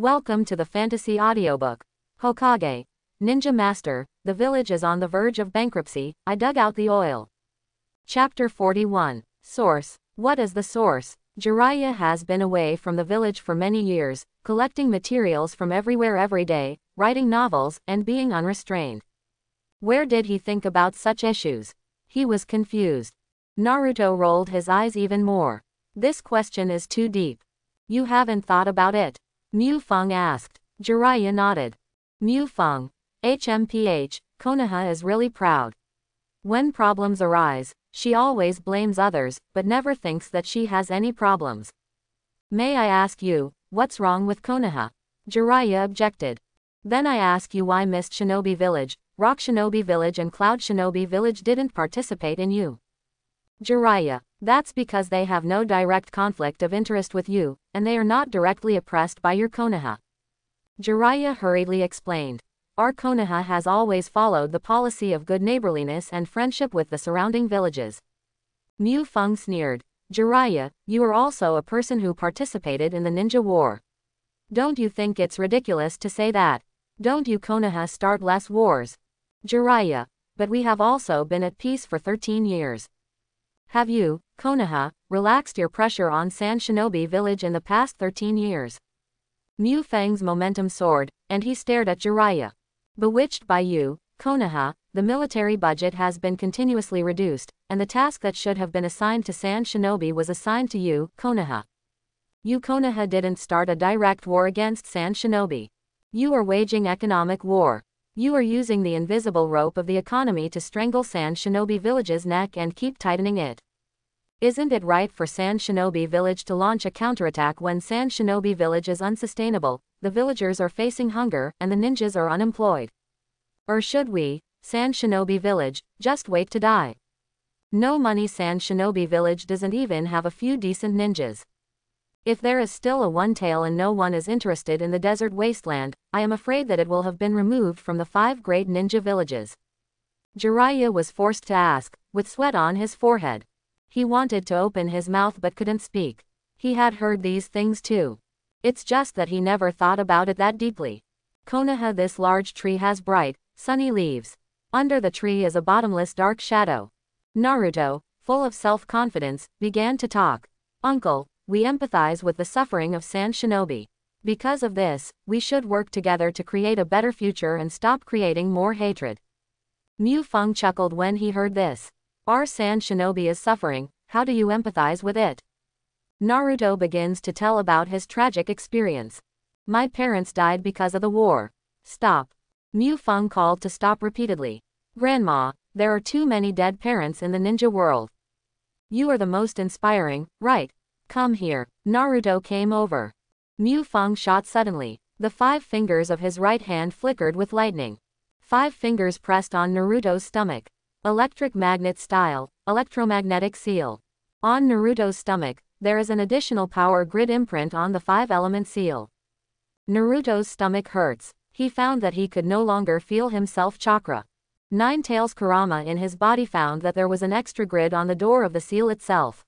Welcome to the fantasy audiobook. Hokage. Ninja Master, the village is on the verge of bankruptcy, I dug out the oil. Chapter 41. Source. What is the source? Jiraiya has been away from the village for many years, collecting materials from everywhere every day, writing novels, and being unrestrained. Where did he think about such issues? He was confused. Naruto rolled his eyes even more. This question is too deep. You haven't thought about it? Feng asked. Jiraiya nodded. Feng. HMPH, Konoha is really proud. When problems arise, she always blames others, but never thinks that she has any problems. May I ask you, what's wrong with Konoha? Jiraiya objected. Then I ask you why Mist Shinobi Village, Rock Shinobi Village and Cloud Shinobi Village didn't participate in you. Jiraiya, that's because they have no direct conflict of interest with you, and they are not directly oppressed by your Konoha. Jiraiya hurriedly explained. Our Konoha has always followed the policy of good neighborliness and friendship with the surrounding villages. Mu Feng sneered. Jiraiya, you are also a person who participated in the ninja war. Don't you think it's ridiculous to say that? Don't you Konoha start less wars? Jiraiya, but we have also been at peace for 13 years. Have you, Konoha, relaxed your pressure on San Shinobi village in the past 13 years? Mu Feng's momentum soared, and he stared at Jiraiya. Bewitched by you, Konoha, the military budget has been continuously reduced, and the task that should have been assigned to San Shinobi was assigned to you, Konoha. You Konoha didn't start a direct war against San Shinobi. You are waging economic war. You are using the invisible rope of the economy to strangle San Shinobi Village's neck and keep tightening it. Isn't it right for San Shinobi Village to launch a counterattack when San Shinobi Village is unsustainable, the villagers are facing hunger, and the ninjas are unemployed? Or should we, San Shinobi Village, just wait to die? No money San Shinobi Village doesn't even have a few decent ninjas. If there is still a one tail and no one is interested in the desert wasteland, I am afraid that it will have been removed from the five great ninja villages. Jiraiya was forced to ask, with sweat on his forehead. He wanted to open his mouth but couldn't speak. He had heard these things too. It's just that he never thought about it that deeply. Konoha this large tree has bright, sunny leaves. Under the tree is a bottomless dark shadow. Naruto, full of self-confidence, began to talk. Uncle, we empathize with the suffering of San Shinobi. Because of this, we should work together to create a better future and stop creating more hatred. Mu Feng chuckled when he heard this. Our San Shinobi is suffering, how do you empathize with it? Naruto begins to tell about his tragic experience. My parents died because of the war. Stop. Mu Feng called to stop repeatedly. Grandma, there are too many dead parents in the ninja world. You are the most inspiring, right? Come here. Naruto came over. Mu Feng shot suddenly. The five fingers of his right hand flickered with lightning. Five fingers pressed on Naruto's stomach. Electric magnet style, electromagnetic seal. On Naruto's stomach, there is an additional power grid imprint on the five element seal. Naruto's stomach hurts. He found that he could no longer feel himself chakra. Nine Tails Kurama in his body found that there was an extra grid on the door of the seal itself.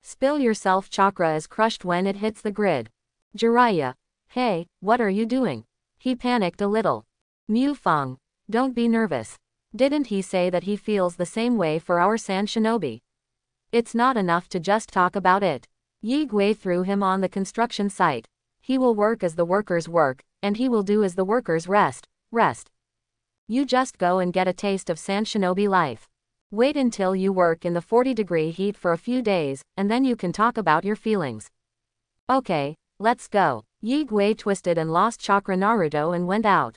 Spill yourself chakra is crushed when it hits the grid. Jiraiya. Hey, what are you doing? He panicked a little. Mu Feng. Don't be nervous. Didn't he say that he feels the same way for our San Shinobi? It's not enough to just talk about it. Yi Gui threw him on the construction site. He will work as the workers work, and he will do as the workers rest, rest. You just go and get a taste of San Shinobi life. Wait until you work in the 40 degree heat for a few days, and then you can talk about your feelings. Okay, let's go. Yi Gui twisted and lost chakra Naruto and went out.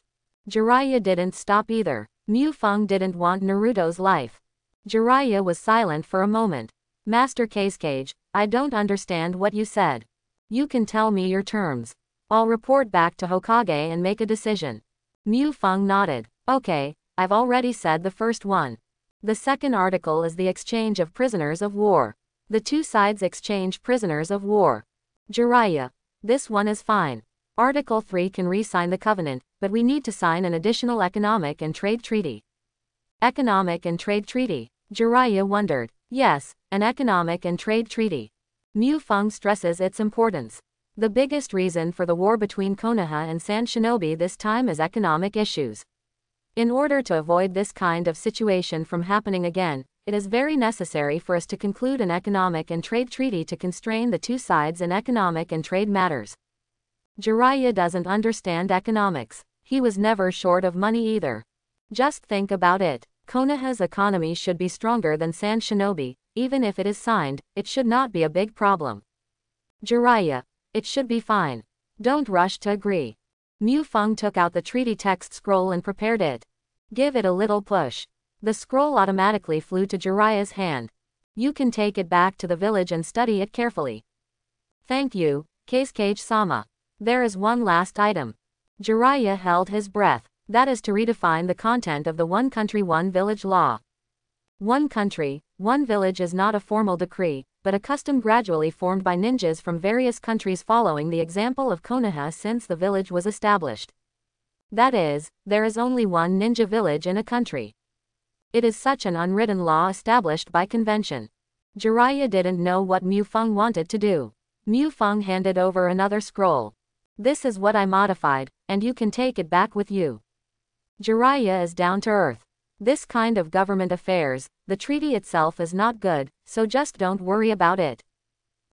Jiraiya didn't stop either. Mu Feng didn't want Naruto's life. Jiraiya was silent for a moment. Master Cage, I don't understand what you said. You can tell me your terms. I'll report back to Hokage and make a decision. Mu Feng nodded. Okay, I've already said the first one. The second article is the exchange of prisoners of war. The two sides exchange prisoners of war. Jiraiya. This one is fine. Article 3 can re-sign the covenant, but we need to sign an additional economic and trade treaty. Economic and trade treaty. Jiraiya wondered. Yes, an economic and trade treaty. Mu Feng stresses its importance. The biggest reason for the war between Konoha and San Shinobi this time is economic issues. In order to avoid this kind of situation from happening again, it is very necessary for us to conclude an economic and trade treaty to constrain the two sides in economic and trade matters. Jiraiya doesn't understand economics. He was never short of money either. Just think about it. Konoha's economy should be stronger than Sand Shinobi, even if it is signed, it should not be a big problem. Jiraiya, it should be fine. Don't rush to agree. Mu Feng took out the treaty text scroll and prepared it. Give it a little push. The scroll automatically flew to Jiraiya's hand. You can take it back to the village and study it carefully. Thank you, Kazekage Sama. There is one last item. Jiraiya held his breath. That is to redefine the content of the One Country One Village law. One country, one village is not a formal decree, but a custom gradually formed by ninjas from various countries following the example of Konoha since the village was established. That is, there is only one ninja village in a country. It is such an unwritten law established by convention. Jiraiya didn't know what Mu Feng wanted to do. Mu Feng handed over another scroll. This is what I modified, and you can take it back with you. Jiraiya is down to earth. This kind of government affairs, the treaty itself is not good, so just don't worry about it.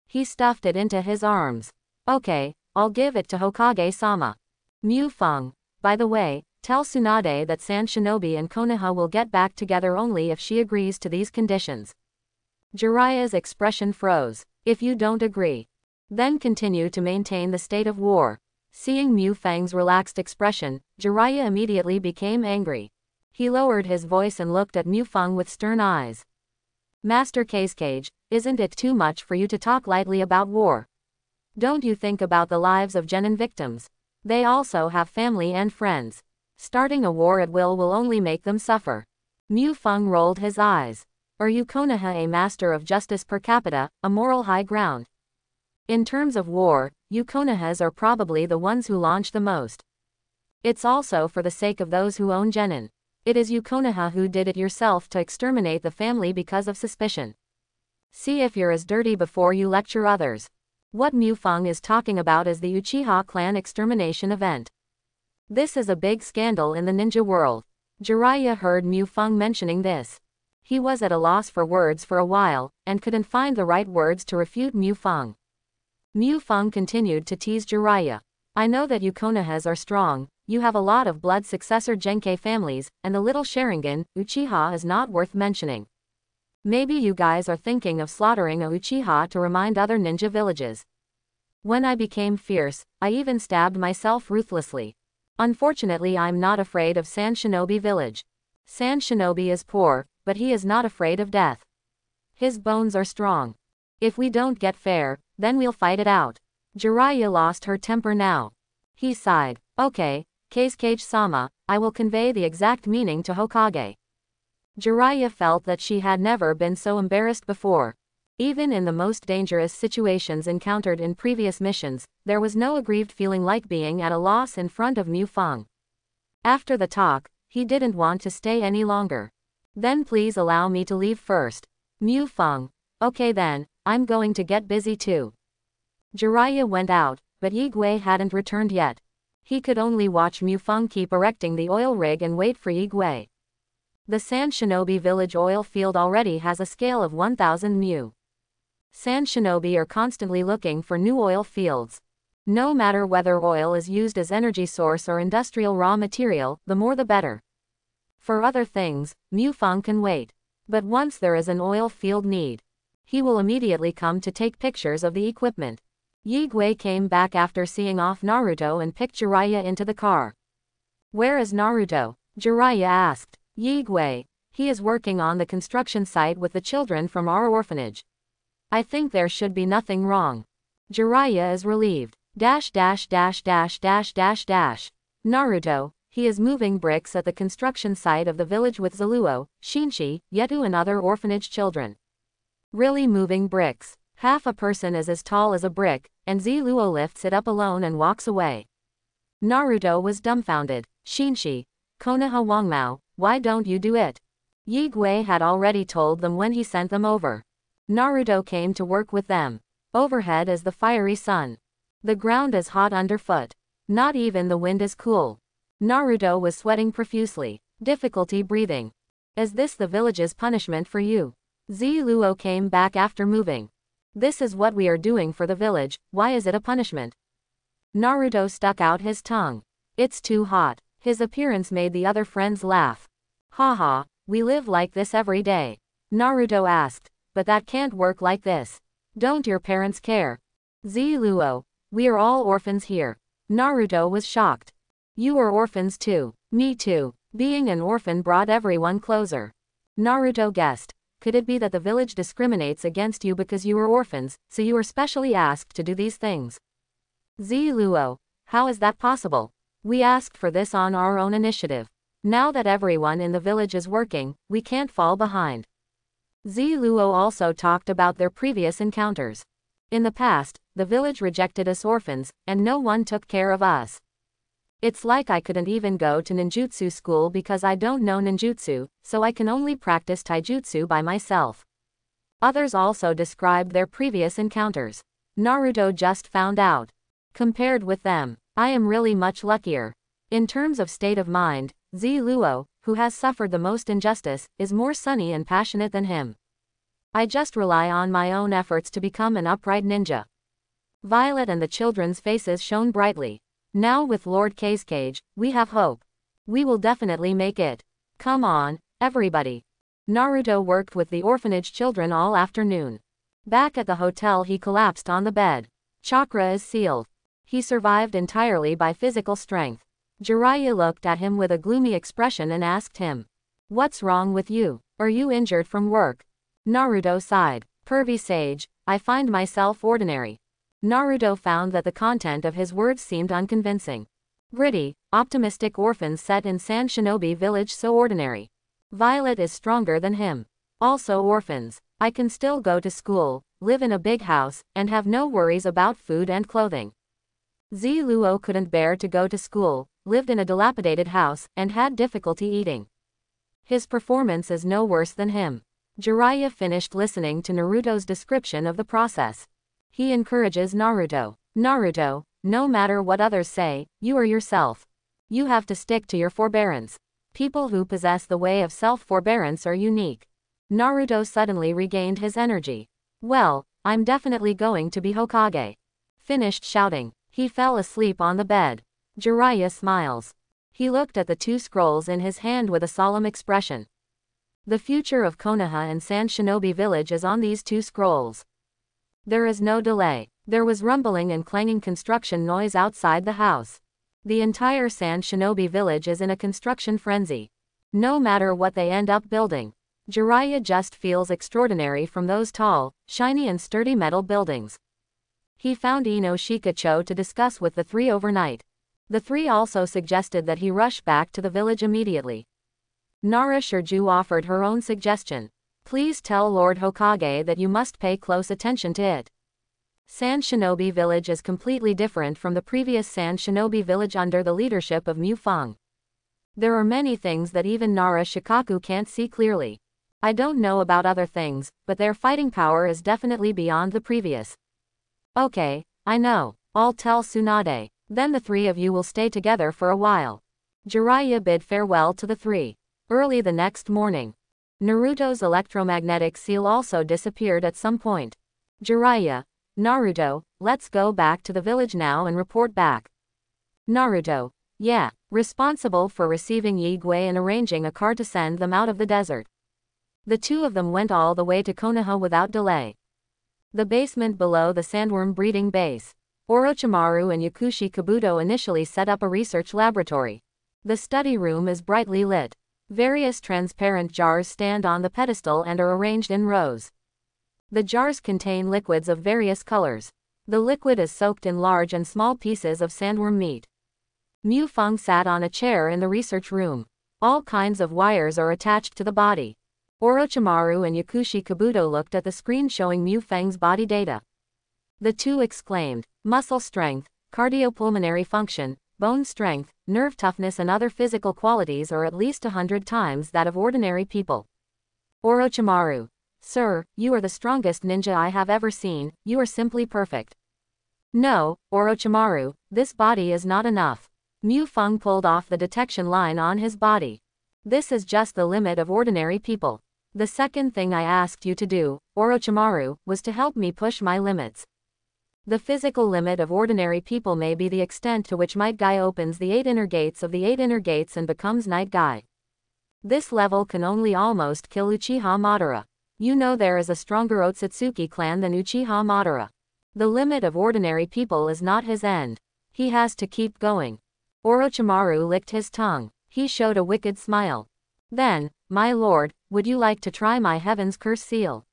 He stuffed it into his arms. Okay, I'll give it to Hokage-sama. Mu Feng. By the way, tell Tsunade that Sand Shinobi and Konoha will get back together only if she agrees to these conditions. Jiraiya's expression froze. If you don't agree. Then continue to maintain the state of war. Seeing Mu Feng's relaxed expression, Jiraiya immediately became angry. He lowered his voice and looked at Mu Feng with stern eyes. Master Kazekage, isn't it too much for you to talk lightly about war? Don't you think about the lives of genin victims? They also have family and friends. Starting a war at will will only make them suffer. Mu Feng rolled his eyes. Are you Konoha a master of justice per capita, a moral high ground? In terms of war, you Konohas are probably the ones who launch the most. It's also for the sake of those who own Genin. It is you Konoha who did it yourself to exterminate the family because of suspicion. See if you're as dirty before you lecture others. What Mu Feng is talking about is the Uchiha clan extermination event. This is a big scandal in the ninja world. Jiraiya heard Mu Feng mentioning this. He was at a loss for words for a while, and couldn't find the right words to refute Mu Mu Feng continued to tease Jiraiya. I know that you Konohas are strong, you have a lot of blood successor Genkai families, and the little Sharingan, Uchiha is not worth mentioning. Maybe you guys are thinking of slaughtering a Uchiha to remind other ninja villages. When I became fierce, I even stabbed myself ruthlessly. Unfortunately I'm not afraid of Sand Shinobi village. Sand Shinobi is poor, but he is not afraid of death. His bones are strong. If we don't get fair, then we'll fight it out. Jiraiya lost her temper now. He sighed. Okay, Kazekage-sama, I will convey the exact meaning to Hokage. Jiraiya felt that she had never been so embarrassed before. Even in the most dangerous situations encountered in previous missions, there was no aggrieved feeling like being at a loss in front of Mu Feng. After the talk, he didn't want to stay any longer. Then please allow me to leave first. Mu Feng. Okay then, I'm going to get busy too. Jiraiya went out, but Yigui hadn't returned yet. He could only watch Mu Feng keep erecting the oil rig and wait for Yigui. The Sand Shinobi village oil field already has a scale of 1000 mu. Sand Shinobi are constantly looking for new oil fields. No matter whether oil is used as energy source or industrial raw material, the more the better. For other things, Mu Feng can wait. But once there is an oil field need, he will immediately come to take pictures of the equipment. Yigui came back after seeing off Naruto and picked Jiraiya into the car. Where is Naruto? Jiraiya asked. Yigui. He is working on the construction site with the children from our orphanage. I think there should be nothing wrong. Jiraiya is relieved. Dash dash dash dash dash dash dash. Naruto, he is moving bricks at the construction site of the village with Zaluo, Shinchi, Yetu and other orphanage children. Really moving bricks. Half a person is as tall as a brick, and Ziluo lifts it up alone and walks away. Naruto was dumbfounded. Shinshi. Konoha Wangmao, why don't you do it? Yigui had already told them when he sent them over. Naruto came to work with them. Overhead is the fiery sun. The ground is hot underfoot. Not even the wind is cool. Naruto was sweating profusely. Difficulty breathing. Is this the village's punishment for you? Ziluo came back after moving. This is what we are doing for the village, why is it a punishment? Naruto stuck out his tongue. It's too hot. His appearance made the other friends laugh. Haha, we live like this every day. Naruto asked, but that can't work like this. Don't your parents care? Ziluo, we are all orphans here. Naruto was shocked. You are orphans too. Me too. Being an orphan brought everyone closer. Naruto guessed. Could it be that the village discriminates against you because you are orphans, so you are specially asked to do these things? Ziluo, how is that possible? We asked for this on our own initiative. Now that everyone in the village is working, we can't fall behind. Ziluo also talked about their previous encounters. In the past, the village rejected us orphans, and no one took care of us. It's like I couldn't even go to ninjutsu school because I don't know ninjutsu, so I can only practice taijutsu by myself. Others also described their previous encounters. Naruto just found out. Compared with them, I am really much luckier. In terms of state of mind, Zi Luo, who has suffered the most injustice, is more sunny and passionate than him. I just rely on my own efforts to become an upright ninja. Violet and the children's faces shone brightly. Now with Lord Kazekage, we have hope. We will definitely make it. Come on, everybody. Naruto worked with the orphanage children all afternoon. Back at the hotel he collapsed on the bed. Chakra is sealed. He survived entirely by physical strength. Jiraiya looked at him with a gloomy expression and asked him. What's wrong with you? Are you injured from work? Naruto sighed. Pervy sage, I find myself ordinary. Naruto found that the content of his words seemed unconvincing. Gritty, optimistic orphans set in San Shinobi village so ordinary. Violet is stronger than him. Also orphans. I can still go to school, live in a big house, and have no worries about food and clothing. Zi Luo couldn't bear to go to school, lived in a dilapidated house, and had difficulty eating. His performance is no worse than him. Jiraiya finished listening to Naruto's description of the process. He encourages Naruto. Naruto, no matter what others say, you are yourself. You have to stick to your forbearance. People who possess the way of self-forbearance are unique. Naruto suddenly regained his energy. Well, I'm definitely going to be Hokage. Finished shouting. He fell asleep on the bed. Jiraiya smiles. He looked at the two scrolls in his hand with a solemn expression. The future of Konoha and Sand Shinobi Village is on these two scrolls. There is no delay. There was rumbling and clanging construction noise outside the house. The entire Sand Shinobi village is in a construction frenzy. No matter what they end up building. Jiraiya just feels extraordinary from those tall, shiny and sturdy metal buildings. He found Ino Shikacho to discuss with the three overnight. The three also suggested that he rush back to the village immediately. Nara Shirju offered her own suggestion. Please tell Lord Hokage that you must pay close attention to it. Sand Shinobi Village is completely different from the previous Sand Shinobi Village under the leadership of Mu Feng. There are many things that even Nara Shikaku can't see clearly. I don't know about other things, but their fighting power is definitely beyond the previous. Okay, I know. I'll tell Tsunade. Then the three of you will stay together for a while. Jiraiya bid farewell to the three. Early the next morning, Naruto's electromagnetic seal also disappeared at some point. Jiraiya, Naruto, let's go back to the village now and report back. Naruto, yeah, responsible for receiving Yigui and arranging a car to send them out of the desert. The two of them went all the way to Konoha without delay. The basement below the sandworm breeding base. Orochimaru and Yakushi Kabuto initially set up a research laboratory. The study room is brightly lit. Various transparent jars stand on the pedestal and are arranged in rows. The jars contain liquids of various colors. The liquid is soaked in large and small pieces of sandworm meat. Mu Feng sat on a chair in the research room. All kinds of wires are attached to the body. Orochimaru and Yakushi Kabuto looked at the screen showing Mu Feng's body data. The two exclaimed, muscle strength, cardiopulmonary function, bone strength, nerve toughness and other physical qualities are at least a hundred times that of ordinary people. Orochimaru. Sir, you are the strongest ninja I have ever seen, you are simply perfect. No, Orochimaru, this body is not enough. Mu Feng pulled off the detection line on his body. This is just the limit of ordinary people. The second thing I asked you to do, Orochimaru, was to help me push my limits. The physical limit of ordinary people may be the extent to which Might Guy opens the eight inner gates of the eight inner gates and becomes Night Guy. This level can only almost kill Uchiha Madara. You know there is a stronger Otsutsuki clan than Uchiha Madara. The limit of ordinary people is not his end. He has to keep going. Orochimaru licked his tongue. He showed a wicked smile. Then, my lord, would you like to try my Heaven's Curse Seal?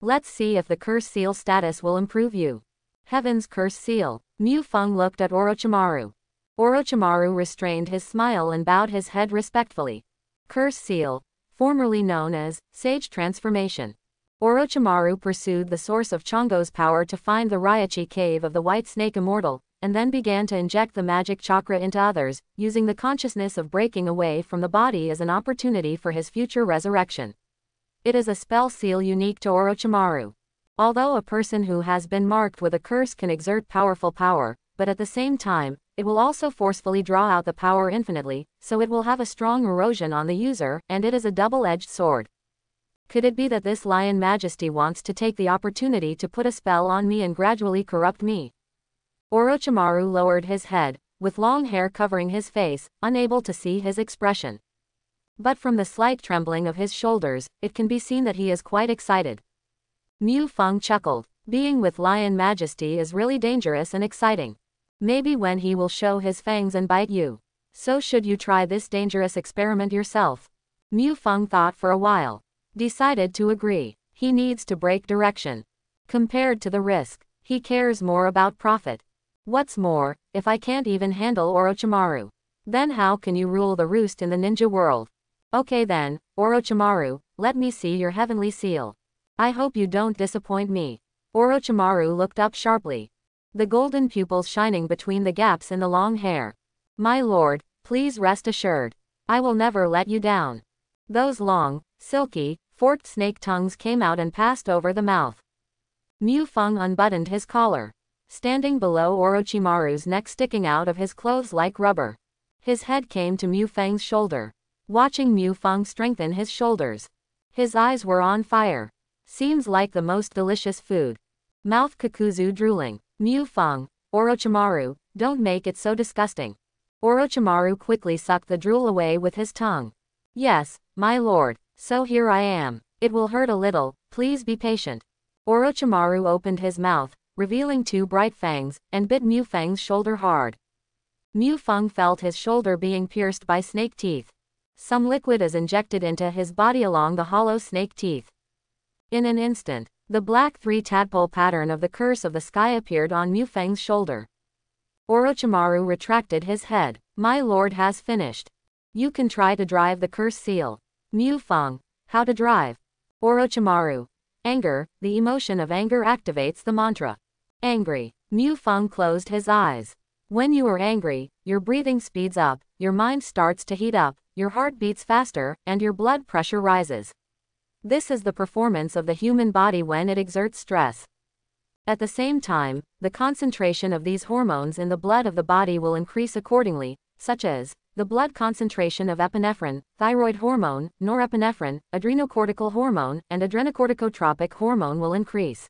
Let's see if the Curse Seal status will improve you. Heaven's Curse Seal. Mu Feng looked at Orochimaru. Orochimaru restrained his smile and bowed his head respectfully. Curse Seal, formerly known as Sage Transformation. Orochimaru pursued the source of Chongo's power to find the Ryuchi cave of the White Snake Immortal, and then began to inject the magic chakra into others, using the consciousness of breaking away from the body as an opportunity for his future resurrection. It is a spell seal unique to Orochimaru. Although a person who has been marked with a curse can exert powerful power, but at the same time, it will also forcefully draw out the power infinitely, so it will have a strong erosion on the user, and it is a double-edged sword. Could it be that this Lion Majesty wants to take the opportunity to put a spell on me and gradually corrupt me? Orochimaru lowered his head, with long hair covering his face, unable to see his expression. But from the slight trembling of his shoulders, it can be seen that he is quite excited. Mu Feng chuckled. Being with Lion Majesty is really dangerous and exciting. Maybe when he will show his fangs and bite you. So should you try this dangerous experiment yourself. Mu Feng thought for a while. Decided to agree. He needs to break direction. Compared to the risk, he cares more about profit. What's more, if I can't even handle Orochimaru, then how can you rule the roost in the ninja world? Okay then, Orochimaru, let me see your heavenly seal. I hope you don't disappoint me. Orochimaru looked up sharply. The golden pupils shining between the gaps in the long hair. My lord, please rest assured. I will never let you down. Those long, silky, forked snake tongues came out and passed over the mouth. Mu Feng unbuttoned his collar. Standing below Orochimaru's neck sticking out of his clothes like rubber. His head came to Mu Feng's shoulder. Watching Mu Feng strengthen his shoulders. His eyes were on fire. Seems like the most delicious food. Mouth Kakuzu drooling. Mu Feng, Orochimaru, don't make it so disgusting. Orochimaru quickly sucked the drool away with his tongue. Yes, my lord, so here I am. It will hurt a little, please be patient. Orochimaru opened his mouth, revealing two bright fangs, and bit Mu Feng's shoulder hard. Mu Feng felt his shoulder being pierced by snake teeth. Some liquid is injected into his body along the hollow snake teeth. In an instant, the black three tadpole pattern of the curse of the sky appeared on Mu Feng's shoulder. Orochimaru retracted his head. My lord has finished. You can try to drive the curse seal. Mu Feng, how to drive. Orochimaru. Anger, the emotion of anger activates the mantra. Angry. Mu Feng closed his eyes. When you are angry, your breathing speeds up, your mind starts to heat up, your heart beats faster, and your blood pressure rises. This is the performance of the human body when it exerts stress. At the same time, the concentration of these hormones in the blood of the body will increase accordingly, such as the blood concentration of epinephrine, thyroid hormone, norepinephrine, adrenocortical hormone, and adrenocorticotropic hormone will increase.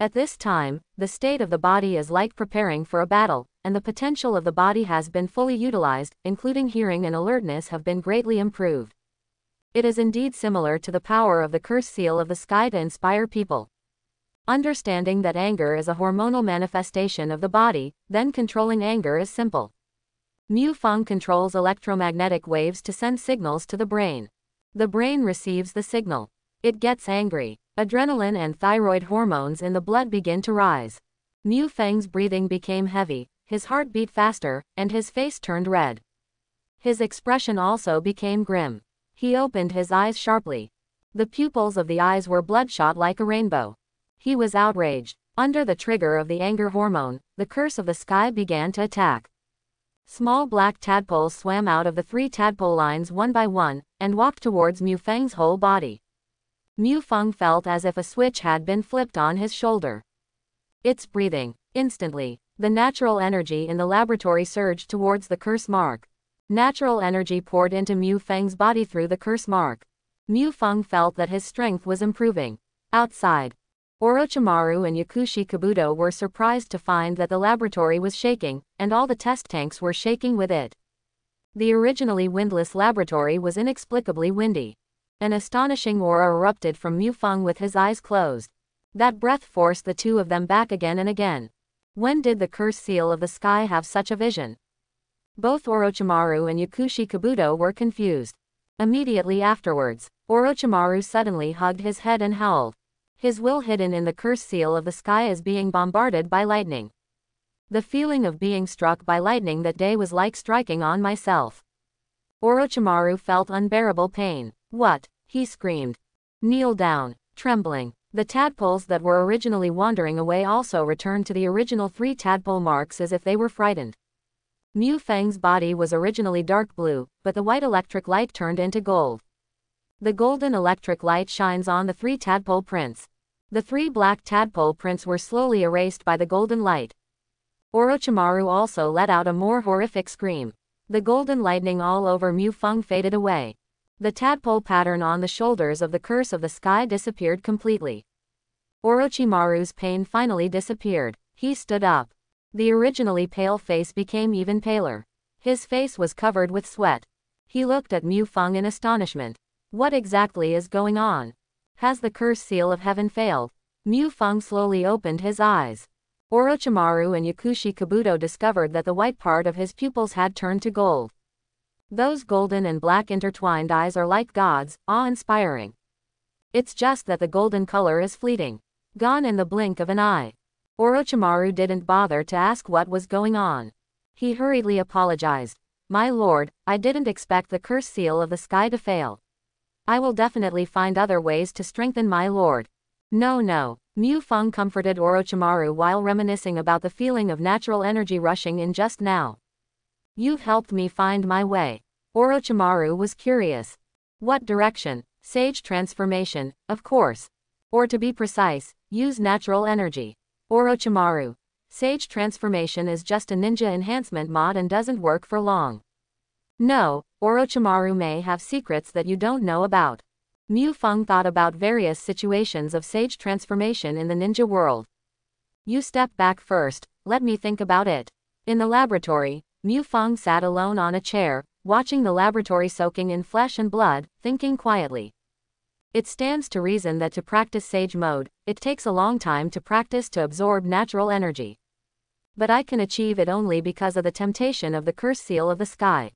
At this time, the state of the body is like preparing for a battle, and the potential of the body has been fully utilized, including hearing and alertness have been greatly improved. It is indeed similar to the power of the curse seal of the sky to inspire people. Understanding that anger is a hormonal manifestation of the body, then controlling anger is simple. Mu Feng controls electromagnetic waves to send signals to the brain. The brain receives the signal. It gets angry. Adrenaline and thyroid hormones in the blood begin to rise. Mu Feng's breathing became heavy, his heart beat faster, and his face turned red. His expression also became grim. He opened his eyes sharply. The pupils of the eyes were bloodshot like a rainbow. He was outraged. Under the trigger of the anger hormone, the curse of the sky began to attack. Small black tadpoles swam out of the three tadpole lines one by one, and walked towards Mu Feng's whole body. Mu Feng felt as if a switch had been flipped on his shoulder. It's breathing. Instantly, the natural energy in the laboratory surged towards the curse mark. Natural energy poured into Mu Feng's body through the curse mark. Mu Feng felt that his strength was improving. Outside, Orochimaru and Yakushi Kabuto were surprised to find that the laboratory was shaking, and all the test tanks were shaking with it. The originally windless laboratory was inexplicably windy. An astonishing aura erupted from Mu Feng with his eyes closed. That breath forced the two of them back again and again. When did the curse seal of the sky have such a vision? Both Orochimaru and Yakushi Kabuto were confused. Immediately afterwards, Orochimaru suddenly hugged his head and howled his will hidden in the curse seal of the sky is being bombarded by lightning. The feeling of being struck by lightning that day was like striking on myself. Orochimaru felt unbearable pain. What? He screamed. Kneel down, trembling. The tadpoles that were originally wandering away also returned to the original three tadpole marks as if they were frightened. Mu Feng's body was originally dark blue, but the white electric light turned into gold. The golden electric light shines on the three tadpole prints. The three black tadpole prints were slowly erased by the golden light. Orochimaru also let out a more horrific scream. The golden lightning all over Mu Feng faded away. The tadpole pattern on the shoulders of the curse of the sky disappeared completely. Orochimaru's pain finally disappeared. He stood up. The originally pale face became even paler. His face was covered with sweat. He looked at Mu Feng in astonishment. What exactly is going on? Has the curse seal of heaven failed? Mu Feng slowly opened his eyes. Orochimaru and Yakushi Kabuto discovered that the white part of his pupils had turned to gold. Those golden and black intertwined eyes are like gods, awe-inspiring. It's just that the golden color is fleeting. Gone in the blink of an eye. Orochimaru didn't bother to ask what was going on. He hurriedly apologized. My lord, I didn't expect the curse seal of the sky to fail. I will definitely find other ways to strengthen my lord. No no. Mu Feng comforted Orochimaru while reminiscing about the feeling of natural energy rushing in just now. You've helped me find my way. Orochimaru was curious. What direction? Sage transformation, of course. Or to be precise, use natural energy. Orochimaru. Sage transformation is just a ninja enhancement mod and doesn't work for long. No, Orochimaru may have secrets that you don't know about. Mu Feng thought about various situations of sage transformation in the ninja world. You step back first, let me think about it. In the laboratory, Mu Feng sat alone on a chair, watching the laboratory soaking in flesh and blood, thinking quietly. It stands to reason that to practice sage mode, it takes a long time to practice to absorb natural energy. But I can achieve it only because of the temptation of the curse seal of the sky.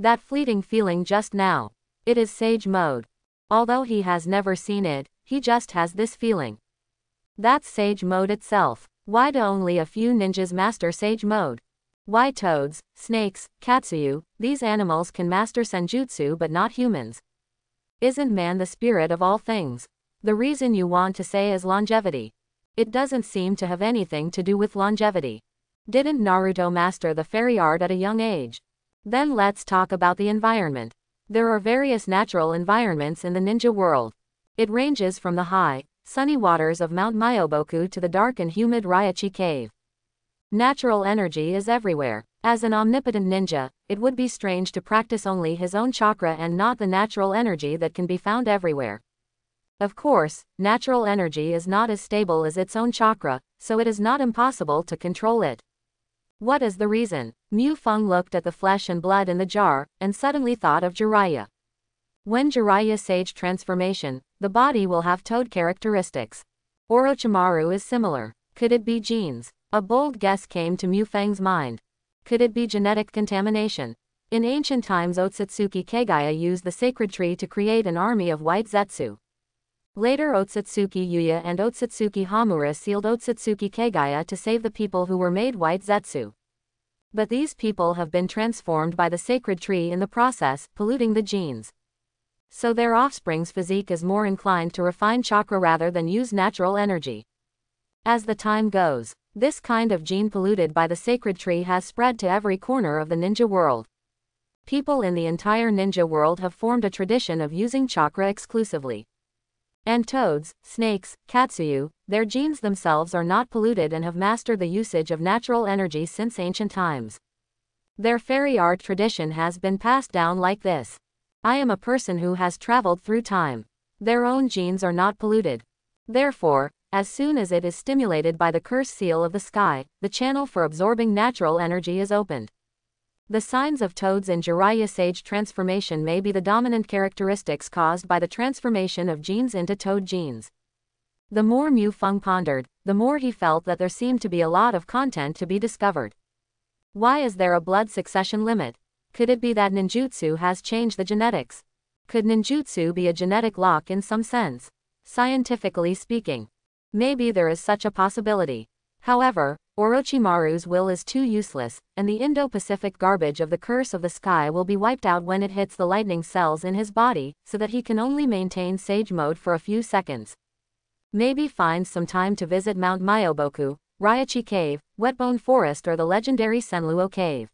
That fleeting feeling just now. It is Sage mode. Although he has never seen it, he just has this feeling. That's Sage mode itself. Why do only a few ninjas master Sage mode? Why toads, snakes, katsuyu, these animals can master senjutsu but not humans? Isn't man the spirit of all things? The reason you want to say is longevity. It doesn't seem to have anything to do with longevity. Didn't Naruto master the fairy art at a young age? Then let's talk about the environment. There are various natural environments in the ninja world. It ranges from the high, sunny waters of Mount Myoboku to the dark and humid Ryuchi Cave. Natural energy is everywhere. As an omnipotent ninja, it would be strange to practice only his own chakra and not the natural energy that can be found everywhere. Of course, natural energy is not as stable as its own chakra, so it is not impossible to control it. What is the reason? Mu Feng looked at the flesh and blood in the jar, and suddenly thought of Jiraiya. When Jiraiya Sage transformation, the body will have toad characteristics. Orochimaru is similar. Could it be genes? A bold guess came to Mu Feng's mind. Could it be genetic contamination? In ancient times Otsutsuki Kaguya used the sacred tree to create an army of white Zetsu. Later Otsutsuki Yuya and Otsutsuki Hamura sealed Otsutsuki Kaguya to save the people who were made white Zetsu. But these people have been transformed by the sacred tree in the process, polluting the genes. So their offspring's physique is more inclined to refine chakra rather than use natural energy. As the time goes, this kind of gene polluted by the sacred tree has spread to every corner of the ninja world. People in the entire ninja world have formed a tradition of using chakra exclusively. And toads, snakes, katsuyu, their genes themselves are not polluted and have mastered the usage of natural energy since ancient times. Their fairy art tradition has been passed down like this. I am a person who has traveled through time. Their own genes are not polluted. Therefore, as soon as it is stimulated by the curse seal of the sky, the channel for absorbing natural energy is opened. The signs of toads in Jiraiya sage transformation may be the dominant characteristics caused by the transformation of genes into toad genes. The more Mu Feng pondered, the more he felt that there seemed to be a lot of content to be discovered. Why is there a blood succession limit? Could it be that ninjutsu has changed the genetics? Could ninjutsu be a genetic lock in some sense? Scientifically speaking. Maybe there is such a possibility. However, Orochimaru's will is too useless, and the Indo-Pacific garbage of the curse of the sky will be wiped out when it hits the lightning cells in his body, so that he can only maintain sage mode for a few seconds. Maybe find some time to visit Mount Myoboku, Ryuchi Cave, Wetbone Forest or the legendary Senluo Cave.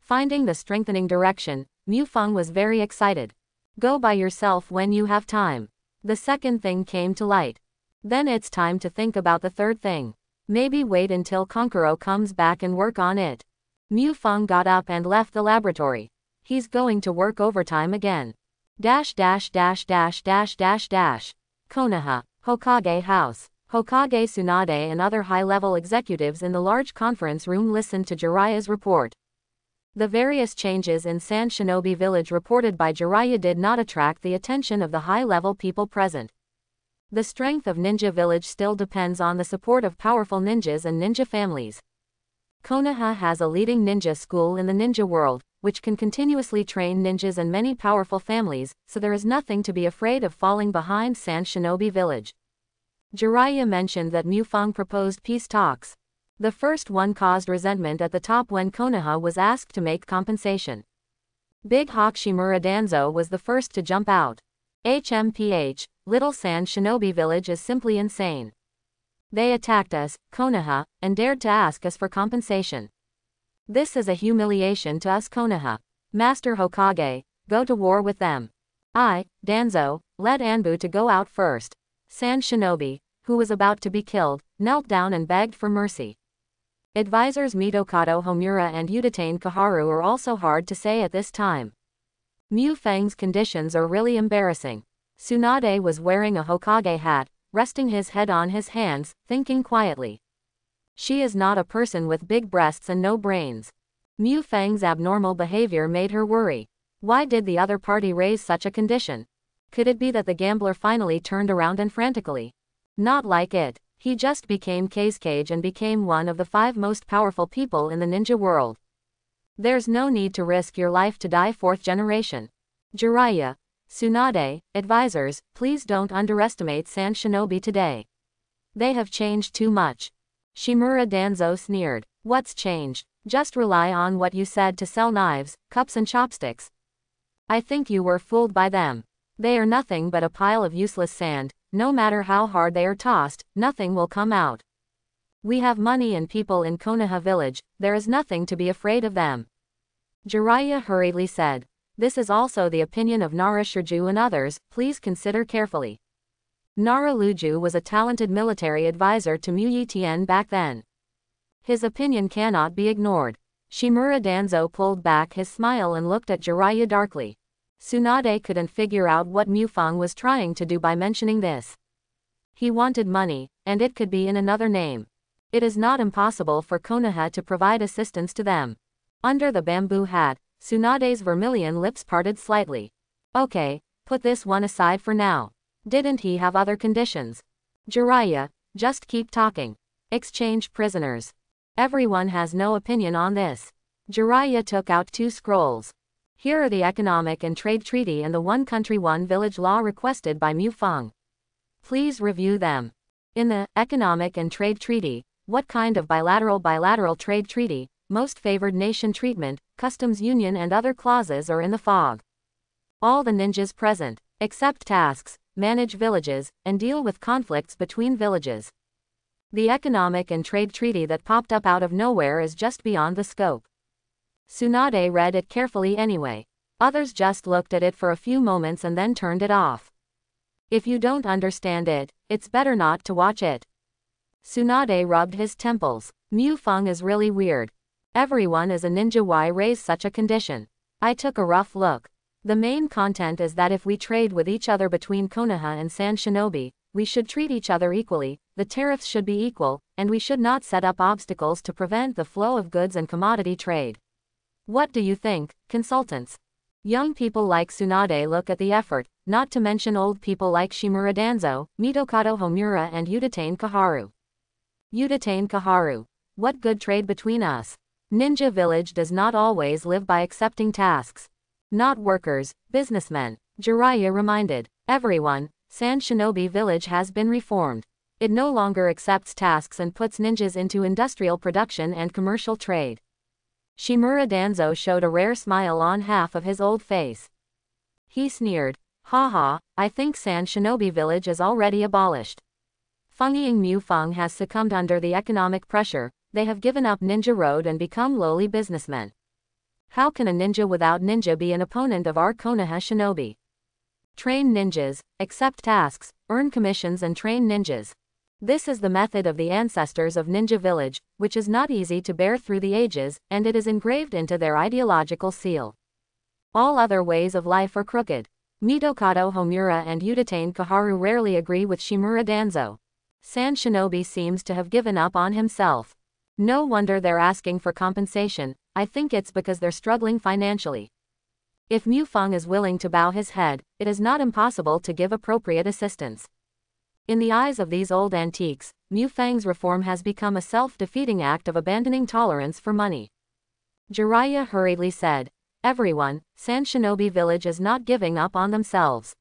Finding the strengthening direction, Mu Feng was very excited. Go by yourself when you have time. The second thing came to light. Then it's time to think about the third thing. Maybe wait until Kankuro comes back and work on it. Mu Feng got up and left the laboratory. He's going to work overtime again. Dash dash dash dash dash dash dash. Konoha, Hokage House. Hokage Tsunade and other high-level executives in the large conference room listened to Jiraiya's report. The various changes in Sand Shinobi Village reported by Jiraiya did not attract the attention of the high-level people present. The strength of Ninja Village still depends on the support of powerful ninjas and ninja families. Konoha has a leading ninja school in the ninja world, which can continuously train ninjas and many powerful families, so there is nothing to be afraid of falling behind Sand Shinobi Village. Jiraiya mentioned that Mu Feng proposed peace talks. The first one caused resentment at the top when Konoha was asked to make compensation. Big Hawk Shimura Danzo was the first to jump out. HMPH, Little San Shinobi Village is simply insane. They attacked us, Konoha, and dared to ask us for compensation. This is a humiliation to us Konoha. Master Hokage, go to war with them. I, Danzo, led Anbu to go out first. San Shinobi, who was about to be killed, knelt down and begged for mercy. Advisors Mitokado Homura and Utatane Koharu are also hard to say at this time. Mu Feng's conditions are really embarrassing. Tsunade was wearing a Hokage hat, resting his head on his hands, thinking quietly. She is not a person with big breasts and no brains. Mu Feng's abnormal behavior made her worry. Why did the other party raise such a condition? Could it be that the gambler finally turned around and frantically? Not like it. He just became Kazekage and became one of the five most powerful people in the ninja world. There's no need to risk your life to die fourth generation. Jiraiya, Tsunade, advisors, please don't underestimate Sand Shinobi today. They have changed too much. Shimura Danzo sneered. What's changed? Just rely on what you said to sell knives, cups and chopsticks. I think you were fooled by them. They are nothing but a pile of useless sand, no matter how hard they are tossed, nothing will come out. We have money and people in Konoha village, there is nothing to be afraid of them. Jiraiya hurriedly said. This is also the opinion of Nara Shirju and others, please consider carefully. Nara Luju was a talented military advisor to Mu Yitian back then. His opinion cannot be ignored. Shimura Danzo pulled back his smile and looked at Jiraiya darkly. Tsunade couldn't figure out what Mu Feng was trying to do by mentioning this. He wanted money, and it could be in another name. It is not impossible for Konoha to provide assistance to them. Under the bamboo hat, Tsunade's vermilion lips parted slightly. Okay, put this one aside for now. Didn't he have other conditions? Jiraiya, just keep talking. Exchange prisoners. Everyone has no opinion on this. Jiraiya took out two scrolls. Here are the Economic and Trade Treaty and the One Country One Village Law requested by Mu Feng. Please review them. In the Economic and Trade Treaty, what kind of bilateral bilateral trade treaty, most favored nation treatment, customs union and other clauses are in the fog. All the ninjas present, accept tasks, manage villages, and deal with conflicts between villages. The economic and trade treaty that popped up out of nowhere is just beyond the scope. Tsunade read it carefully anyway. Others just looked at it for a few moments and then turned it off. If you don't understand it, it's better not to watch it. Tsunade rubbed his temples. Mufeng is really weird. Everyone is a ninja why raise such a condition? I took a rough look. The main content is that if we trade with each other between Konoha and San Shinobi, we should treat each other equally, the tariffs should be equal, and we should not set up obstacles to prevent the flow of goods and commodity trade. What do you think, consultants? Young people like Tsunade look at the effort, not to mention old people like Shimura Danzo, Mitokado Homura and Utatane Koharu. Utatane Koharu. What good trade between us? Ninja Village does not always live by accepting tasks. Not workers, businessmen. Jiraiya reminded everyone, Sand Shinobi Village has been reformed. It no longer accepts tasks and puts ninjas into industrial production and commercial trade. Shimura Danzo showed a rare smile on half of his old face. He sneered, Haha, I think Sand Shinobi Village is already abolished. Feng Mufeng has succumbed under the economic pressure, they have given up Ninja Road and become lowly businessmen. How can a ninja without ninja be an opponent of our Konoha shinobi? Train ninjas, accept tasks, earn commissions and train ninjas. This is the method of the ancestors of Ninja Village, which is not easy to bear through the ages, and it is engraved into their ideological seal. All other ways of life are crooked. Mitokado Homura and Utatane Koharu rarely agree with Shimura Danzo. Sand Shinobi seems to have given up on himself. No wonder they're asking for compensation, I think it's because they're struggling financially. If Mufeng is willing to bow his head, it is not impossible to give appropriate assistance. In the eyes of these old antiques, Mufeng's reform has become a self-defeating act of abandoning tolerance for money. Jiraiya hurriedly said, Everyone, Sand Shinobi village is not giving up on themselves.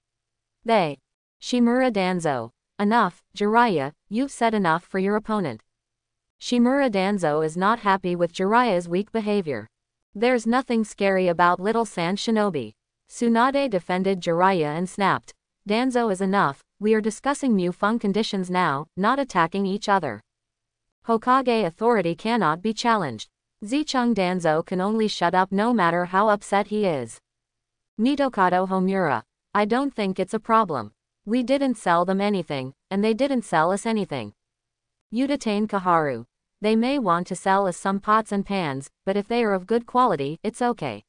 They. Shimura Danzo. Enough, Jiraiya, you've said enough for your opponent. Shimura Danzo is not happy with Jiraiya's weak behavior. There's nothing scary about little San Shinobi. Tsunade defended Jiraiya and snapped. Danzo is enough, we are discussing Mufeng conditions now, not attacking each other. Hokage authority cannot be challenged. Zicheng Danzo can only shut up no matter how upset he is. Mitokado Homura. I don't think it's a problem. We didn't sell them anything, and they didn't sell us anything. Utatane Koharu. They may want to sell us some pots and pans, but if they are of good quality, it's okay.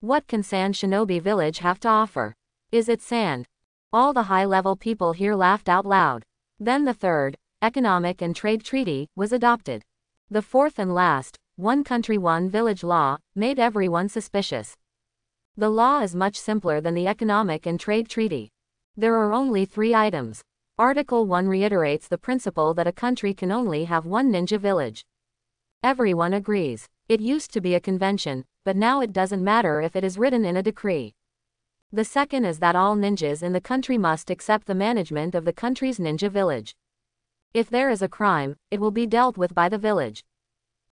What can Sand Shinobi Village have to offer? Is it sand? All the high-level people here laughed out loud. Then the third, economic and trade treaty, was adopted. The fourth and last, one country one village law, made everyone suspicious. The law is much simpler than the economic and trade treaty. There are only three items. Article 1 reiterates the principle that a country can only have one ninja village. Everyone agrees. It used to be a convention, but now it doesn't matter if it is written in a decree. The second is that all ninjas in the country must accept the management of the country's ninja village. If there is a crime, it will be dealt with by the village.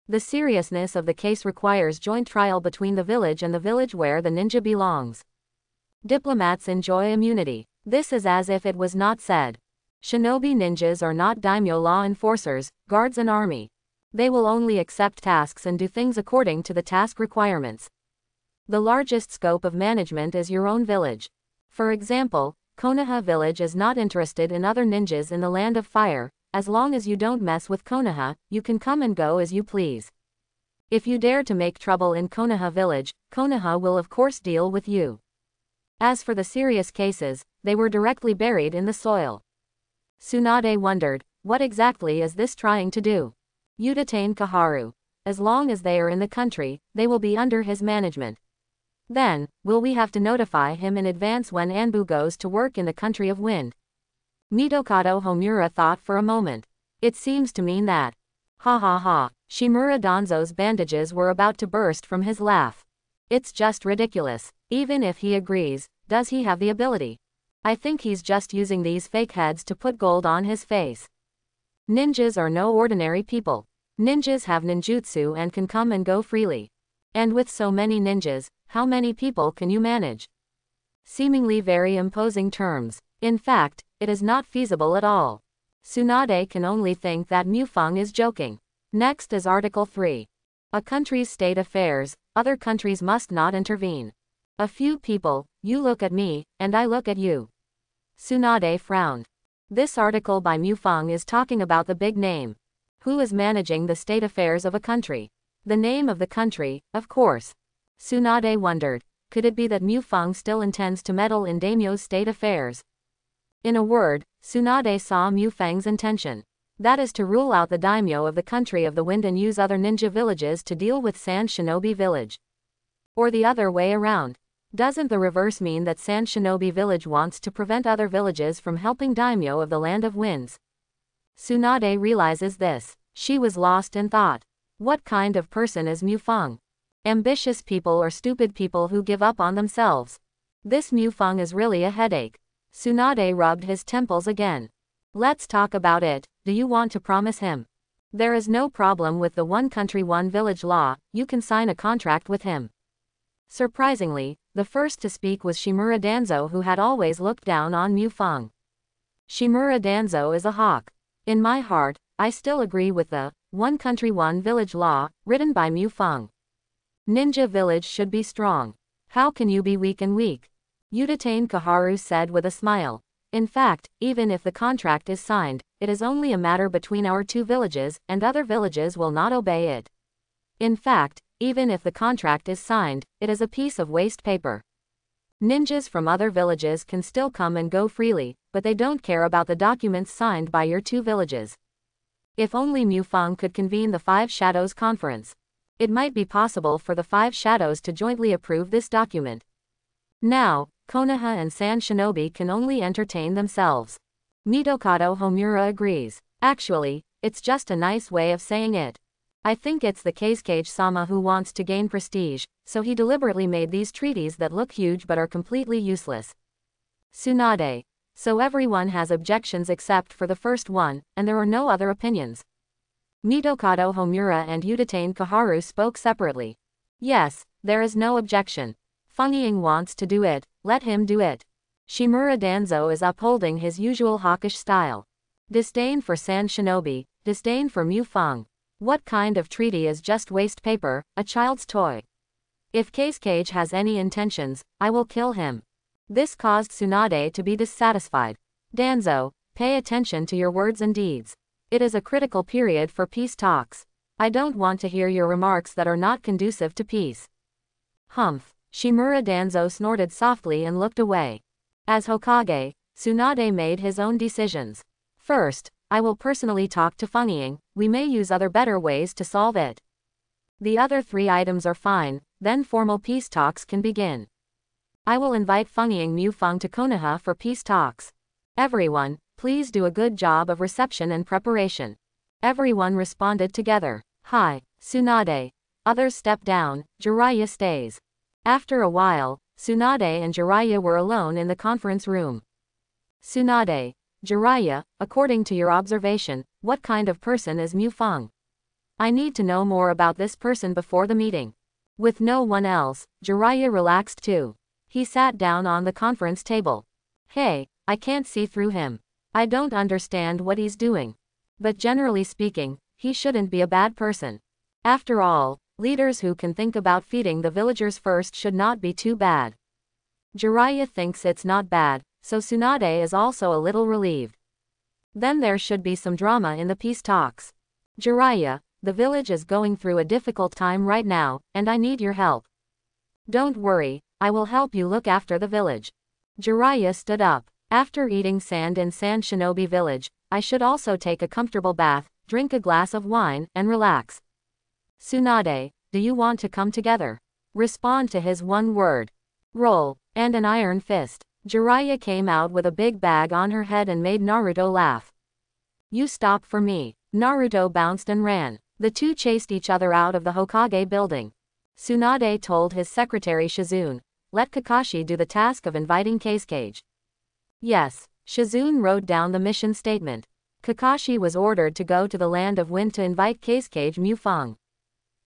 The seriousness of the case requires joint trial between the village and the village where the ninja belongs. Diplomats enjoy immunity. This is as if it was not said. Shinobi ninjas are not daimyo law enforcers, guards and army. They will only accept tasks and do things according to the task requirements. The largest scope of management is your own village. For example, Konoha village is not interested in other ninjas in the land of fire, as long as you don't mess with Konoha, you can come and go as you please. If you dare to make trouble in Konoha village, Konoha will of course deal with you. As for the serious cases, they were directly buried in the soil. Tsunade wondered, what exactly is this trying to do? You detain Koharu. As long as they are in the country, they will be under his management. Then, will we have to notify him in advance when Anbu goes to work in the country of wind? Mitokado Homura thought for a moment. It seems to mean that. Ha ha ha. Shimura Danzo's bandages were about to burst from his laugh. It's just ridiculous. Even if he agrees, does he have the ability? I think he's just using these fake heads to put gold on his face. Ninjas are no ordinary people. Ninjas have ninjutsu and can come and go freely. And with so many ninjas, how many people can you manage? Seemingly very imposing terms. In fact, it is not feasible at all. Tsunade can only think that Mufeng is joking. Next is Article 3. A country's state affairs, other countries must not intervene. A few people, you look at me, and I look at you. Tsunade frowned. This article by Mufeng is talking about the big name. Who is managing the state affairs of a country? The name of the country, of course. Tsunade wondered. Could it be that Mufeng still intends to meddle in daimyo's state affairs? In a word, Tsunade saw Mufeng's intention. That is to rule out the daimyo of the country of the wind and use other ninja villages to deal with San Shinobi village. Or the other way around. Doesn't the reverse mean that Sand Shinobi village wants to prevent other villages from helping daimyo of the land of winds? Tsunade realizes this. She was lost in thought. What kind of person is Mufeng? Ambitious people or stupid people who give up on themselves? This Mufeng is really a headache. Tsunade rubbed his temples again. Let's talk about it. Do you want to promise him? There is no problem with the one country one village law, you can sign a contract with him. Surprisingly, the first to speak was Shimura Danzo who had always looked down on Mufeng. Shimura Danzo is a hawk. In my heart, I still agree with the one country one village law, written by Mufeng. Ninja village should be strong. How can you be weak and weak? Utatane Koharu said with a smile. In fact, even if the contract is signed, it is only a matter between our two villages, and other villages will not obey it. In fact, even if the contract is signed, it is a piece of waste paper. Ninjas from other villages can still come and go freely, but they don't care about the documents signed by your two villages. If only Mufang could convene the Five Shadows Conference. It might be possible for the Five Shadows to jointly approve this document. Now, Konoha and Sand Shinobi can only entertain themselves. Mitokado Homura agrees. Actually, it's just a nice way of saying it. I think it's the Kazekage Sama who wants to gain prestige, so he deliberately made these treaties that look huge but are completely useless. Tsunade. So everyone has objections except for the first one, and there are no other opinions. Mitokado Homura and Utatane Koharu spoke separately. Yes, there is no objection. Feng Ying wants to do it, let him do it. Shimura Danzo is upholding his usual hawkish style. Disdain for Sand Shinobi, disdain for Mufeng. What kind of treaty is just waste paper, a child's toy? If Kazekage has any intentions, I will kill him. This caused Tsunade to be dissatisfied. Danzo, pay attention to your words and deeds. It is a critical period for peace talks. I don't want to hear your remarks that are not conducive to peace. Humph. Shimura Danzo snorted softly and looked away. As Hokage, Tsunade made his own decisions. First, I will personally talk to Fengying, we may use other better ways to solve it. The other three items are fine, then formal peace talks can begin. I will invite Feng Ying Mufeng to Konoha for peace talks. Everyone, please do a good job of reception and preparation. Everyone responded together. Hi, Tsunade. Others step down, Jiraiya stays. After a while, Tsunade and Jiraiya were alone in the conference room. Tsunade, Jiraiya, according to your observation, what kind of person is Mufeng? I need to know more about this person before the meeting. With no one else, Jiraiya relaxed too. He sat down on the conference table. Hey, I can't see through him. I don't understand what he's doing. But generally speaking, he shouldn't be a bad person. After all, Leaders who can think about feeding the villagers first should not be too bad. Jiraiya thinks it's not bad, so Tsunade is also a little relieved. Then there should be some drama in the peace talks. Jiraiya, the village is going through a difficult time right now, and I need your help. Don't worry, I will help you look after the village. Jiraiya stood up. After eating sand in Sand Shinobi village, I should also take a comfortable bath, drink a glass of wine, and relax. Tsunade, do you want to come together? Respond to his one word. Roll, and an iron fist. Jiraiya came out with a big bag on her head and made Naruto laugh. You stop for me. Naruto bounced and ran. The two chased each other out of the Hokage building. Tsunade told his secretary Shizune, let Kakashi do the task of inviting Kazekage. Yes, Shizune wrote down the mission statement. Kakashi was ordered to go to the land of wind to invite Kazekage Mufang.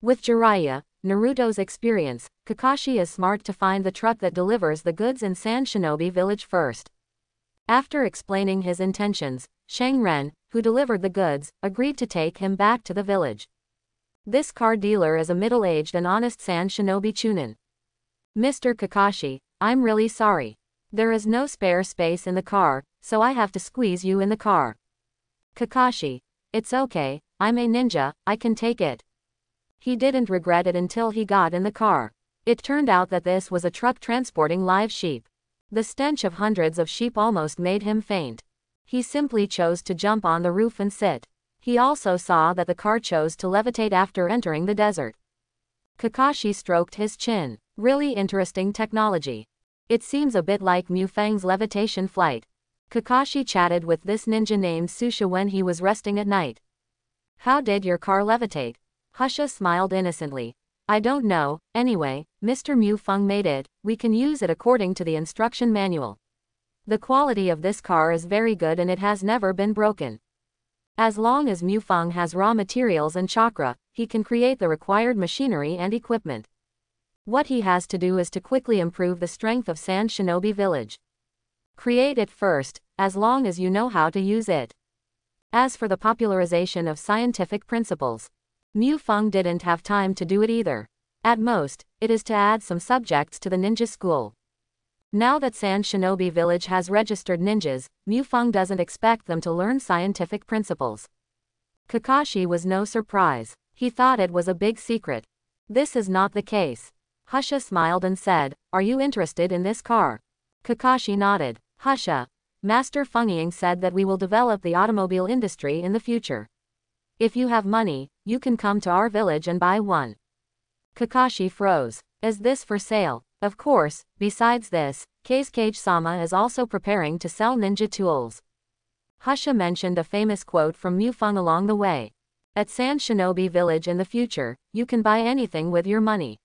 With Jiraiya, Naruto's experience, Kakashi is smart to find the truck that delivers the goods in Sand Shinobi village first. After explaining his intentions, Shang Ren, who delivered the goods, agreed to take him back to the village. This car dealer is a middle-aged and honest Sand Shinobi Chunin. Mr. Kakashi, I'm really sorry. There is no spare space in the car, so I have to squeeze you in the car. Kakashi. It's okay, I'm a ninja, I can take it. He didn't regret it until he got in the car. It turned out that this was a truck transporting live sheep. The stench of hundreds of sheep almost made him faint. He simply chose to jump on the roof and sit. He also saw that the car chose to levitate after entering the desert. Kakashi stroked his chin. Really interesting technology. It seems a bit like Mufang's levitation flight. Kakashi chatted with this ninja named Susha when he was resting at night. How did your car levitate? Husha smiled innocently. I don't know, anyway, Mr. Mufang made it, we can use it according to the instruction manual. The quality of this car is very good and it has never been broken. As long as Mufang has raw materials and chakra, he can create the required machinery and equipment. What he has to do is to quickly improve the strength of Sand Shinobi Village. Create it first, as long as you know how to use it. As for the popularization of scientific principles, Mufang didn't have time to do it either. At most, it is to add some subjects to the ninja school. Now that San Shinobi Village has registered ninjas, Mufang doesn't expect them to learn scientific principles. Kakashi was no surprise. He thought it was a big secret. This is not the case. Husha smiled and said, Are you interested in this car? Kakashi nodded. Husha. Master Fengying said that we will develop the automobile industry in the future. If you have money, you can come to our village and buy one. Kakashi froze. Is this for sale? Of course, besides this, Kazekage-sama is also preparing to sell ninja tools. Husha mentioned a famous quote from Mufang along the way. At San Shinobi Village in the future, you can buy anything with your money.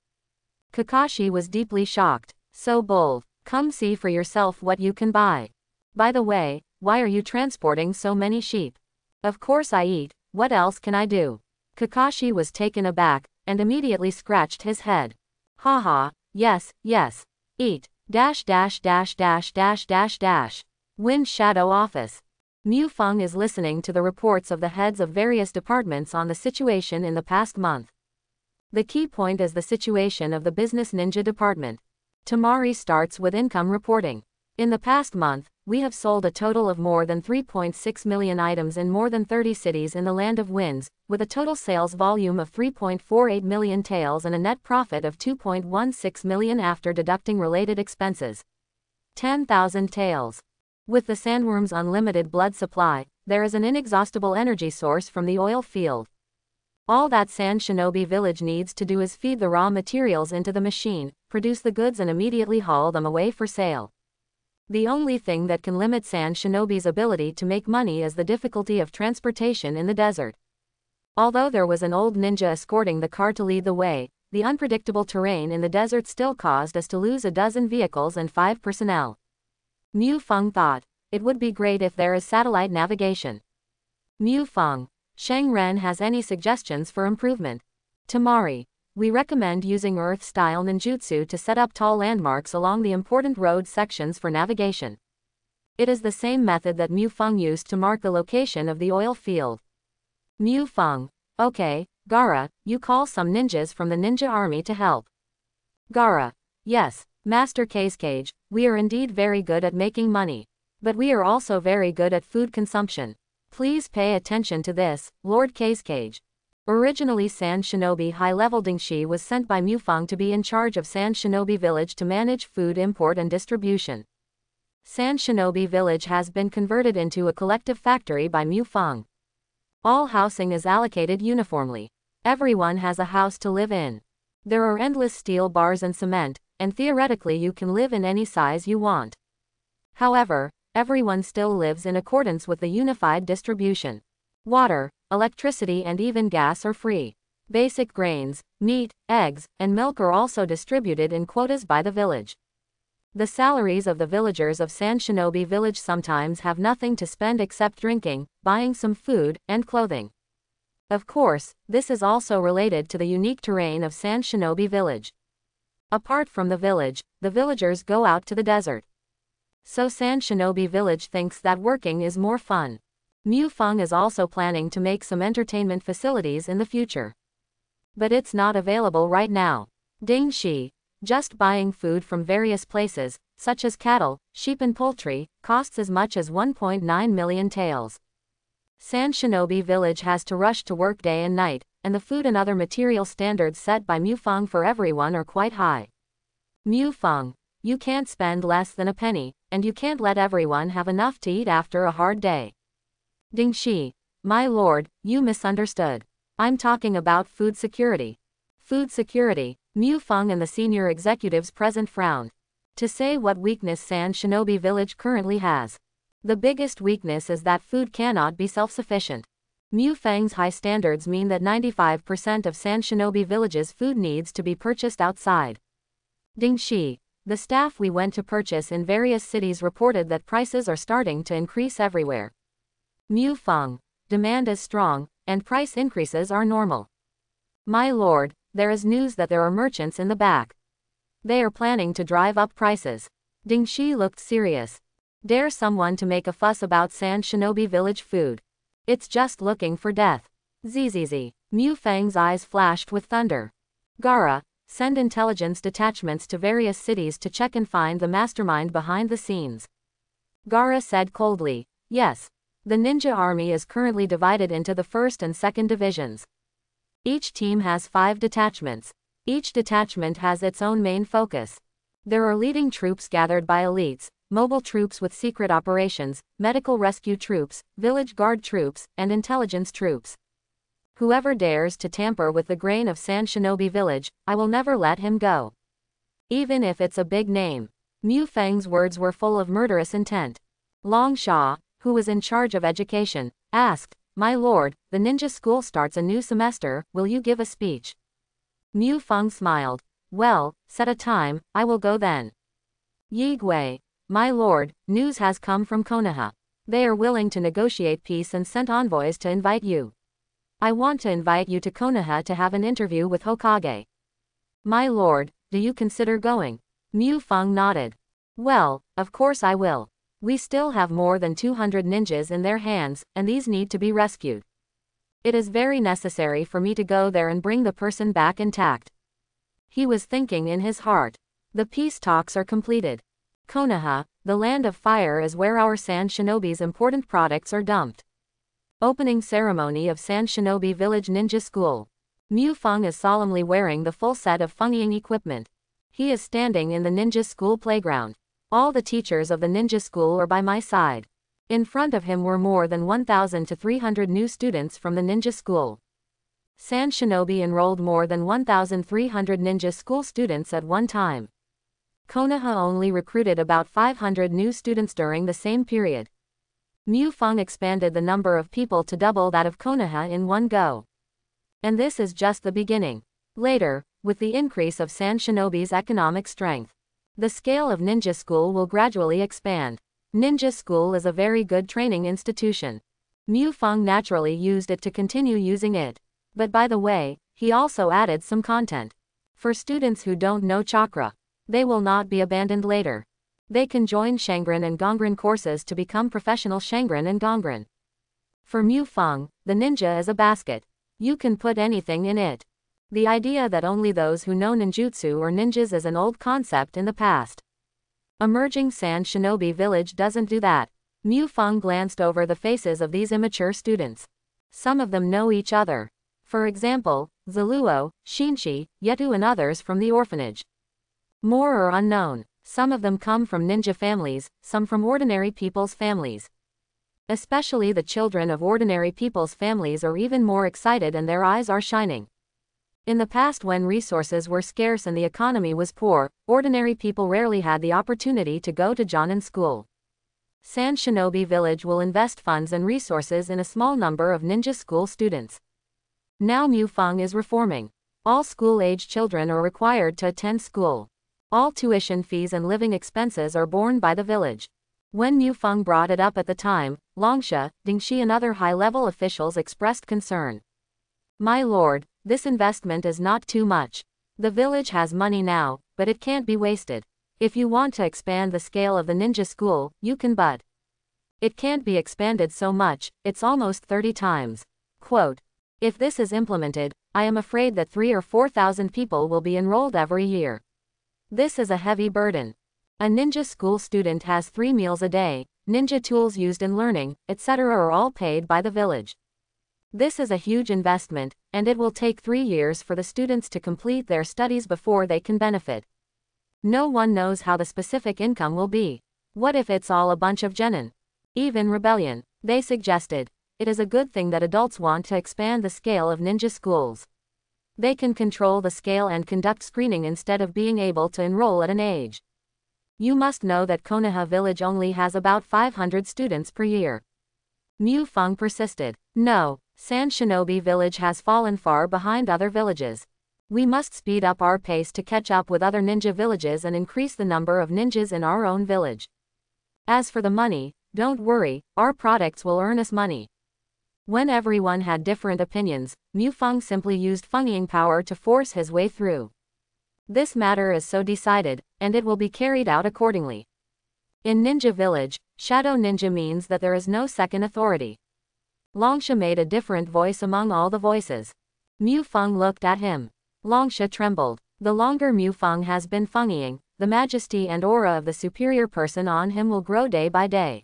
Kakashi was deeply shocked. So bold. Come see for yourself what you can buy. By the way, why are you transporting so many sheep? Of course I eat, what else can I do? Kakashi was taken aback, and immediately scratched his head. Haha, Yes, yes. Eat. Dash dash dash dash dash dash dash. Wind Shadow Office. Mufang is listening to the reports of the heads of various departments on the situation in the past month. The key point is the situation of the Business Ninja Department. Temari starts with income reporting. In the past month, we have sold a total of more than 3.6 million items in more than 30 cities in the Land of Winds, with a total sales volume of 3.48 million taels and a net profit of 2.16 million after deducting related expenses. 10,000 taels. With the sandworm's unlimited blood supply, there is an inexhaustible energy source from the oil field. All that Sand Shinobi village needs to do is feed the raw materials into the machine, produce the goods and immediately haul them away for sale. The only thing that can limit San Shinobi's ability to make money is the difficulty of transportation in the desert. Although there was an old ninja escorting the car to lead the way, the unpredictable terrain in the desert still caused us to lose a dozen vehicles and five personnel. Mufang thought, it would be great if there is satellite navigation. Mufang, Shang Ren has any suggestions for improvement? Temari, we recommend using Earth-style ninjutsu to set up tall landmarks along the important road sections for navigation. It is the same method that Mufang used to mark the location of the oil field. Mufang. Okay, Gaara, you call some ninjas from the ninja army to help. Gaara. Yes, Master Kazekage, we are indeed very good at making money. But we are also very good at food consumption. Please pay attention to this, Lord Kazekage. Originally Sand Shinobi high-level Dingshi was sent by Mufang to be in charge of Sand Shinobi Village to manage food import and distribution. Sand Shinobi Village has been converted into a collective factory by Mufang. All housing is allocated uniformly. Everyone has a house to live in. There are endless steel bars and cement, and theoretically you can live in any size you want. However, everyone still lives in accordance with the unified distribution. Water, electricity and even gas are free. Basic grains, meat, eggs, and milk are also distributed in quotas by the village. The salaries of the villagers of Sand Shinobi village sometimes have nothing to spend except drinking, buying some food, and clothing. Of course, this is also related to the unique terrain of Sand Shinobi village. Apart from the village, the villagers go out to the desert. So Sand Shinobi village thinks that working is more fun. Mufang is also planning to make some entertainment facilities in the future. But it's not available right now. Ding Shi. Just buying food from various places, such as cattle, sheep and poultry, costs as much as 1.9 million taels. San Shinobi Village has to rush to work day and night, and the food and other material standards set by Mufeng for everyone are quite high. Mufeng, you can't spend less than a penny, and you can't let everyone have enough to eat after a hard day. Ding Shi, my lord, you misunderstood. I'm talking about food security. Food security, Mufeng and the senior executives present frowned. To say what weakness San Shinobi Village currently has. The biggest weakness is that food cannot be self-sufficient. Mufeng's high standards mean that 95% of San Shinobi Village's food needs to be purchased outside. Ding Shi, the staff we went to purchase in various cities reported that prices are starting to increase everywhere. Mufeng, demand is strong, and price increases are normal. My lord, there is news that there are merchants in the back. They are planning to drive up prices. Ding Shi looked serious. Dare someone to make a fuss about San Shinobi village food. It's just looking for death. Zzz. Mufeng's eyes flashed with thunder. Gaara, send intelligence detachments to various cities to check and find the mastermind behind the scenes. Gaara said coldly, Yes. The ninja army is currently divided into the first and second divisions. Each team has five detachments. Each detachment has its own main focus. There are leading troops gathered by elites, mobile troops with secret operations, medical rescue troops, village guard troops, and intelligence troops. Whoever dares to tamper with the grain of San Shinobi village, I will never let him go. Even if it's a big name. Mufeng's words were full of murderous intent. Long Sha, who was in charge of education, asked, My lord, the ninja school starts a new semester, will you give a speech? Mufeng smiled. Well, set a time, I will go then. Yi Gui, my lord, news has come from Konoha. They are willing to negotiate peace and sent envoys to invite you. I want to invite you to Konoha to have an interview with Hokage. My lord, do you consider going? Mufeng nodded. Well, of course I will. We still have more than 200 ninjas in their hands, and these need to be rescued. It is very necessary for me to go there and bring the person back intact. He was thinking in his heart. The peace talks are completed. Konoha, the land of fire is where our San Shinobi's important products are dumped. Opening ceremony of San Shinobi Village Ninja School. Mufeng is solemnly wearing the full set of Fengying equipment. He is standing in the ninja school playground. All the teachers of the ninja school are by my side. In front of him were more than 1,000 to 300 new students from the ninja school. San Shinobi enrolled more than 1,300 ninja school students at one time. Konoha only recruited about 500 new students during the same period. Mufeng expanded the number of people to double that of Konoha in one go. And this is just the beginning. Later, with the increase of San Shinobi's economic strength, the scale of ninja school will gradually expand. Ninja School is a very good training institution. Mufeng naturally used it to continue using it. But by the way, he also added some content. For students who don't know chakra, they will not be abandoned later. They can join Shangren and Gongren courses to become professional Shangren and Gongren. For Mufeng, the ninja is a basket. You can put anything in it. The idea that only those who know ninjutsu or ninjas is an old concept in the past. Emerging San Shinobi Village doesn't do that. Mufeng glanced over the faces of these immature students. Some of them know each other. For example, Zaluo, Shinshi, Yetu and others from the orphanage. More are unknown. Some of them come from ninja families, some from ordinary people's families. Especially the children of ordinary people's families are even more excited and their eyes are shining. In the past when resources were scarce and the economy was poor, ordinary people rarely had the opportunity to go to Jonin school. San Shinobi Village will invest funds and resources in a small number of ninja school students. Now Mufeng is reforming. All school-age children are required to attend school. All tuition fees and living expenses are borne by the village. When Mufeng brought it up at the time, Longsha, Dingxi and other high-level officials expressed concern. My lord, this investment is not too much. The village has money now, but it can't be wasted. If you want to expand the scale of the ninja school, you can but. It can't be expanded so much, it's almost 30 times. Quote. If this is implemented, I am afraid that 3 or 4,000 people will be enrolled every year. This is a heavy burden. A ninja school student has three meals a day, ninja tools used in learning, etc. are all paid by the village. This is a huge investment, and it will take three years for the students to complete their studies before they can benefit. No one knows how the specific income will be. What if it's all a bunch of genin? Even rebellion. They suggested. It is a good thing that adults want to expand the scale of ninja schools. They can control the scale and conduct screening instead of being able to enroll at an age. You must know that Konoha village only has about 500 students per year. Mu Feng persisted. No, Sand Shinobi village has fallen far behind other villages. We must speed up our pace to catch up with other ninja villages and increase the number of ninjas in our own village. As for the money, don't worry, our products will earn us money. When everyone had different opinions, Mu Feng simply used Fengying power to force his way through. This matter is so decided, and it will be carried out accordingly. In Ninja Village, Shadow Ninja means that there is no second authority. Longsha made a different voice among all the voices. Mu Feng looked at him. Longsha trembled. The longer Mu Feng has been Fengying, the majesty and aura of the superior person on him will grow day by day.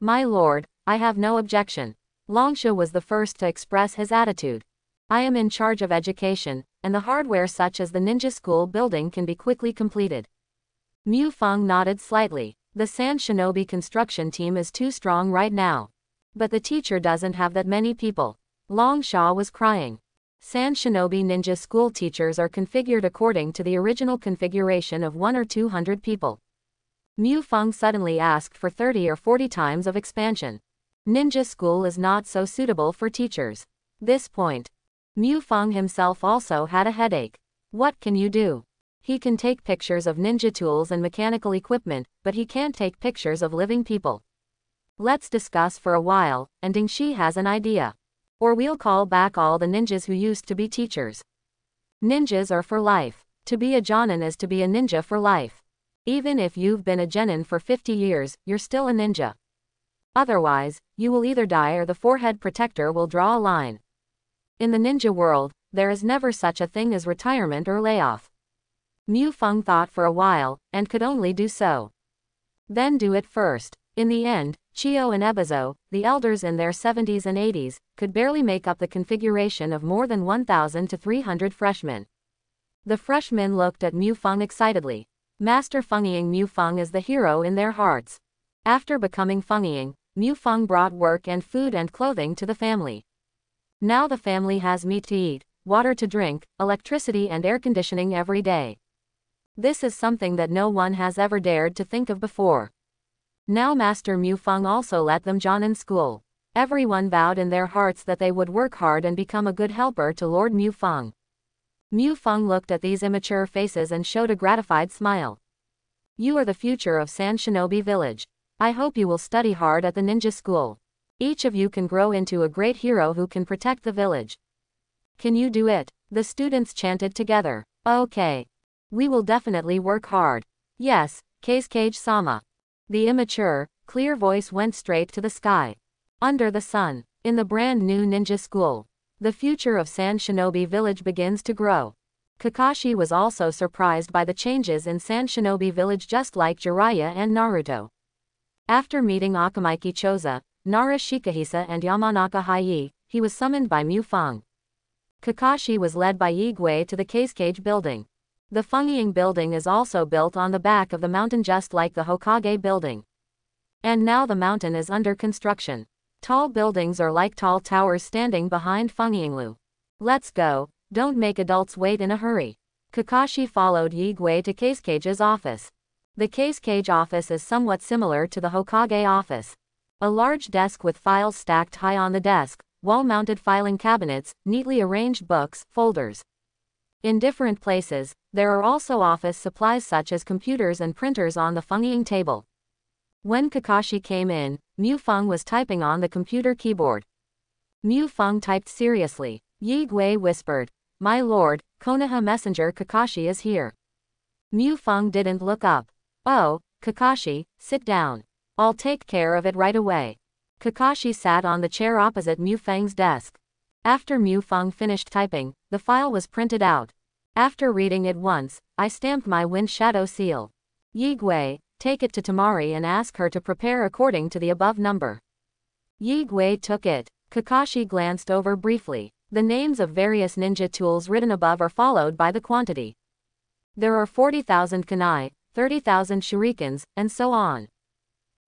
My lord, I have no objection. Longsha was the first to express his attitude. I am in charge of education, and the hardware such as the ninja school building can be quickly completed. Mu Feng nodded slightly. The Sand Shinobi construction team is too strong right now. But the teacher doesn't have that many people. Long Sha was crying. Sand Shinobi Ninja school teachers are configured according to the original configuration of 1 or 200 people. Mu Feng suddenly asked for 30 or 40 times of expansion. Ninja school is not so suitable for teachers. This point. Mu Feng himself also had a headache. What can you do? He can take pictures of ninja tools and mechanical equipment, but he can't take pictures of living people. Let's discuss for a while, and Ding Shi has an idea. Or we'll call back all the ninjas who used to be teachers. Ninjas are for life. To be a Jonin is to be a ninja for life. Even if you've been a genin for 50 years, you're still a ninja. Otherwise, you will either die or the forehead protector will draw a line. In the ninja world, there is never such a thing as retirement or layoff. Mu Feng thought for a while, and could only do so. Then do it first. In the end, Chiyo and Ebizo, the elders in their 70s and 80s, could barely make up the configuration of more than 1,000 to 300 freshmen. The freshmen looked at Mu Feng excitedly. Master Fengying Mu Feng is the hero in their hearts. After becoming Fengying, Mu Feng brought work and food and clothing to the family. Now the family has meat to eat, water to drink, electricity and air conditioning every day. This is something that no one has ever dared to think of before. Now Master Mu Feng also let them join in school. Everyone vowed in their hearts that they would work hard and become a good helper to Lord Mu Feng. Mu Feng looked at these immature faces and showed a gratified smile. You are the future of Sand Shinobi Village. I hope you will study hard at the ninja school. Each of you can grow into a great hero who can protect the village. Can you do it? The students chanted together. Okay. We will definitely work hard. Yes, Kazekage Sama. The immature, clear voice went straight to the sky. Under the sun, in the brand new ninja school, the future of Sand Shinobi Village begins to grow. Kakashi was also surprised by the changes in Sand Shinobi Village just like Jiraiya and Naruto. After meeting Akimichi Choza, Nara Shikahisa and Yamanaka Hiei, he was summoned by Mu Feng. Kakashi was led by Yi Gui to the Kazekage building. The Fengying building is also built on the back of the mountain just like the Hokage building. And now the mountain is under construction. Tall buildings are like tall towers standing behind Fengyinglu. Let's go, don't make adults wait in a hurry. Kakashi followed Yi Gui to Cage's office. The Kazekage office is somewhat similar to the Hokage office. A large desk with files stacked high on the desk, wall-mounted filing cabinets, neatly arranged books, folders. In different places, there are also office supplies such as computers and printers on the Fengying table. When Kakashi came in, Mu Feng was typing on the computer keyboard. Mu Feng typed seriously. Yi Gui whispered, My lord, Konoha messenger Kakashi is here. Mu Feng didn't look up. Oh, Kakashi, sit down. I'll take care of it right away. Kakashi sat on the chair opposite Mu Feng's desk. After Mu Feng finished typing, the file was printed out. After reading it once, I stamped my wind shadow seal. Yigui, take it to Temari and ask her to prepare according to the above number. Yigui took it. Kakashi glanced over briefly. The names of various ninja tools written above are followed by the quantity. There are 40,000 kunai, 30,000 shurikens, and so on.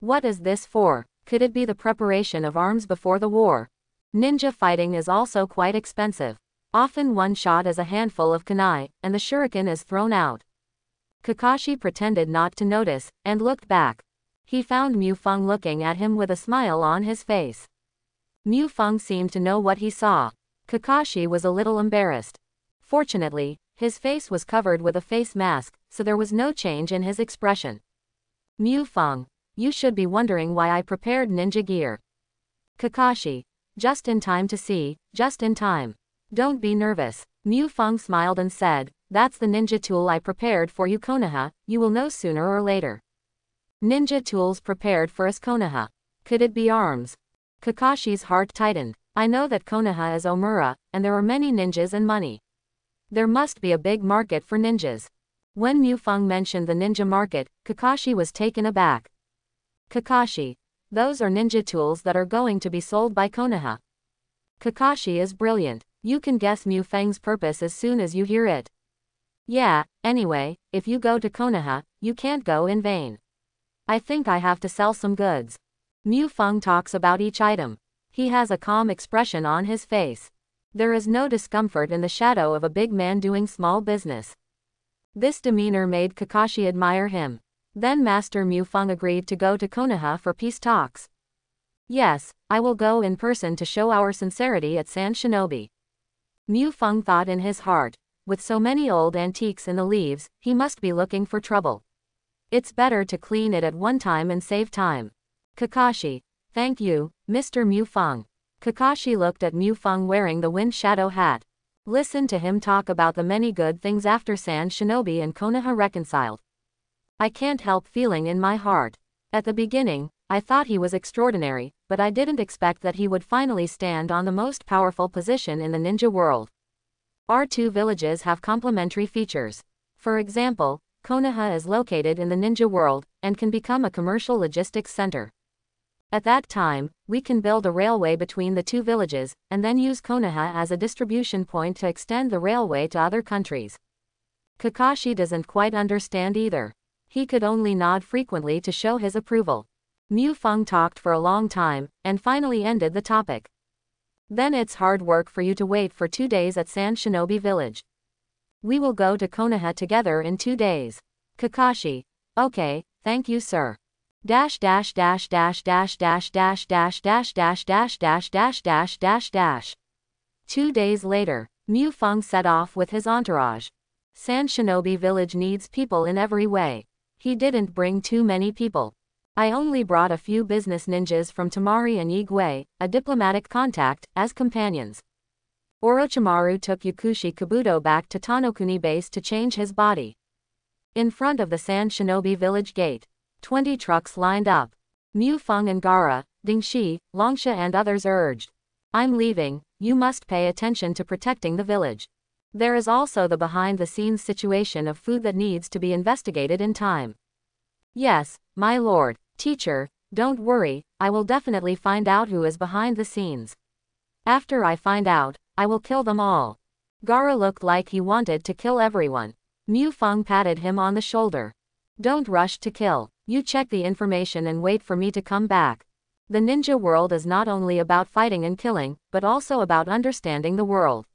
What is this for? Could it be the preparation of arms before the war? Ninja fighting is also quite expensive. Often one shot is a handful of kunai, and the shuriken is thrown out. Kakashi pretended not to notice, and looked back. He found Mu Feng looking at him with a smile on his face. Mu Feng seemed to know what he saw. Kakashi was a little embarrassed. Fortunately, his face was covered with a face mask, so there was no change in his expression. Mu Feng, you should be wondering why I prepared ninja gear. Kakashi, just in time to see, just in time. Don't be nervous. Mu Feng smiled and said, That's the ninja tool I prepared for you Konoha, you will know sooner or later. Ninja tools prepared for us Konoha. Could it be arms? Kakashi's heart tightened. I know that Konoha is Omura, and there are many ninjas and money. There must be a big market for ninjas. When Mufeng mentioned the ninja market, Kakashi was taken aback. Kakashi. Those are ninja tools that are going to be sold by Konoha. Kakashi is brilliant. You can guess Mufeng's purpose as soon as you hear it. Yeah, anyway, if you go to Konoha, you can't go in vain. I think I have to sell some goods. Mu Feng talks about each item. He has a calm expression on his face. There is no discomfort in the shadow of a big man doing small business. This demeanor made Kakashi admire him. Then Master Mu Feng agreed to go to Konoha for peace talks. Yes, I will go in person to show our sincerity at San Shinobi. Mu Feng thought in his heart, with so many old antiques in the leaves, he must be looking for trouble. It's better to clean it at one time and save time. Kakashi. Thank you, Mr. Mu Feng. Kakashi looked at Mu Feng wearing the wind shadow hat. Listen to him talk about the many good things after San Shinobi and Konoha reconciled. I can't help feeling in my heart. At the beginning, I thought he was extraordinary, but I didn't expect that he would finally stand on the most powerful position in the ninja world. Our two villages have complementary features. For example, Konoha is located in the ninja world, and can become a commercial logistics center. At that time, we can build a railway between the two villages, and then use Konoha as a distribution point to extend the railway to other countries. Kakashi doesn't quite understand either. He could only nod frequently to show his approval. Mu Feng talked for a long time, and finally ended the topic. Then it's hard work for you to wait for two days at Sand Shinobi village. We will go to Konoha together in two days. Kakashi. Okay, thank you sir. Dash dash dash dash dash dash dash dash dash dash dash dash dash dash dash dash. Two days later, Mu Feng set off with his entourage. Sand Shinobi village needs people in every way. He didn't bring too many people. I only brought a few business ninjas from Temari and Yigui, a diplomatic contact, as companions. Orochimaru took Yakushi Kabuto back to Tanokuni base to change his body. In front of the Sand Shinobi village gate, 20 trucks lined up. Mu Feng and Gaara, Dingxi, Longsha and others urged. I'm leaving, you must pay attention to protecting the village. There is also the behind-the-scenes situation of food that needs to be investigated in time. Yes, my lord, teacher, don't worry, I will definitely find out who is behind the scenes. After I find out, I will kill them all. Gaara looked like he wanted to kill everyone. Mu Feng patted him on the shoulder. Don't rush to kill. You check the information and wait for me to come back. The ninja world is not only about fighting and killing, but also about understanding the world.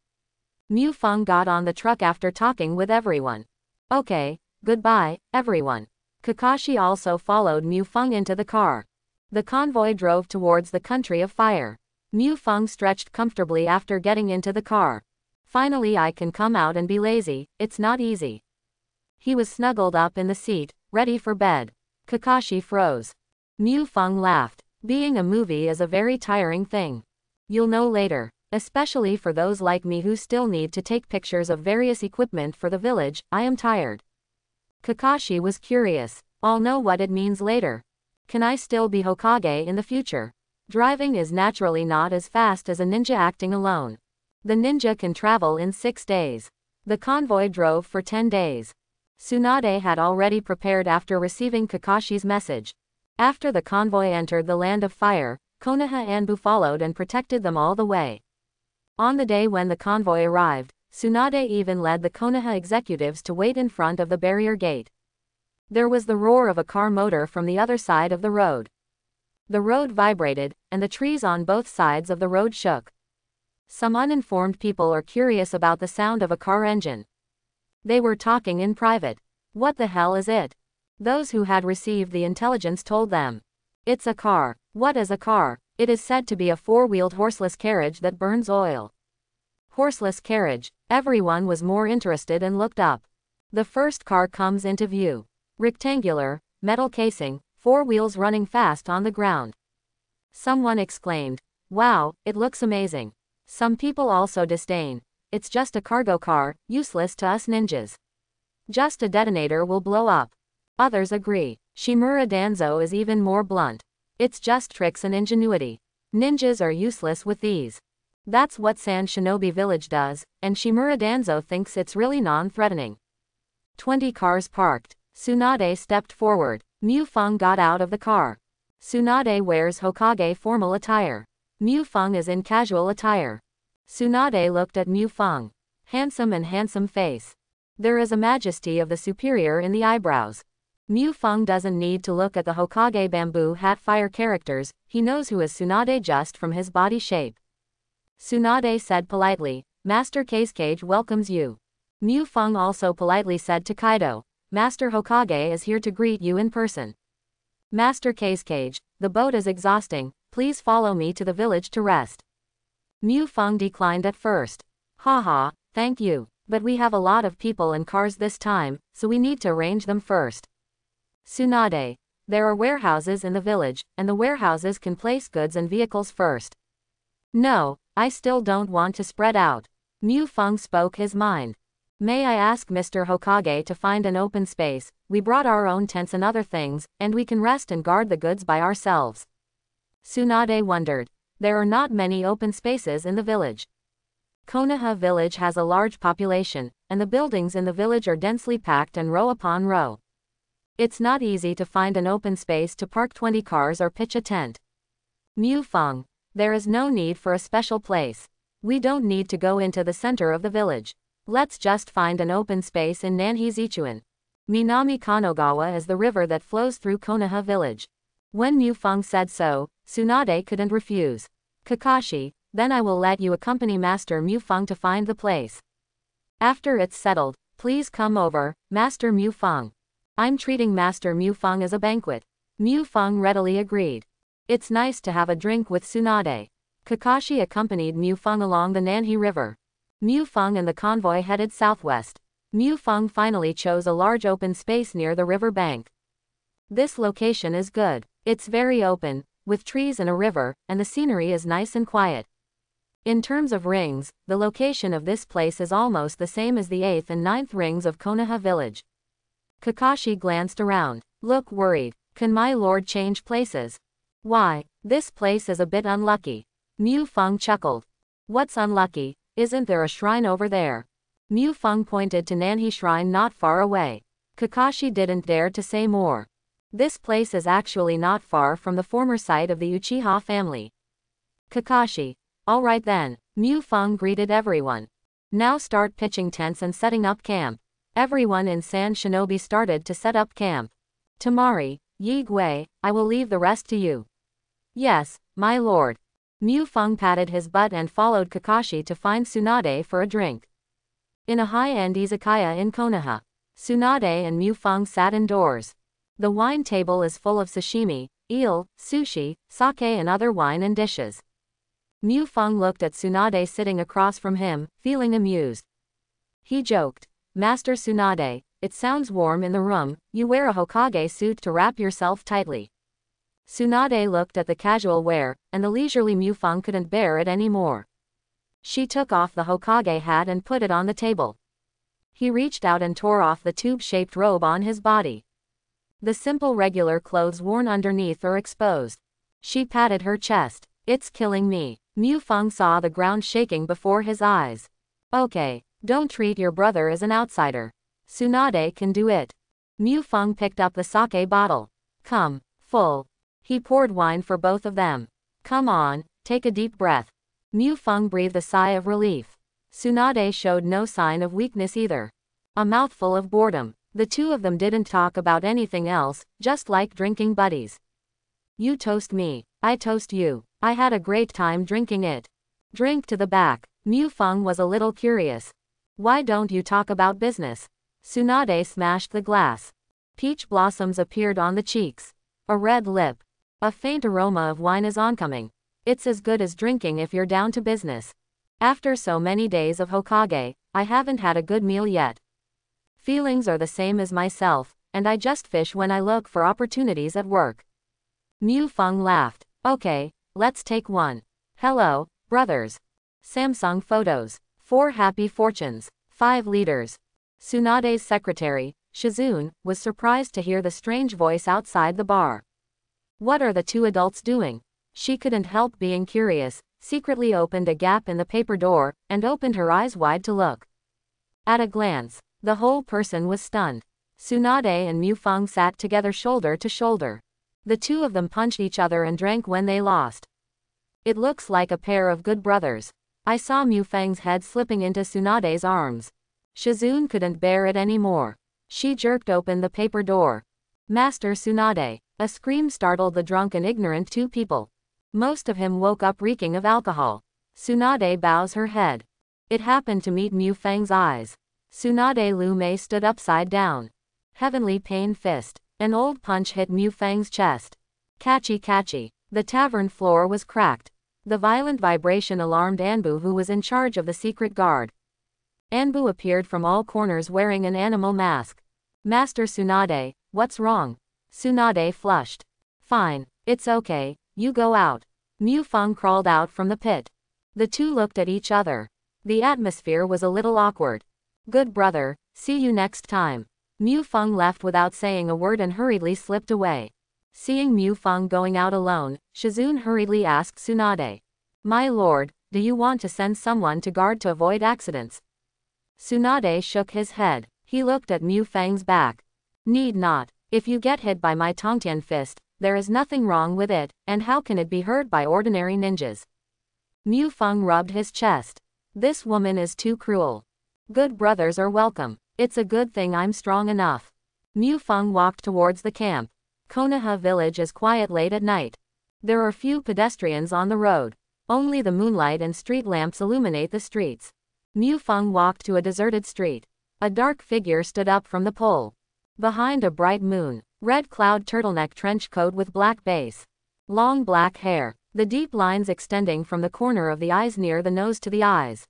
Mu Feng got on the truck after talking with everyone. Okay, goodbye, everyone. Kakashi also followed Mu Feng into the car. The convoy drove towards the country of fire. Mu Feng stretched comfortably after getting into the car. Finally I can come out and be lazy, it's not easy. He was snuggled up in the seat, ready for bed. Kakashi froze. Mu Feng laughed. Being a movie is a very tiring thing. You'll know later, especially for those like me who still need to take pictures of various equipment for the village, I am tired. Kakashi was curious. I'll know what it means later. Can I still be Hokage in the future? Driving is naturally not as fast as a ninja acting alone. The ninja can travel in six days. The convoy drove for 10 days. Tsunade had already prepared after receiving Kakashi's message. After the convoy entered the land of fire, Konoha Anbu followed and protected them all the way. On the day when the convoy arrived, Tsunade even led the Konoha executives to wait in front of the barrier gate. There was the roar of a car motor from the other side of the road. The road vibrated, and the trees on both sides of the road shook. Some uninformed people are curious about the sound of a car engine. They were talking in private. What the hell is it? Those who had received the intelligence told them. It's a car. What is a car? It is said to be a four-wheeled horseless carriage that burns oil. Horseless carriage. Everyone was more interested and looked up. The first car comes into view. Rectangular, metal casing, four wheels running fast on the ground. Someone exclaimed, Wow, it looks amazing. Some people also disdain. It's just a cargo car, useless to us ninjas. Just a detonator will blow up. Others agree. Shimura Danzo is even more blunt. It's just tricks and ingenuity. Ninjas are useless with these. That's what Sand Shinobi Village does, and Shimura Danzo thinks it's really non-threatening. 20 cars parked. Tsunade stepped forward. Mu Feng got out of the car. Tsunade wears Hokage formal attire. Mu Feng is in casual attire. Tsunade looked at Mu Feng. Handsome and handsome face. There is a majesty of the superior in the eyebrows. Mu Feng doesn't need to look at the Hokage bamboo hat fire characters, he knows who is Tsunade just from his body shape. Tsunade said politely, Master Kazekage welcomes you. Mu Feng also politely said to Kaido, Master Hokage is here to greet you in person. Master Kazekage, the boat is exhausting, please follow me to the village to rest. Mu Feng declined at first. Haha, thank you, but we have a lot of people and cars this time, so we need to arrange them first. Tsunade. There are warehouses in the village, and the warehouses can place goods and vehicles first. No, I still don't want to spread out. Mu Feng spoke his mind. May I ask Mr. Hokage to find an open space, we brought our own tents and other things, and we can rest and guard the goods by ourselves. Tsunade wondered. There are not many open spaces in the village. Konoha village has a large population, and the buildings in the village are densely packed and row upon row. It's not easy to find an open space to park 20 cars or pitch a tent. Mu Feng. There is no need for a special place. We don't need to go into the center of the village. Let's just find an open space in Nanhizichuan. Minami Kanogawa is the river that flows through Konoha village. When Mu Feng said so, Tsunade couldn't refuse. Kakashi, then I will let you accompany Master Mu Feng to find the place. After it's settled, please come over, Master Mu Feng. I'm treating Master Mu Feng as a banquet. Mu Feng readily agreed. It's nice to have a drink with Tsunade. Kakashi accompanied Mu Feng along the Nanhi River. Mu Feng and the convoy headed southwest. Mu Feng finally chose a large open space near the river bank. This location is good. It's very open, with trees and a river, and the scenery is nice and quiet. In terms of rings, the location of this place is almost the same as the 8th and ninth rings of Konoha village. Kakashi glanced around. Look worried. Can my lord change places? Why, this place is a bit unlucky. Mu Feng chuckled. What's unlucky? Isn't there a shrine over there? Mu Feng pointed to Nanhi Shrine not far away. Kakashi didn't dare to say more. This place is actually not far from the former site of the Uchiha family. Kakashi. Alright then, Mu Feng greeted everyone. Now start pitching tents and setting up camp. Everyone in Sand Shinobi started to set up camp. Temari, Yi Gui, I will leave the rest to you. Yes, my lord. Mu Feng patted his butt and followed Kakashi to find Tsunade for a drink. In a high-end izakaya in Konoha, Tsunade and Mu Feng sat indoors. The wine table is full of sashimi, eel, sushi, sake and other wine and dishes. Mu Feng looked at Tsunade sitting across from him, feeling amused. He joked, Master Tsunade, it sounds warm in the room, you wear a Hokage suit to wrap yourself tightly. Tsunade looked at the casual wear, and the leisurely Mu Feng couldn't bear it anymore. She took off the Hokage hat and put it on the table. He reached out and tore off the tube-shaped robe on his body. The simple regular clothes worn underneath are exposed. She patted her chest. It's killing me. Mu Feng saw the ground shaking before his eyes. Okay, don't treat your brother as an outsider. Tsunade can do it. Mu Feng picked up the sake bottle. Come, full. He poured wine for both of them. Come on, take a deep breath. Mu Feng breathed a sigh of relief. Tsunade showed no sign of weakness either. A mouthful of boredom. The two of them didn't talk about anything else, just like drinking buddies. You toast me, I toast you. I had a great time drinking it. Drink to the back. Mu Feng was a little curious. Why don't you talk about business? Tsunade smashed the glass. Peach blossoms appeared on the cheeks. A red lip. A faint aroma of wine is oncoming. It's as good as drinking if you're down to business. After so many days of Hokage, I haven't had a good meal yet. Feelings are the same as myself, and I just fish when I look for opportunities at work. Mu Feng laughed. Okay, let's take one. Hello, brothers. Samsung photos. Four happy fortunes. Five leaders. Tsunade's secretary, Shizune, was surprised to hear the strange voice outside the bar. What are the two adults doing? She couldn't help being curious, secretly opened a gap in the paper door, and opened her eyes wide to look. At a glance, the whole person was stunned. Tsunade and Mufeng sat together shoulder to shoulder. The two of them punched each other and drank when they lost. It looks like a pair of good brothers. I saw Mufeng's head slipping into Tsunade's arms. Shizune couldn't bear it anymore. She jerked open the paper door. Master Tsunade. A scream startled the drunk and ignorant two people. Most of him woke up reeking of alcohol. Tsunade bows her head. It happened to meet Mu Feng's eyes. Tsunade Lu Mei stood upside down. Heavenly pain fist. An old punch hit Mu Feng's chest. Catchy catchy. The tavern floor was cracked. The violent vibration alarmed Anbu who was in charge of the secret guard. Anbu appeared from all corners wearing an animal mask. Master Tsunade, what's wrong? Tsunade flushed. Fine, it's okay, you go out. Mu Feng crawled out from the pit. The two looked at each other. The atmosphere was a little awkward. Good brother, see you next time. Mu Feng left without saying a word and hurriedly slipped away. Seeing Mu Feng going out alone, Shizune hurriedly asked Tsunade. My lord, do you want to send someone to guard to avoid accidents? Tsunade shook his head. He looked at Mu Feng's back. Need not. If you get hit by my Tongtian fist, there is nothing wrong with it, and how can it be hurt by ordinary ninjas? Mu Feng rubbed his chest. This woman is too cruel. Good brothers are welcome. It's a good thing I'm strong enough. Mu Feng walked towards the camp. Konoha village is quiet late at night. There are few pedestrians on the road. Only the moonlight and street lamps illuminate the streets. Mu Feng walked to a deserted street. A dark figure stood up from the pole. Behind a bright moon, red cloud turtleneck trench coat with black base. Long black hair, the deep lines extending from the corner of the eyes near the nose to the eyes.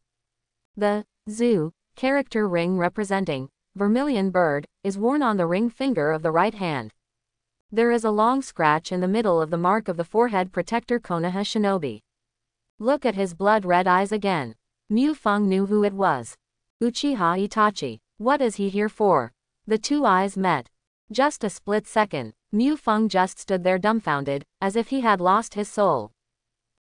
The Zu character ring representing vermilion bird is worn on the ring finger of the right hand. There is a long scratch in the middle of the mark of the forehead protector Konoha Shinobi. Look at his blood-red eyes again. Mu Feng knew who it was. Uchiha Itachi. What is he here for? The two eyes met. Just a split second, Mu Feng just stood there dumbfounded, as if he had lost his soul.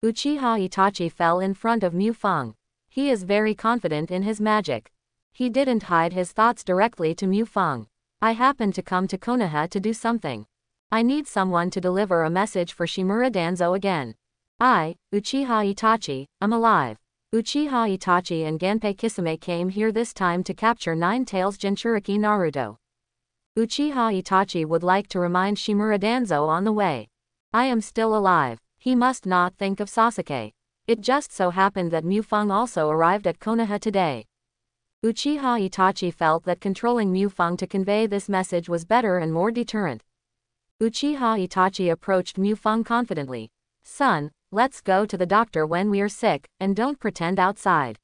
Uchiha Itachi fell in front of Mu Feng. He is very confident in his magic. He didn't hide his thoughts directly to Mu Feng. I happened to come to Konoha to do something. I need someone to deliver a message for Shimura Danzo again. I, Uchiha Itachi, am alive. Uchiha Itachi and Ganpei Kisame came here this time to capture Nine Tails Jinchuriki Naruto. Uchiha Itachi would like to remind Shimura Danzo on the way. I am still alive. He must not think of Sasuke. It just so happened that Mufeng also arrived at Konoha today. Uchiha Itachi felt that controlling Mufeng to convey this message was better and more deterrent. Uchiha Itachi approached Mufeng confidently. Son, Let's go to the doctor when we are sick, and don't pretend outside.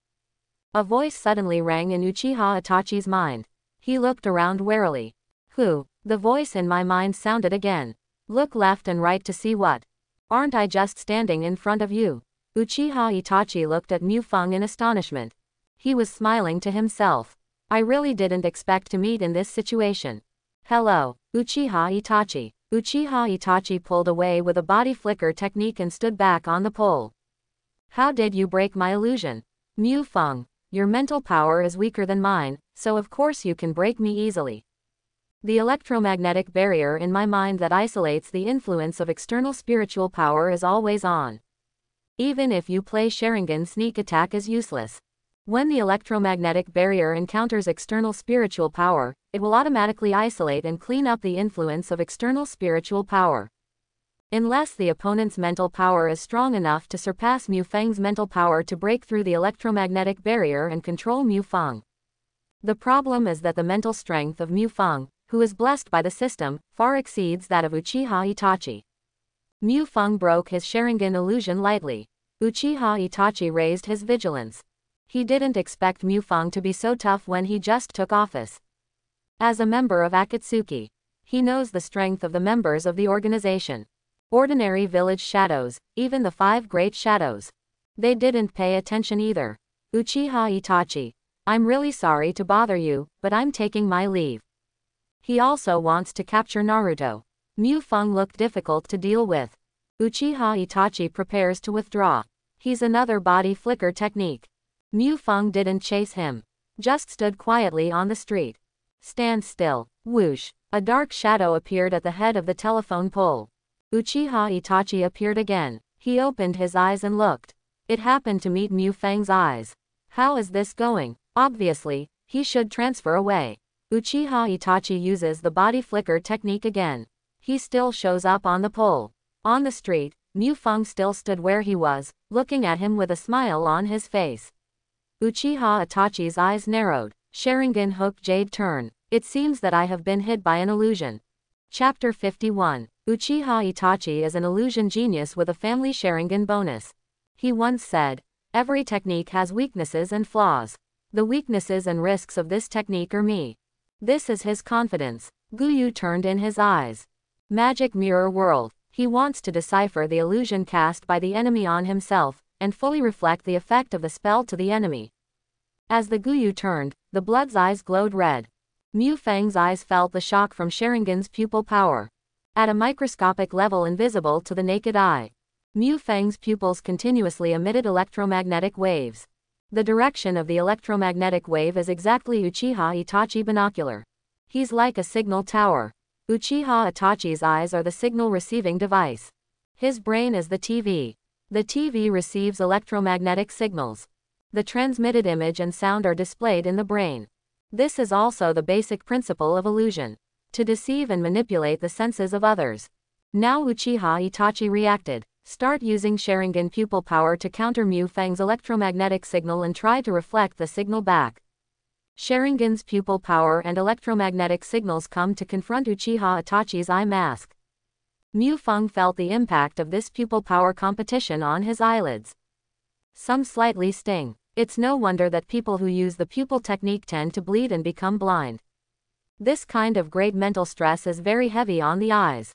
A voice suddenly rang in Uchiha Itachi's mind. He looked around warily. Who? The voice in my mind sounded again. Look left and right to see what. Aren't I just standing in front of you? Uchiha Itachi looked at Mufeng in astonishment. He was smiling to himself. I really didn't expect to meet in this situation. Hello, Uchiha Itachi. Uchiha Itachi pulled away with a body flicker technique and stood back on the pole. How did you break my illusion? Mu Feng, your mental power is weaker than mine, so of course you can break me easily. The electromagnetic barrier in my mind that isolates the influence of external spiritual power is always on. Even if you play Sharingan sneak attack is useless. When the electromagnetic barrier encounters external spiritual power, it will automatically isolate and clean up the influence of external spiritual power. Unless the opponent's mental power is strong enough to surpass Mu Feng's mental power to break through the electromagnetic barrier and control Mu Feng. The problem is that the mental strength of Mu Feng, who is blessed by the system, far exceeds that of Uchiha Itachi. Mu Feng broke his Sharingan illusion lightly. Uchiha Itachi raised his vigilance. He didn't expect Mu Feng to be so tough when he just took office. As a member of Akatsuki, he knows the strength of the members of the organization. Ordinary village shadows, even the five great shadows. They didn't pay attention either. Uchiha Itachi. I'm really sorry to bother you, but I'm taking my leave. He also wants to capture Naruto. Mu Feng looked difficult to deal with. Uchiha Itachi prepares to withdraw. He's another body flicker technique. Mu Feng didn't chase him. Just stood quietly on the street. Stand still. Whoosh. A dark shadow appeared at the head of the telephone pole. Uchiha Itachi appeared again. He opened his eyes and looked. It happened to meet Mu Feng's eyes. How is this going? Obviously, he should transfer away. Uchiha Itachi uses the body flicker technique again. He still shows up on the pole. On the street, Mu Feng still stood where he was, looking at him with a smile on his face. Uchiha Itachi's eyes narrowed. Sharingan hook jade turn. It seems that I have been hit by an illusion. Chapter 51 Uchiha Itachi is an illusion genius with a family Sharingan bonus. He once said, Every technique has weaknesses and flaws. The weaknesses and risks of this technique are me. This is his confidence. Guyu turned in his eyes. Magic Mirror World. He wants to decipher the illusion cast by the enemy on himself, and fully reflect the effect of the spell to the enemy. As the Guyu turned, the blood's eyes glowed red. Mu Feng's eyes felt the shock from Sharingan's pupil power. At a microscopic level invisible to the naked eye. Mu Feng's pupils continuously emitted electromagnetic waves. The direction of the electromagnetic wave is exactly Uchiha Itachi binocular. He's like a signal tower. Uchiha Itachi's eyes are the signal receiving device. His brain is the TV. The TV receives electromagnetic signals. The transmitted image and sound are displayed in the brain. This is also the basic principle of illusion. To deceive and manipulate the senses of others. Now Uchiha Itachi reacted. Start using Sharingan pupil power to counter Mu Feng's electromagnetic signal and try to reflect the signal back. Sharingan's pupil power and electromagnetic signals come to confront Uchiha Itachi's eye mask. Mu Feng felt the impact of this pupil power competition on his eyelids. Some slightly sting. It's no wonder that people who use the pupil technique tend to bleed and become blind. This kind of great mental stress is very heavy on the eyes.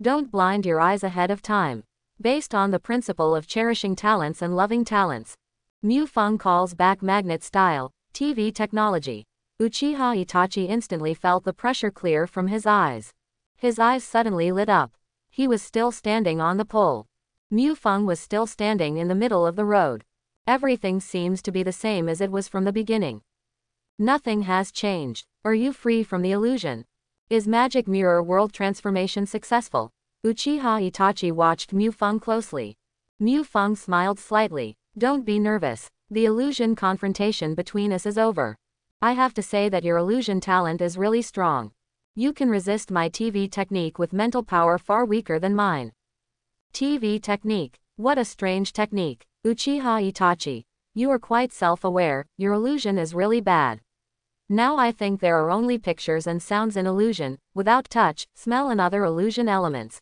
Don't blind your eyes ahead of time. Based on the principle of cherishing talents and loving talents. Mu Feng calls back magnet style, TV technology. Uchiha Itachi instantly felt the pressure clear from his eyes. His eyes suddenly lit up. He was still standing on the pole. Mu Feng was still standing in the middle of the road. Everything seems to be the same as it was from the beginning. Nothing has changed. Are you free from the illusion? Is Magic Mirror World Transformation successful? Uchiha Itachi watched Mu Feng closely. Mu Feng smiled slightly. Don't be nervous. The illusion confrontation between us is over. I have to say that your illusion talent is really strong. You can resist my TV technique with mental power far weaker than mine. TV technique. What a strange technique. Uchiha Itachi. You are quite self-aware, your illusion is really bad. Now I think there are only pictures and sounds in illusion, without touch, smell and other illusion elements.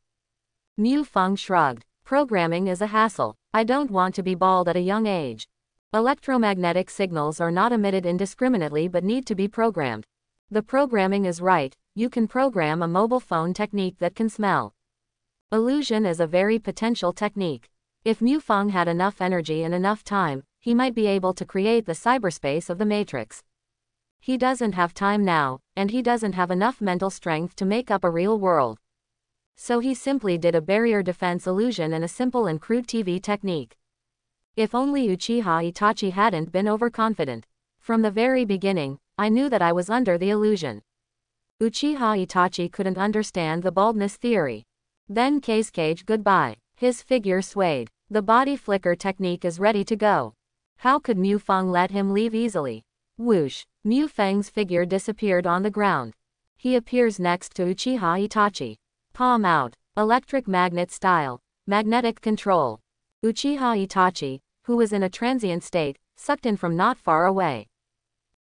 Mu Feng shrugged. Programming is a hassle. I don't want to be bald at a young age. Electromagnetic signals are not emitted indiscriminately but need to be programmed. The programming is right, you can program a mobile phone technique that can smell. Illusion is a very potential technique. If Mu Feng had enough energy and enough time, he might be able to create the cyberspace of the Matrix. He doesn't have time now, and he doesn't have enough mental strength to make up a real world. So he simply did a barrier defense illusion and a simple and crude TV technique. If only Uchiha Itachi hadn't been overconfident. From the very beginning, I knew that I was under the illusion. Uchiha Itachi couldn't understand the baldness theory. Then Kazekage goodbye. His figure swayed. The body flicker technique is ready to go. How could Mu Feng let him leave easily? Whoosh. Mu Feng's figure disappeared on the ground. He appears next to Uchiha Itachi. Palm out. Electric magnet style. Magnetic control. Uchiha Itachi, who was in a transient state, sucked in from not far away.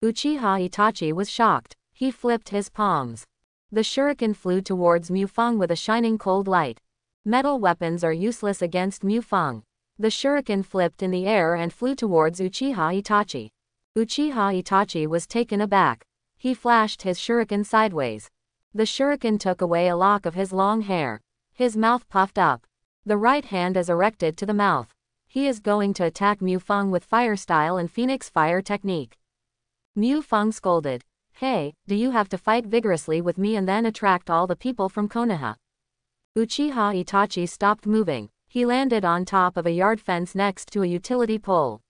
Uchiha Itachi was shocked. He flipped his palms. The shuriken flew towards Mu Feng with a shining cold light. Metal weapons are useless against Mu Feng. The shuriken flipped in the air and flew towards Uchiha Itachi. Uchiha Itachi was taken aback. He flashed his shuriken sideways. The shuriken took away a lock of his long hair. His mouth puffed up. The right hand is erected to the mouth. He is going to attack Mu Feng with fire style and phoenix fire technique. Mu Feng scolded. Hey, do you have to fight vigorously with me and then attract all the people from Konoha? Uchiha Itachi stopped moving. He landed on top of a yard fence next to a utility pole.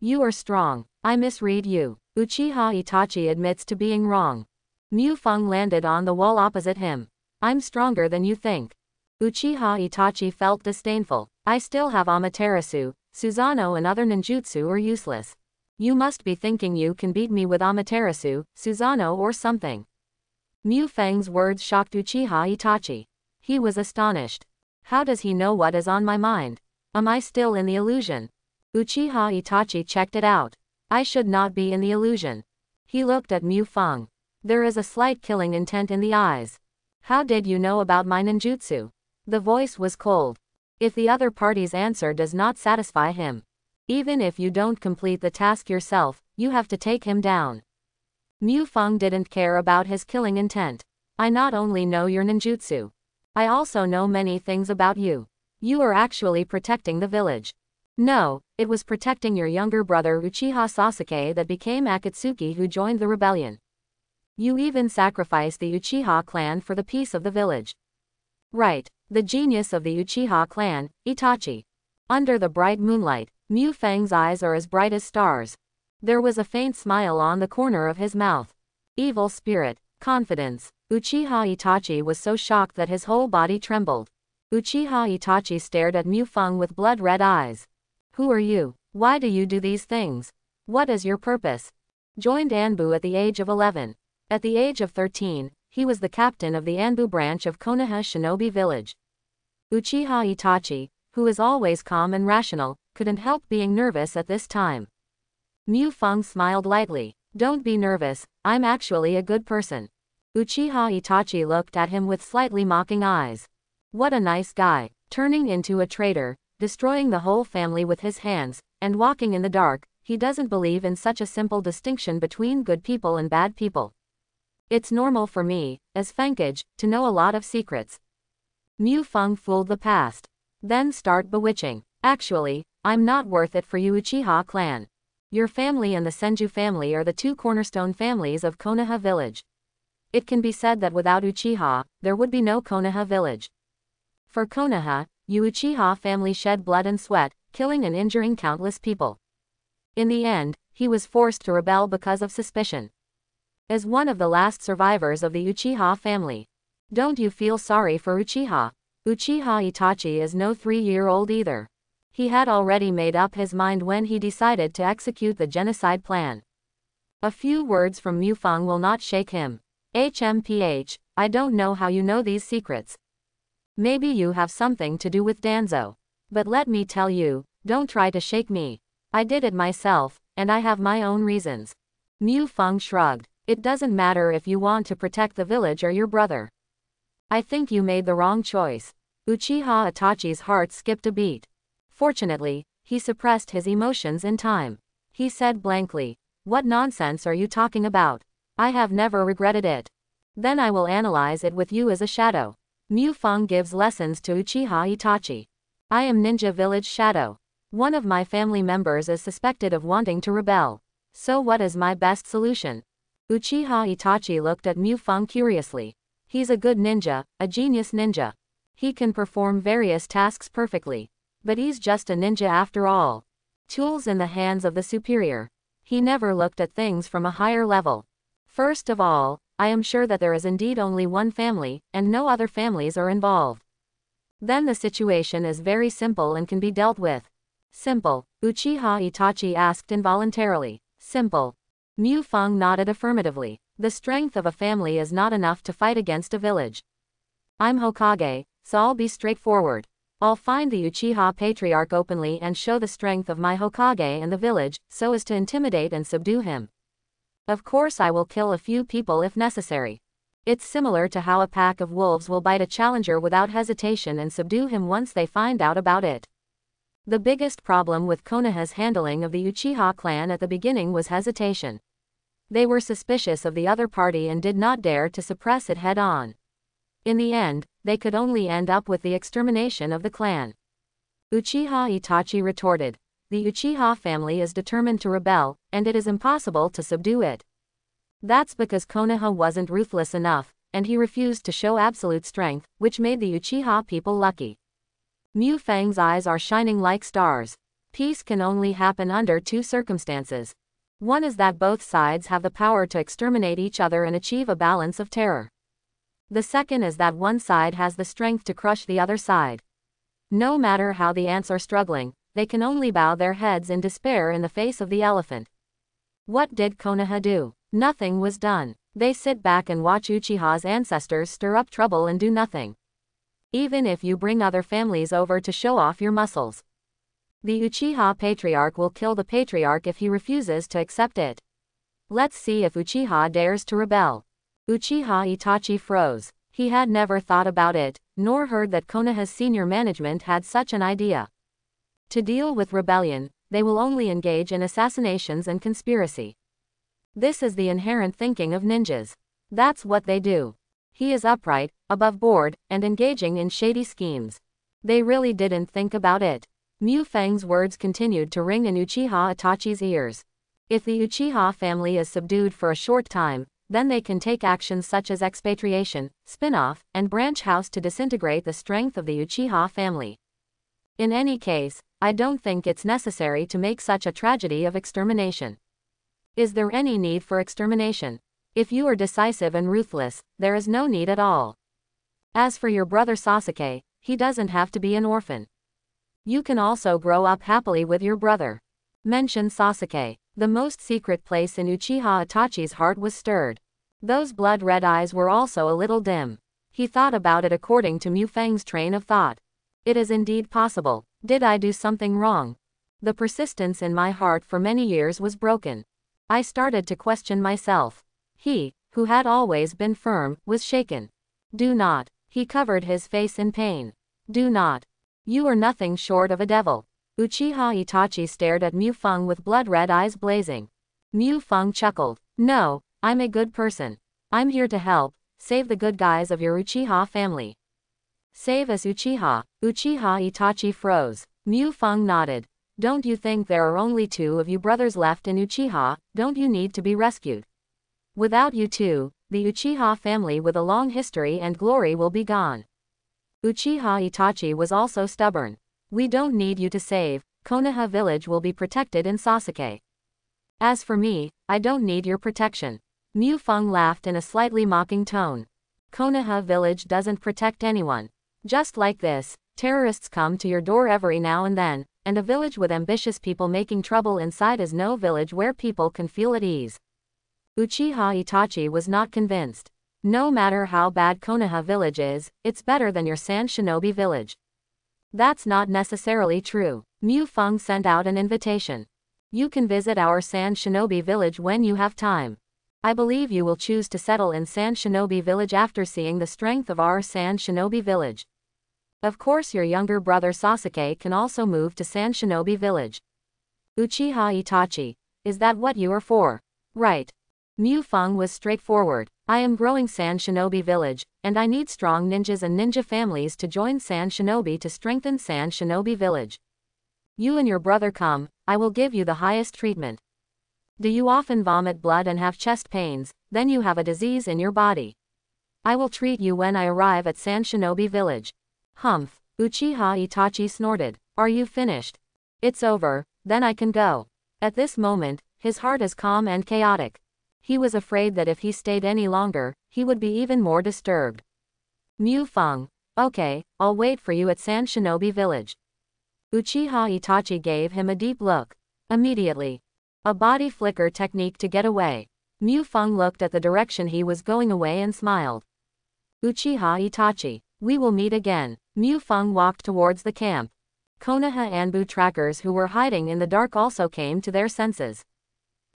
You are strong. I misread you. Uchiha Itachi admits to being wrong. Mu Feng landed on the wall opposite him. I'm stronger than you think. Uchiha Itachi felt disdainful. I still have Amaterasu, Susanoo and other ninjutsu are useless. You must be thinking you can beat me with Amaterasu, Susanoo or something. Mu Feng's words shocked Uchiha Itachi. He was astonished. How does he know what is on my mind? Am I still in the illusion? Uchiha Itachi checked it out. I should not be in the illusion. He looked at Mu Feng. There is a slight killing intent in the eyes. How did you know about my ninjutsu? The voice was cold. If the other party's answer does not satisfy him, even if you don't complete the task yourself, you have to take him down. Mu Feng didn't care about his killing intent. I not only know your ninjutsu. I also know many things about you. You are actually protecting the village. No, it was protecting your younger brother Uchiha Sasuke that became Akatsuki who joined the rebellion. You even sacrificed the Uchiha clan for the peace of the village. Right, the genius of the Uchiha clan, Itachi. Under the bright moonlight, Mu Feng's eyes are as bright as stars. There was a faint smile on the corner of his mouth. Evil spirit, confidence. Uchiha Itachi was so shocked that his whole body trembled. Uchiha Itachi stared at Mu Feng with blood-red eyes. Who are you? Why do you do these things? What is your purpose? Joined Anbu at the age of 11. At the age of 13, he was the captain of the Anbu branch of Konoha Shinobi Village. Uchiha Itachi, who is always calm and rational, couldn't help being nervous at this time. Mu Feng smiled lightly. Don't be nervous, I'm actually a good person. Uchiha Itachi looked at him with slightly mocking eyes. What a nice guy, turning into a traitor, destroying the whole family with his hands, and walking in the dark, he doesn't believe in such a simple distinction between good people and bad people. It's normal for me, as Fenkage, to know a lot of secrets. Mu Feng fooled the past. Then start bewitching. Actually, I'm not worth it for you Uchiha clan. Your family and the Senju family are the two cornerstone families of Konoha village. It can be said that without Uchiha, there would be no Konoha village. For Konoha, you Uchiha family shed blood and sweat, killing and injuring countless people. In the end, he was forced to rebel because of suspicion. As one of the last survivors of the Uchiha family. Don't you feel sorry for Uchiha? Uchiha Itachi is no three-year-old either. He had already made up his mind when he decided to execute the genocide plan. A few words from Mu Feng will not shake him. HMPH, I don't know how you know these secrets. Maybe you have something to do with Danzo. But let me tell you, don't try to shake me. I did it myself, and I have my own reasons. Mu Feng shrugged. It doesn't matter if you want to protect the village or your brother. I think you made the wrong choice. Uchiha Itachi's heart skipped a beat. Fortunately, he suppressed his emotions in time. He said blankly, What nonsense are you talking about? I have never regretted it. Then I will analyze it with you as a shadow. Mu Feng gives lessons to Uchiha Itachi. I am Ninja Village Shadow. One of my family members is suspected of wanting to rebel. So what is my best solution? Uchiha Itachi looked at Mu Feng curiously. He's a good ninja, a genius ninja. He can perform various tasks perfectly. But he's just a ninja after all. Tools in the hands of the superior. He never looked at things from a higher level. First of all, I am sure that there is indeed only one family, and no other families are involved. Then the situation is very simple and can be dealt with. Simple, Uchiha Itachi asked involuntarily. Simple. Mu Feng nodded affirmatively. The strength of a family is not enough to fight against a village. I'm Hokage, so I'll be straightforward. I'll find the Uchiha patriarch openly and show the strength of my Hokage and the village, so as to intimidate and subdue him. Of course I will kill a few people if necessary. It's similar to how a pack of wolves will bite a challenger without hesitation and subdue him once they find out about it. The biggest problem with Konoha's handling of the Uchiha clan at the beginning was hesitation. They were suspicious of the other party and did not dare to suppress it head on. In the end, they could only end up with the extermination of the clan. Uchiha Itachi retorted. The Uchiha family is determined to rebel, and it is impossible to subdue it. That's because Konoha wasn't ruthless enough, and he refused to show absolute strength, which made the Uchiha people lucky. Mu Feng's eyes are shining like stars. Peace can only happen under two circumstances. One is that both sides have the power to exterminate each other and achieve a balance of terror. The second is that one side has the strength to crush the other side. No matter how the ants are struggling, they can only bow their heads in despair in the face of the elephant. What did Konoha do? Nothing was done. They sit back and watch Uchiha's ancestors stir up trouble and do nothing. Even if you bring other families over to show off your muscles. The Uchiha patriarch will kill the patriarch if he refuses to accept it. Let's see if Uchiha dares to rebel. Uchiha Itachi froze. He had never thought about it, nor heard that Konoha's senior management had such an idea. To deal with rebellion, they will only engage in assassinations and conspiracy. This is the inherent thinking of ninjas. That's what they do. He is upright, above board, and engaging in shady schemes. They really didn't think about it. Mu Feng's words continued to ring in Uchiha Itachi's ears. If the Uchiha family is subdued for a short time, then they can take actions such as expatriation, spin-off, and branch house to disintegrate the strength of the Uchiha family. In any case, I don't think it's necessary to make such a tragedy of extermination. Is there any need for extermination? If you are decisive and ruthless, there is no need at all. As for your brother Sasuke, he doesn't have to be an orphan. You can also grow up happily with your brother. Mention Sasuke. The most secret place in Uchiha Itachi's heart was stirred. Those blood-red eyes were also a little dim. He thought about it according to Mu Feng's train of thought. It is indeed possible. Did I do something wrong? The persistence in my heart for many years was broken. I started to question myself. He, who had always been firm, was shaken. Do not. He covered his face in pain. Do not. You are nothing short of a devil. Uchiha Itachi stared at Mu Feng with blood-red eyes blazing. Mu Feng chuckled. No, I'm a good person. I'm here to help, save the good guys of your Uchiha family. Save us Uchiha. Uchiha Itachi froze. Mu Feng nodded. Don't you think there are only two of you brothers left in Uchiha, don't you need to be rescued? Without you two, the Uchiha family with a long history and glory will be gone. Uchiha Itachi was also stubborn. We don't need you to save, Konoha village will be protected in Sasuke. As for me, I don't need your protection. Mu Feng laughed in a slightly mocking tone. Konoha village doesn't protect anyone. Just like this, terrorists come to your door every now and then, and a village with ambitious people making trouble inside is no village where people can feel at ease. Uchiha Itachi was not convinced. No matter how bad Konoha village is, it's better than your Sand Shinobi village. That's not necessarily true. Mu Feng sent out an invitation. You can visit our Sand Shinobi village when you have time. I believe you will choose to settle in Sand Shinobi village after seeing the strength of our Sand Shinobi village. Of course your younger brother Sasuke can also move to Sand Shinobi village. Uchiha Itachi. Is that what you are for? Right. Mu Feng was straightforward. I am growing Sand Shinobi Village, and I need strong ninjas and ninja families to join Sand Shinobi to strengthen Sand Shinobi Village. You and your brother come, I will give you the highest treatment. Do you often vomit blood and have chest pains, then you have a disease in your body. I will treat you when I arrive at Sand Shinobi Village. Humph. Uchiha Itachi snorted. Are you finished? It's over, then I can go. At this moment, his heart is calm and chaotic. He was afraid that if he stayed any longer, he would be even more disturbed. Mu Feng. Okay, I'll wait for you at Sand Shinobi Village. Uchiha Itachi gave him a deep look. Immediately. A body flicker technique to get away. Mu Feng looked at the direction he was going away and smiled. Uchiha Itachi. We will meet again. Mu Feng walked towards the camp. Konoha Anbu trackers who were hiding in the dark also came to their senses.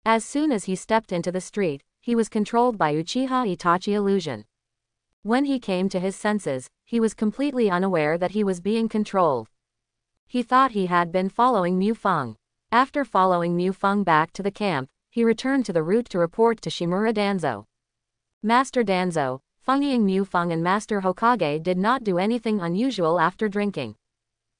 As soon as he stepped into the street, he was controlled by Uchiha Itachi illusion. When he came to his senses, he was completely unaware that he was being controlled. He thought he had been following Mu Feng. After following Mu Feng back to the camp, he returned to the route to report to Shimura Danzo. Master Danzo, Feng Mu Feng and Master Hokage did not do anything unusual after drinking.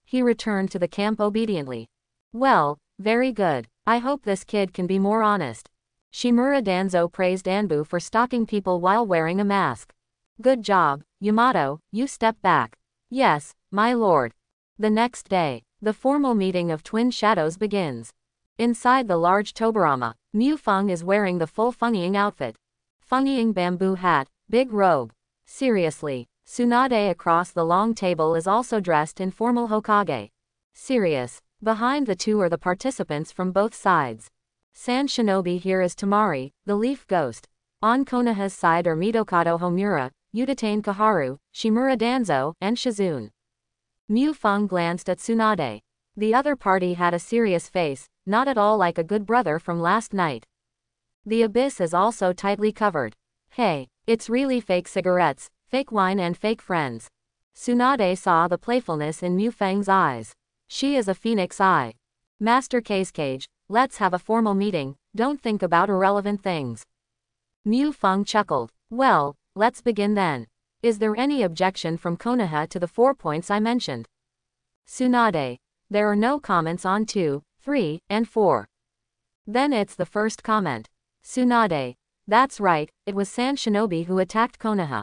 He returned to the camp obediently. Well, very good. I hope this kid can be more honest. Shimura Danzo praised Anbu for stalking people while wearing a mask. Good job, Yamato, you step back. Yes, my lord. The next day, the formal meeting of Twin Shadows begins. Inside the large Tobarama, Mu Feng is wearing the full Feng outfit. Feng bamboo hat, Big robe. Seriously. Tsunade across the long table is also dressed in formal Hokage. Serious. Behind the two are the participants from both sides. Sand Shinobi here is Temari, the Leaf Ghost. On Konoha's side are Mitokado Homura, Utatane Koharu, Shimura Danzo, and Shizune. Mu Feng glanced at Tsunade. The other party had a serious face, not at all like a good brother from last night. The abyss is also tightly covered. Hey, it's really fake cigarettes, fake wine and fake friends. Tsunade saw the playfulness in Mu Feng's eyes. She is a phoenix eye. Master Kazekage, let's have a formal meeting, don't think about irrelevant things. Mu Feng chuckled. Well, let's begin then. Is there any objection from Konoha to the four points I mentioned? Tsunade. There are no comments on 2, 3, and 4. Then it's the first comment. Tsunade. That's right, it was Sand Shinobi who attacked Konoha.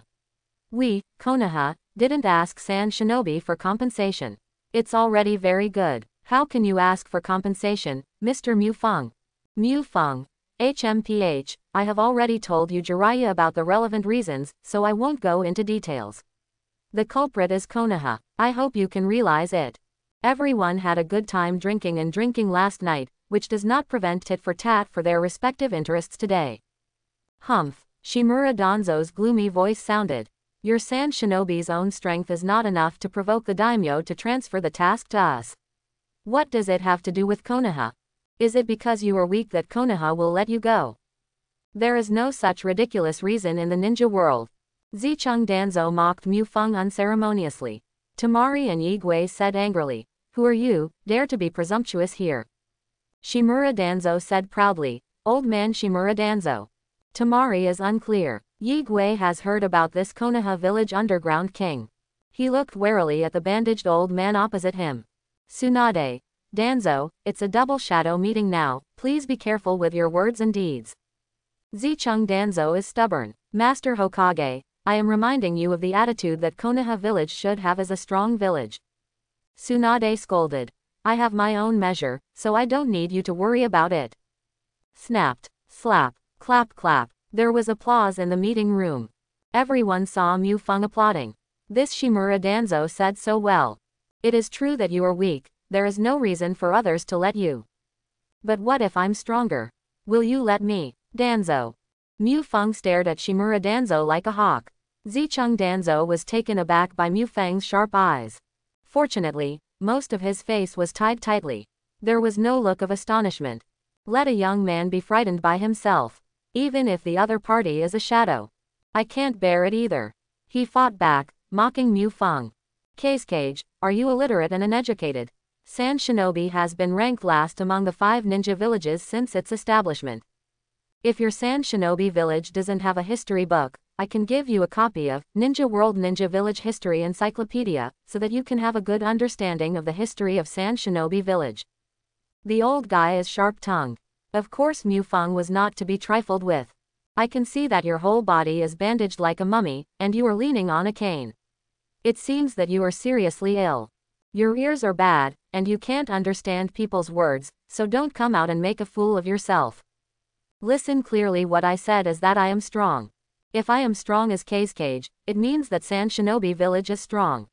We, Konoha, didn't ask Sand Shinobi for compensation. It's already very good. How can you ask for compensation, Mr. Mu Feng? Mu Feng. HMPH, I have already told you Jiraiya about the relevant reasons, so I won't go into details. The culprit is Konoha. I hope you can realize it. Everyone had a good time drinking and drinking last night, which does not prevent tit for tat for their respective interests today. Humph. Shimura Danzo's gloomy voice sounded. Your Sand Shinobi's own strength is not enough to provoke the daimyo to transfer the task to us. What does it have to do with Konoha? Is it because you are weak that Konoha will let you go? There is no such ridiculous reason in the ninja world. Zicheng Danzo mocked Mu Feng unceremoniously. Temari and Yigui said angrily, Who are you, dare to be presumptuous here? Shimura Danzo said proudly, Old man Shimura Danzo. Temari is unclear. Yi has heard about this Konoha village underground king. He looked warily at the bandaged old man opposite him. Tsunade. Danzo, it's a double shadow meeting now, please be careful with your words and deeds. Zicheng Danzo is stubborn. Master Hokage, I am reminding you of the attitude that Konoha village should have as a strong village. Tsunade scolded. I have my own measure, so I don't need you to worry about it. Snapped. Slap. Clap clap. There was applause in the meeting room. Everyone saw Mu Feng applauding. This Shimura Danzo said so well. It is true that you are weak, there is no reason for others to let you. But what if I'm stronger? Will you let me? Danzo. Mu Feng stared at Shimura Danzo like a hawk. Zicheng Danzo was taken aback by Mu Feng's sharp eyes. Fortunately, most of his face was tied tightly. There was no look of astonishment. Let a young man be frightened by himself. Even if the other party is a shadow. I can't bear it either. He fought back, mocking Mu Feng. Kazekage, are you illiterate and uneducated? San Shinobi has been ranked last among the five ninja villages since its establishment. If your San Shinobi village doesn't have a history book, I can give you a copy of Ninja World Ninja Village History Encyclopedia so that you can have a good understanding of the history of San Shinobi Village. The old guy is sharp-tongued. Of course Mu Feng was not to be trifled with. I can see that your whole body is bandaged like a mummy, and you are leaning on a cane. It seems that you are seriously ill. Your ears are bad, and you can't understand people's words, so don't come out and make a fool of yourself. Listen clearly what I said is that I am strong. If I am strong as Kazekage, it means that Sand Shinobi village is strong.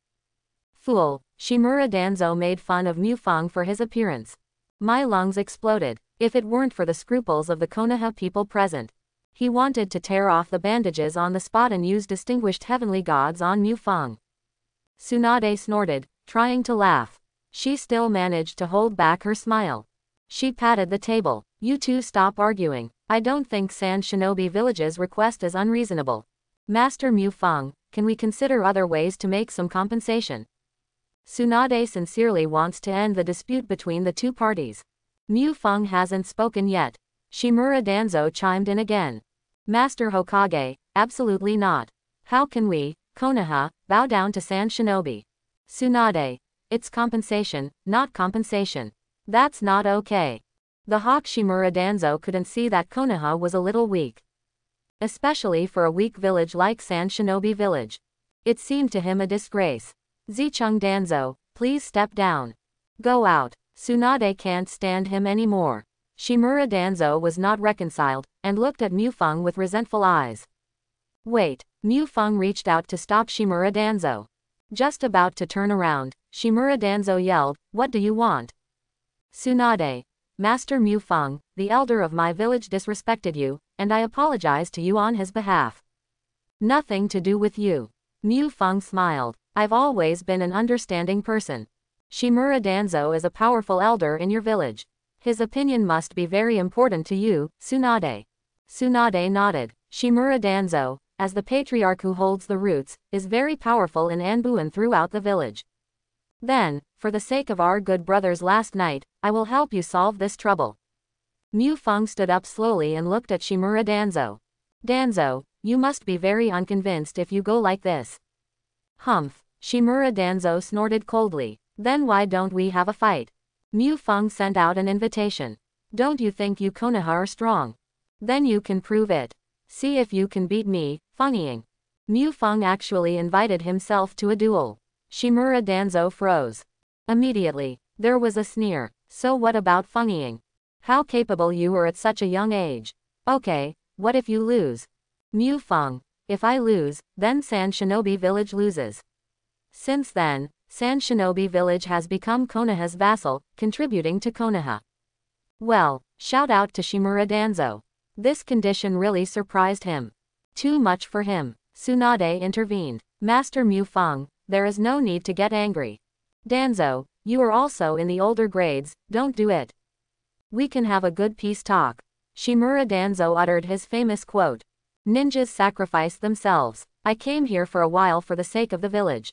Fool, Shimura Danzo made fun of Mufang for his appearance. My lungs exploded, if it weren't for the scruples of the Konoha people present. He wanted to tear off the bandages on the spot and use distinguished heavenly gods on Mu Mufang. Tsunade snorted, trying to laugh. She still managed to hold back her smile. She patted the table. You two stop arguing. I don't think San Shinobi Village's request is unreasonable. Master Mu Mufang, can we consider other ways to make some compensation? Tsunade sincerely wants to end the dispute between the two parties. Mu Feng hasn't spoken yet. Shimura Danzo chimed in again. Master Hokage, absolutely not. How can we, Konoha, bow down to Sand Shinobi? Tsunade. It's compensation, not compensation. That's not okay. The hawk Shimura Danzo couldn't see that Konoha was a little weak. Especially for a weak village like Sand Shinobi Village. It seemed to him a disgrace. Zicheng Danzo, please step down. Go out. Tsunade can't stand him anymore. Shimura Danzo was not reconciled, and looked at Mu Feng with resentful eyes. Wait, Mu Feng reached out to stop Shimura Danzo. Just about to turn around, Shimura Danzo yelled, What do you want? Tsunade. Master Mu Feng, the elder of my village disrespected you, and I apologize to you on his behalf. Nothing to do with you. Mu Feng smiled. I've always been an understanding person. Shimura Danzo is a powerful elder in your village. His opinion must be very important to you, Tsunade. Tsunade nodded. Shimura Danzo, as the patriarch who holds the roots, is very powerful in Anbu and throughout the village. Then, for the sake of our good brothers last night, I will help you solve this trouble. Mu Feng stood up slowly and looked at Shimura Danzo. Danzo, you must be very unconvinced if you go like this. Humph, Shimura Danzo snorted coldly. Then why don't we have a fight? Mu Feng sent out an invitation. Don't you think you Konoha are strong? Then you can prove it. See if you can beat me, Feng Mu Feng actually invited himself to a duel. Shimura Danzo froze. Immediately, there was a sneer. So what about Feng How capable you were at such a young age. Okay, what if you lose? Mu Feng. If I lose, then Sand Shinobi Village loses. Since then, Sand Shinobi Village has become Konoha's vassal, contributing to Konoha. Well, shout out to Shimura Danzo. This condition really surprised him. Too much for him. Tsunade intervened. Master Mu Feng, there is no need to get angry. Danzo, you are also in the older grades, don't do it. We can have a good peace talk. Shimura Danzo uttered his famous quote. Ninjas sacrifice themselves. I came here for a while for the sake of the village.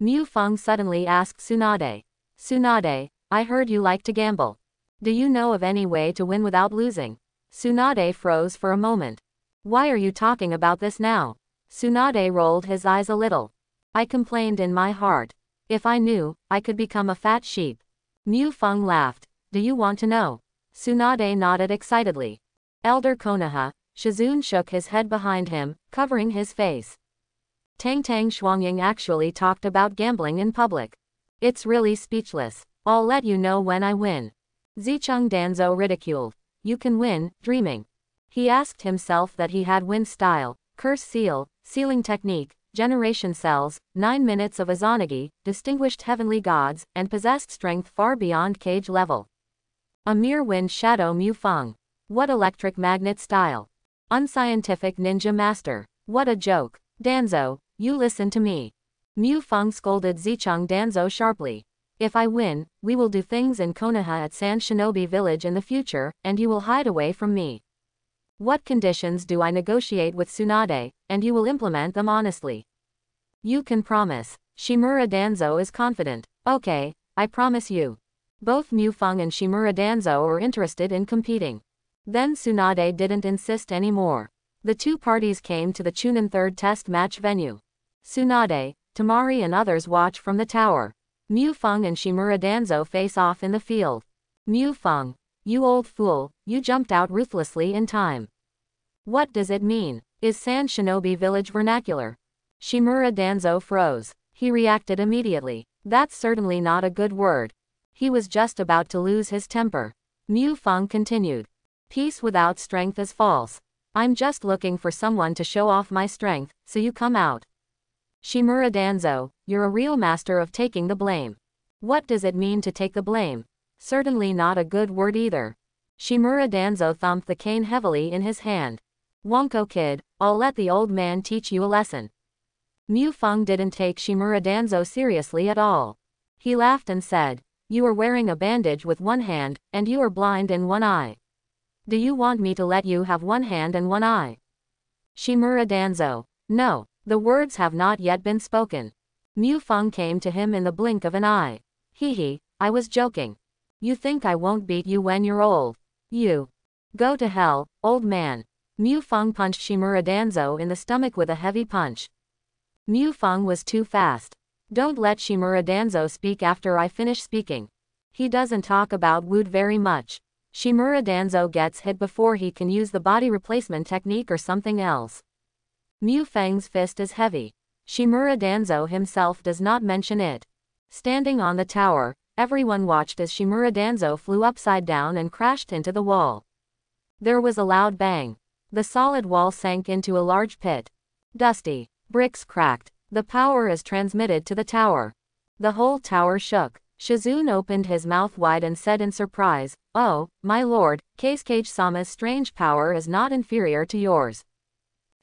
Mu Feng suddenly asked Tsunade. Tsunade, I heard you like to gamble. Do you know of any way to win without losing? Tsunade froze for a moment. Why are you talking about this now? Tsunade rolled his eyes a little. I complained in my heart. If I knew, I could become a fat sheep. Mu Feng laughed. Do you want to know? Tsunade nodded excitedly. Elder Konoha, Shizune shook his head behind him, covering his face. Tang Tang Shuangying actually talked about gambling in public. It's really speechless. I'll let you know when I win. Zicheng Danzo ridiculed. You can win, dreaming. He asked himself that he had win style, curse seal, sealing technique, generation cells, 9 minutes of Izanagi, distinguished heavenly gods, and possessed strength far beyond cage level. A mere wind shadow Mu Feng. What electric magnet style. Unscientific ninja master. What a joke. Danzo, you listen to me. Mu Feng scolded Zicheng Danzo sharply. If I win, we will do things in Konoha at Sand Shinobi Village in the future, and you will hide away from me. What conditions do I negotiate with Tsunade, and you will implement them honestly. You can promise. Shimura Danzo is confident. Okay, I promise you. Both Mu Feng and Shimura Danzo are interested in competing. Then Tsunade didn't insist anymore. The two parties came to the Chunin third test match venue. Tsunade, Temari and others watch from the tower. Mu Feng and Shimura Danzo face off in the field. Mu Feng, you old fool, you jumped out ruthlessly in time. What does it mean? Is Sand Shinobi village vernacular? Shimura Danzo froze. He reacted immediately. That's certainly not a good word. He was just about to lose his temper. Mu Feng continued. Peace without strength is false. I'm just looking for someone to show off my strength, so you come out. Shimura Danzo, you're a real master of taking the blame. What does it mean to take the blame? Certainly not a good word either. Shimura Danzo thumped the cane heavily in his hand. Wonko kid, I'll let the old man teach you a lesson. Mu Feng didn't take Shimura Danzo seriously at all. He laughed and said, You are wearing a bandage with one hand, and you are blind in one eye. Do you want me to let you have one hand and one eye? Shimura Danzo, no, the words have not yet been spoken. Mu Feng came to him in the blink of an eye. Hee hee, I was joking. You think I won't beat you when you're old. You. Go to hell, old man. Mu Feng punched Shimura Danzo in the stomach with a heavy punch. Mu Feng was too fast. Don't let Shimura Danzo speak after I finish speaking. He doesn't talk about wood very much. Shimura Danzo gets hit before he can use the body replacement technique or something else. Mu Feng's fist is heavy. Shimura Danzo himself does not mention it. Standing on the tower, everyone watched as Shimura Danzo flew upside down and crashed into the wall. There was a loud bang. The solid wall sank into a large pit. Dusty. Bricks cracked. The power is transmitted to the tower. The whole tower shook. Shizune opened his mouth wide and said in surprise, Oh, my lord, Kazekage-sama's strange power is not inferior to yours.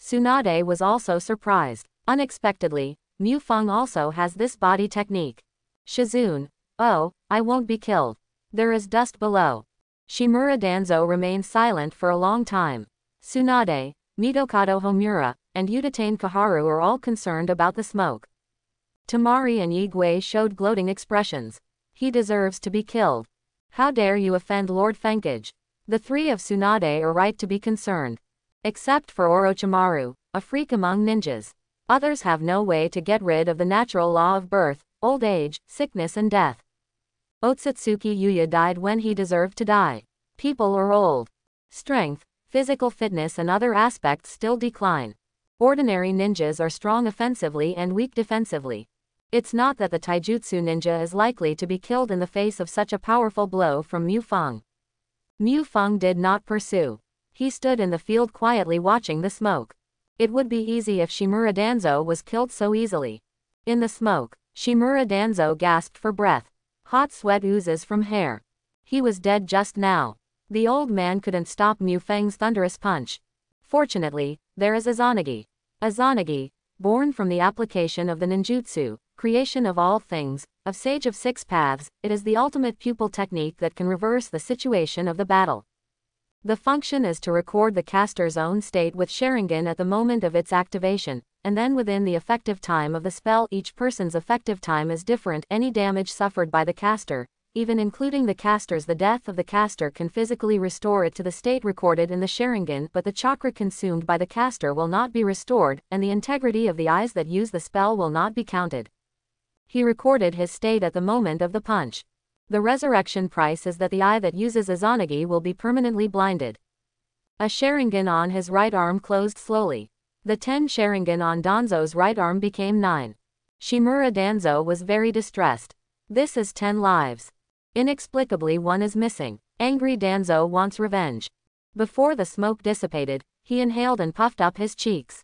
Tsunade was also surprised. Unexpectedly, Mu Feng also has this body technique. Shizune, oh, I won't be killed. There is dust below. Shimura Danzo remained silent for a long time. Tsunade, Mitokado Homura, and Utatane Koharu are all concerned about the smoke. Temari and Yigui showed gloating expressions. He deserves to be killed. How dare you offend Lord Fenkage? The three of Tsunade are right to be concerned. Except for Orochimaru, a freak among ninjas. Others have no way to get rid of the natural law of birth, old age, sickness and death. Otsutsuki Yuya died when he deserved to die. People are old. Strength, physical fitness and other aspects still decline. Ordinary ninjas are strong offensively and weak defensively. It's not that the taijutsu ninja is likely to be killed in the face of such a powerful blow from Mu Feng. Mu Feng did not pursue. He stood in the field quietly watching the smoke. It would be easy if Shimura Danzo was killed so easily. In the smoke, Shimura Danzo gasped for breath. Hot sweat oozes from hair. He was dead just now. The old man couldn't stop Mu Feng's thunderous punch. Fortunately, there is Izanagi. Izanagi, born from the application of the ninjutsu, creation of all things, of Sage of Six Paths, it is the ultimate pupil technique that can reverse the situation of the battle. The function is to record the caster's own state with Sharingan at the moment of its activation, and then within the effective time of the spell each person's effective time is different any damage suffered by the caster, even including the casters the death of the caster can physically restore it to the state recorded in the Sharingan but the chakra consumed by the caster will not be restored, and the integrity of the eyes that use the spell will not be counted. He recorded his state at the moment of the punch. The resurrection price is that the eye that uses Izanagi will be permanently blinded. A Sharingan on his right arm closed slowly. The 10 Sharingan on Danzo's right arm became 9. Shimura Danzo was very distressed. This is 10 lives. Inexplicably one is missing. Angry Danzo wants revenge. Before the smoke dissipated, he inhaled and puffed up his cheeks.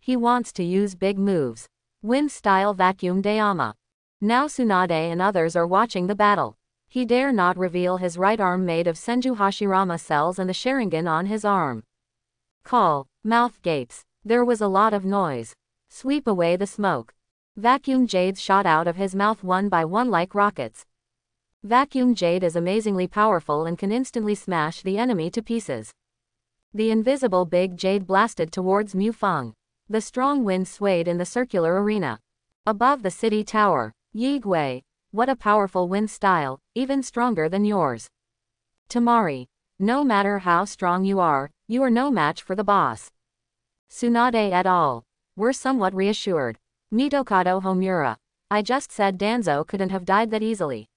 He wants to use big moves. Wind-style vacuum Dayama. Now Tsunade and others are watching the battle. He dare not reveal his right arm made of Senju Hashirama cells and the Sharingan on his arm. Call. Mouth gapes. There was a lot of noise. Sweep away the smoke. Vacuum jades shot out of his mouth one by one like rockets. Vacuum Jade is amazingly powerful and can instantly smash the enemy to pieces. The invisible big jade blasted towards Mu Feng. The strong wind swayed in the circular arena. Above the city tower, Yi Gui, what a powerful wind style, even stronger than yours. Temari, no matter how strong you are, you are no match for the boss. Tsunade et al. were somewhat reassured. Mitokado Homura. I just said Danzo couldn't have died that easily.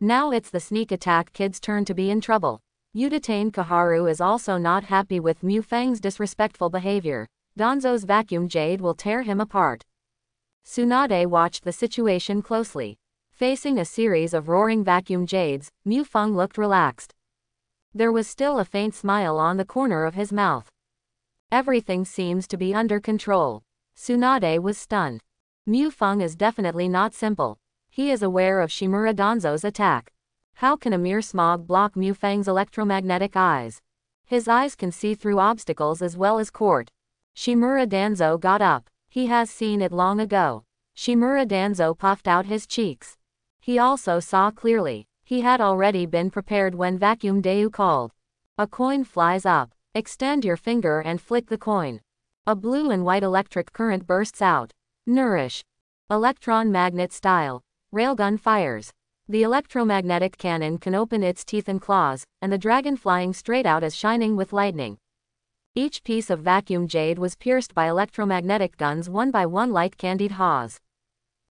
Now it's the sneak attack kid's turn to be in trouble. Utatane Koharu is also not happy with Mu Feng's disrespectful behavior. Danzo's vacuum jade will tear him apart. Tsunade watched the situation closely. Facing a series of roaring vacuum jades, Mu Feng looked relaxed. There was still a faint smile on the corner of his mouth. Everything seems to be under control. Tsunade was stunned. Mu Feng is definitely not simple. He is aware of Shimura Danzo's attack. How can a mere smog block Mu Feng's electromagnetic eyes? His eyes can see through obstacles as well as court. Shimura Danzo got up. He has seen it long ago. Shimura Danzo puffed out his cheeks. He also saw clearly. He had already been prepared when Vacuum Deu called. A coin flies up. Extend your finger and flick the coin. A blue and white electric current bursts out. Nourish. Electron magnet style. Railgun fires. The electromagnetic cannon can open its teeth and claws, and the dragon flying straight out is shining with lightning. Each piece of vacuum jade was pierced by electromagnetic guns one by one like candied haws.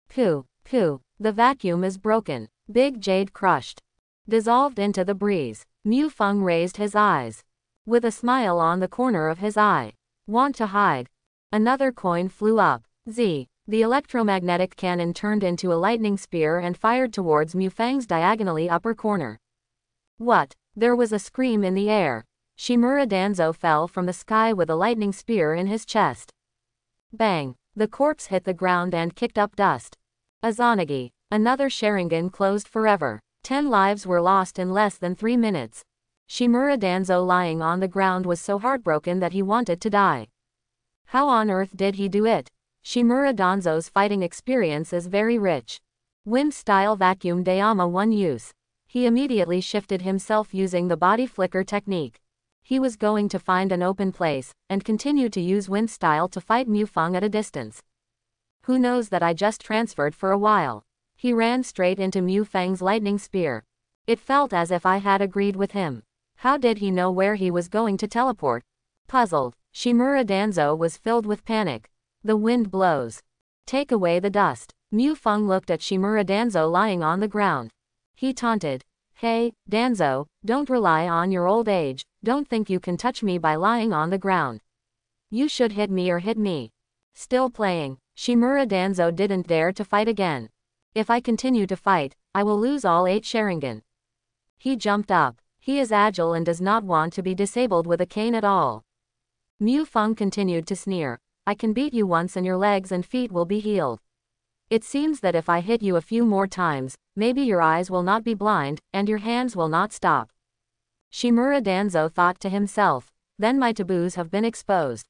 Pooh, pooh, the vacuum is broken. Big jade crushed. Dissolved into the breeze. Mu Feng raised his eyes. With a smile on the corner of his eye. Want to hide. Another coin flew up. Z. The electromagnetic cannon turned into a lightning spear and fired towards Mu Feng's diagonally upper corner. What? There was a scream in the air. Shimura Danzo fell from the sky with a lightning spear in his chest. Bang! The corpse hit the ground and kicked up dust. Izanagi. Another Sharingan closed forever. Ten lives were lost in less than three minutes. Shimura Danzo lying on the ground was so heartbroken that he wanted to die. How on earth did he do it? Shimura Danzo's fighting experience is very rich. Wind-style vacuum Dayama one use. He immediately shifted himself using the body flicker technique. He was going to find an open place, and continue to use wind style to fight Mu Feng at a distance. Who knows that I just transferred for a while. He ran straight into Mu Feng's lightning spear. It felt as if I had agreed with him. How did he know where he was going to teleport? Puzzled, Shimura Danzo was filled with panic. The wind blows. Take away the dust. Mu Feng looked at Shimura Danzo lying on the ground. He taunted. Hey, Danzo, don't rely on your old age, don't think you can touch me by lying on the ground. You should hit me or hit me. Still playing. Shimura Danzo didn't dare to fight again. If I continue to fight, I will lose all 8 Sharingan. He jumped up. He is agile and does not want to be disabled with a cane at all. Mu Feng continued to sneer. I can beat you once and your legs and feet will be healed. It seems that if I hit you a few more times, maybe your eyes will not be blind, and your hands will not stop. Shimura Danzo thought to himself, then my taboos have been exposed.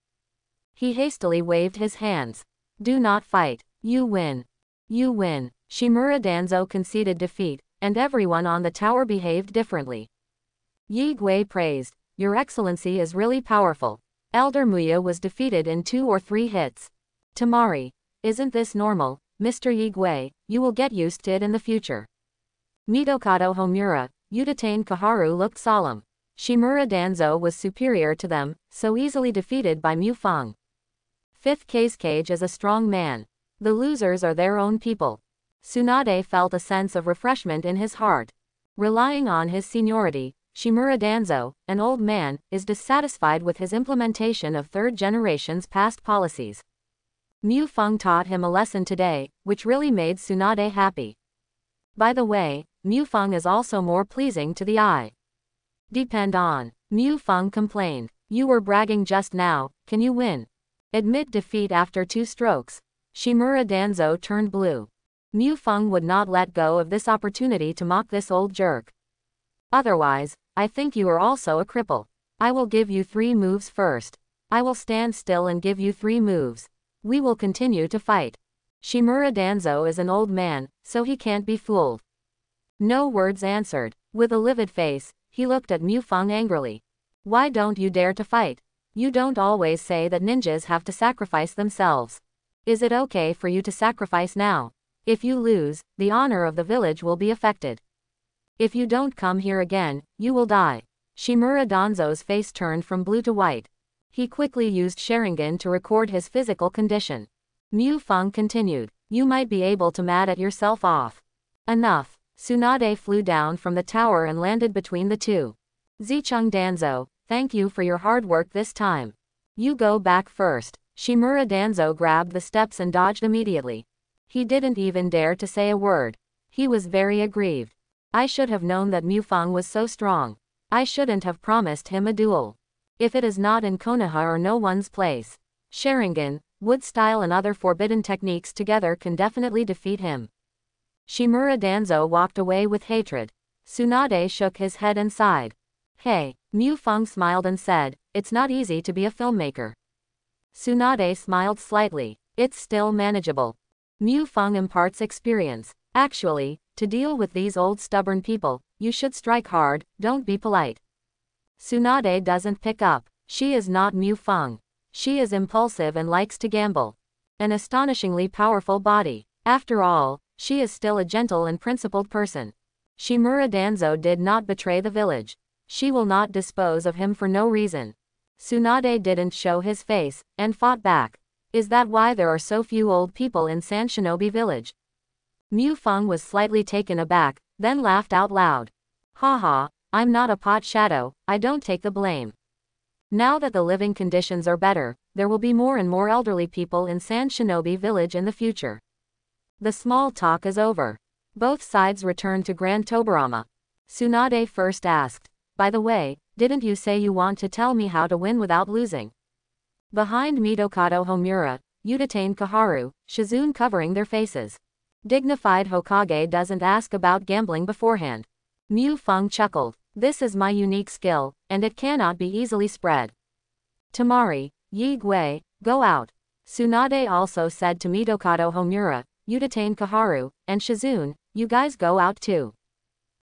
He hastily waved his hands. Do not fight. You win. You win. Shimura Danzo conceded defeat, and everyone on the tower behaved differently. Yi Gui praised, Your Excellency is really powerful. Elder Muya was defeated in two or three hits. Temari, isn't this normal, Mr. Yi Gui, you will get used to it in the future. Mitokado Homura, Utatane Koharu looked solemn. Shimura Danzo was superior to them, so easily defeated by Mu Feng. Fifth Kazekage is a strong man. The losers are their own people. Tsunade felt a sense of refreshment in his heart. Relying on his seniority, Shimura Danzo, an old man, is dissatisfied with his implementation of third generation's past policies. Mu Feng taught him a lesson today, which really made Tsunade happy. By the way, Mu Feng is also more pleasing to the eye. Depend on. Mu Feng complained. You were bragging just now, can you win? Admit defeat after two strokes. Shimura Danzo turned blue. Mu Feng would not let go of this opportunity to mock this old jerk. Otherwise, I think you are also a cripple. I will give you three moves first. I will stand still and give you three moves. We will continue to fight. Shimura Danzo is an old man, so he can't be fooled. No words answered. With a livid face, he looked at Mu Feng angrily. Why don't you dare to fight? You don't always say that ninjas have to sacrifice themselves. Is it okay for you to sacrifice now? If you lose, the honor of the village will be affected. If you don't come here again, you will die. Shimura Danzo's face turned from blue to white. He quickly used Sharingan to record his physical condition. Mu Feng continued, you might be able to mad at yourself off. Enough. Tsunade flew down from the tower and landed between the two. Zicheng Danzo, Thank you for your hard work this time. You go back first. Shimura Danzo grabbed the steps and dodged immediately. He didn't even dare to say a word. He was very aggrieved. I should have known that Mu Feng was so strong. I shouldn't have promised him a duel. If it is not in Konoha or no one's place. Sharingan, wood style and other forbidden techniques together can definitely defeat him. Shimura Danzo walked away with hatred. Tsunade shook his head and sighed. Hey, Mu Feng smiled and said, it's not easy to be a filmmaker. Tsunade smiled slightly. It's still manageable. Mu Feng imparts experience. Actually, to deal with these old stubborn people, you should strike hard, don't be polite. Tsunade doesn't pick up. She is not Mu Feng. She is impulsive and likes to gamble. An astonishingly powerful body. After all, she is still a gentle and principled person. Shimura Danzo did not betray the village. She will not dispose of him for no reason. Tsunade didn't show his face, and fought back. Is that why there are so few old people in Sand Shinobi village? Mu Feng was slightly taken aback, then laughed out loud. Ha ha, I'm not a pot shadow, I don't take the blame. Now that the living conditions are better, there will be more and more elderly people in Sand Shinobi village in the future. The small talk is over. Both sides return to Grand Tobarama. Tsunade first asked, By the way, didn't you say you want to tell me how to win without losing? Behind Mitokado Homura, Utatane Koharu, Shizune covering their faces. Dignified Hokage doesn't ask about gambling beforehand. Mu Feng chuckled. This is my unique skill, and it cannot be easily spread. Temari, Yi Gui, go out. Tsunade also said to Mitokado Homura, Utatane Koharu, and Shizune, you guys go out too.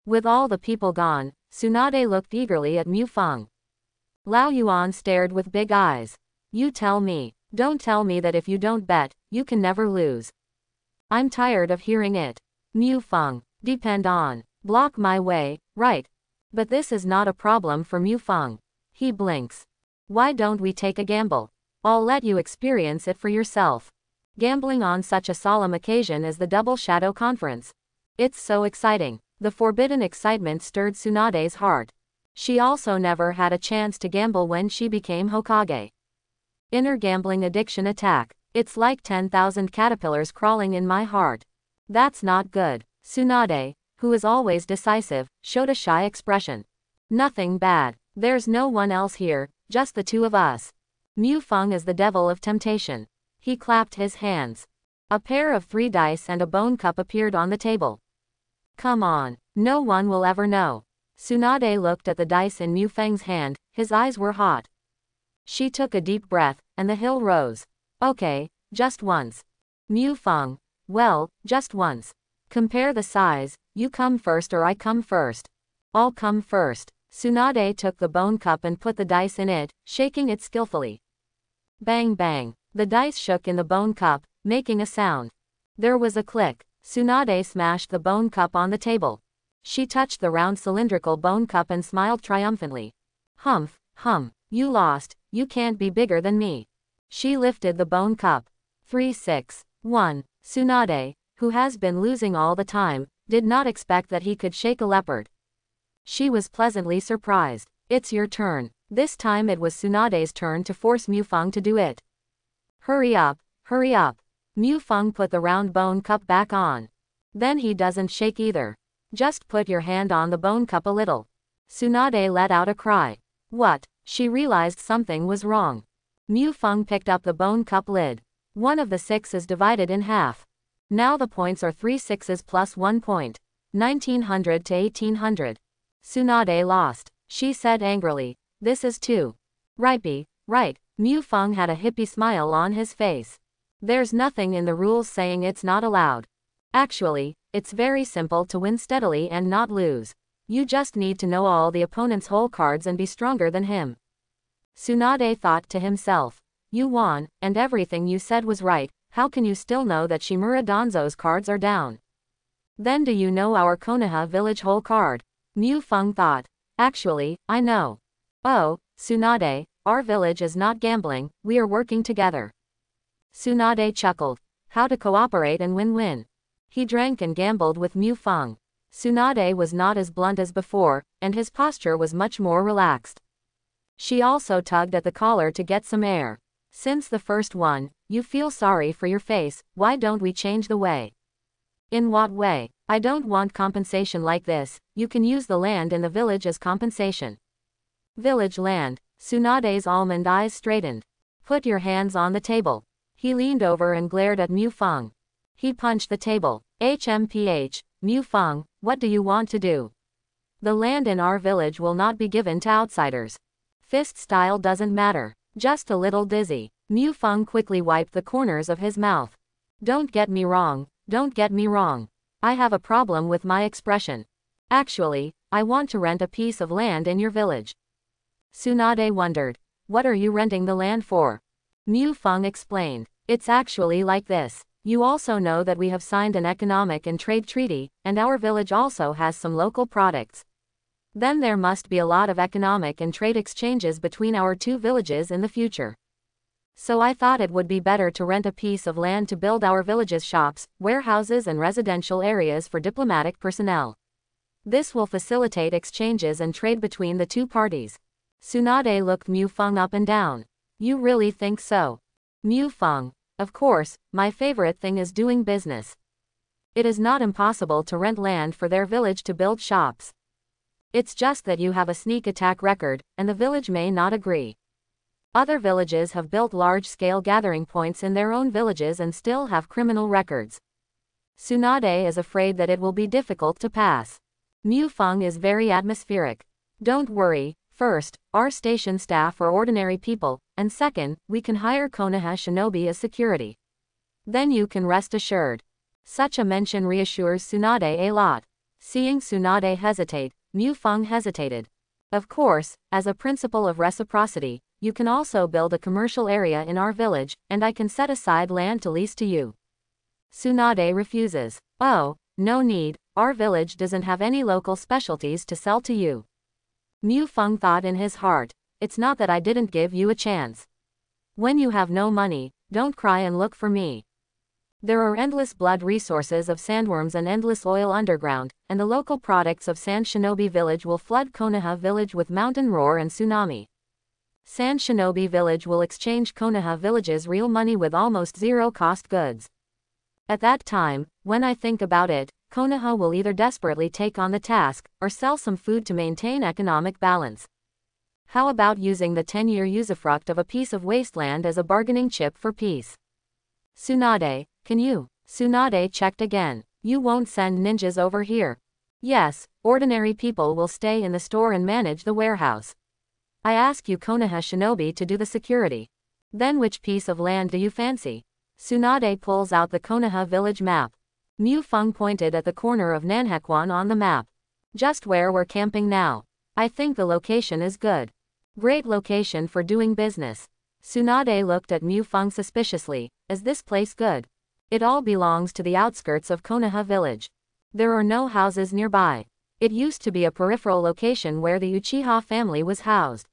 With all the people gone, Tsunade looked eagerly at Mu Feng. Lao Yuan stared with big eyes. You tell me. Don't tell me that if you don't bet, you can never lose. I'm tired of hearing it. Mu Feng. Depend on. Block my way, right, but this is not a problem for Mu Mufang. He blinks. Why don't we take a gamble? I'll let you experience it for yourself. Gambling on such a solemn occasion as the Double Shadow Conference. It's so exciting. The forbidden excitement stirred Tsunade's heart. She also never had a chance to gamble when she became Hokage. Inner gambling addiction attack. It's like 10,000 caterpillars crawling in my heart. That's not good. Tsunade, who is always decisive, showed a shy expression. Nothing bad. There's no one else here, just the two of us. Mu Feng is the devil of temptation. He clapped his hands. A pair of three dice and a bone cup appeared on the table. Come on, no one will ever know. Tsunade looked at the dice in Mu Feng's hand, his eyes were hot. She took a deep breath, and the hill rose. Okay, just once. Mu Feng. Well, just once. Compare the size, you come first or I come first. I'll come first. Tsunade took the bone cup and put the dice in it, shaking it skillfully. Bang bang. The dice shook in the bone cup, making a sound. There was a click. Tsunade smashed the bone cup on the table. She touched the round cylindrical bone cup and smiled triumphantly. Humph, hum, you lost, you can't be bigger than me. She lifted the bone cup. 3 6 1. Tsunade, who has been losing all the time, did not expect that he could shake a leopard. She was pleasantly surprised. It's your turn. This time it was Tsunade's turn to force Mu Feng to do it. Hurry up, hurry up. Mu Feng put the round bone cup back on. Then he doesn't shake either. Just put your hand on the bone cup a little. Tsunade let out a cry. What? She realized something was wrong. Mu Feng picked up the bone cup lid. One of the six is divided in half. Now the points are 3 sixes plus 1 point. 1900 to 1800. Tsunade lost. She said angrily. This is 2. Ripey, right. Mu Feng had a hippie smile on his face. There's nothing in the rules saying it's not allowed. Actually, it's very simple to win steadily and not lose. You just need to know all the opponent's hole cards and be stronger than him. Tsunade thought to himself. You won, and everything you said was right, how can you still know that Shimura Danzo's cards are down? Then do you know our Konoha village whole card? Mu Feng thought. Actually, I know. Oh, Tsunade, our village is not gambling, we are working together. Tsunade chuckled. How to cooperate and win-win. He drank and gambled with Mu Feng. Tsunade was not as blunt as before, and his posture was much more relaxed. She also tugged at the collar to get some air. Since the first one, you feel sorry for your face, why don't we change the way? In what way? I don't want compensation like this, you can use the land in the village as compensation. Village land. Tsunade's almond eyes straightened. Put your hands on the table. He leaned over and glared at Mu Feng. He punched the table. HMPH, Mu Feng, what do you want to do? The land in our village will not be given to outsiders. Fist style doesn't matter. Just a little dizzy. Mu Feng quickly wiped the corners of his mouth. Don't get me wrong, don't get me wrong. I have a problem with my expression. Actually, I want to rent a piece of land in your village. Tsunade wondered. What are you renting the land for? Mu Feng explained. It's actually like this. You also know that we have signed an economic and trade treaty, and our village also has some local products. Then there must be a lot of economic and trade exchanges between our two villages in the future. So I thought it would be better to rent a piece of land to build our village's shops, warehouses and residential areas for diplomatic personnel. This will facilitate exchanges and trade between the two parties. Tsunade looked Mu Feng up and down. You really think so? Mu Feng. Of course, my favorite thing is doing business. It is not impossible to rent land for their village to build shops. It's just that you have a sneak attack record, and the village may not agree. Other villages have built large-scale gathering points in their own villages and still have criminal records. Tsunade is afraid that it will be difficult to pass. Mu Feng is very atmospheric. Don't worry, first, our station staff are ordinary people, and second, we can hire Konoha Shinobi as security. Then you can rest assured. Such a mention reassures Tsunade a lot. Seeing Tsunade hesitate, Mu Feng hesitated. Of course, as a principle of reciprocity, you can also build a commercial area in our village, and I can set aside land to lease to you. Tsunade refuses. Oh, no need, our village doesn't have any local specialties to sell to you. Mu Feng thought in his heart, it's not that I didn't give you a chance. When you have no money, don't cry and look for me. There are endless blood resources of sandworms and endless oil underground, and the local products of Sand Shinobi Village will flood Konoha Village with mountain roar and tsunami. Sand Shinobi Village will exchange Konoha Village's real money with almost zero cost goods. At that time, when I think about it, Konoha will either desperately take on the task, or sell some food to maintain economic balance. How about using the 10-year usufruct of a piece of wasteland as a bargaining chip for peace? Tsunade, can you? Tsunade checked again. You won't send ninjas over here. Yes, ordinary people will stay in the store and manage the warehouse. I ask you Konoha Shinobi to do the security. Then which piece of land do you fancy? Tsunade pulls out the Konoha village map. Mu Feng pointed at the corner of Nanhequan on the map. Just where we're camping now. I think the location is good. Great location for doing business. Tsunade looked at Mu Feng suspiciously. Is this place good? It all belongs to the outskirts of Konoha village. There are no houses nearby. It used to be a peripheral location where the Uchiha family was housed.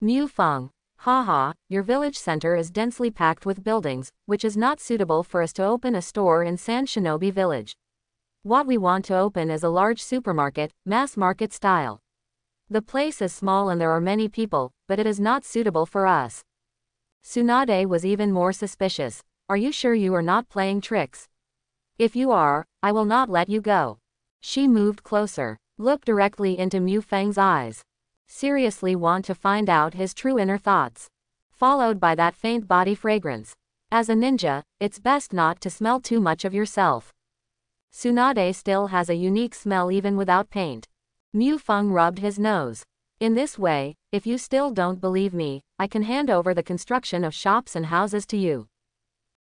Mu Feng. Haha, your village center is densely packed with buildings, which is not suitable for us to open a store in Sand Shinobi village. What we want to open is a large supermarket, mass market style. The place is small and there are many people, but it is not suitable for us. Tsunade was even more suspicious. Are you sure you are not playing tricks? If you are, I will not let you go. She moved closer, looked directly into Mu Feng's eyes. Seriously want to find out his true inner thoughts. Followed by that faint body fragrance. As a ninja, it's best not to smell too much of yourself. Tsunade still has a unique smell even without paint. Mu Feng rubbed his nose. In this way, if you still don't believe me, I can hand over the construction of shops and houses to you.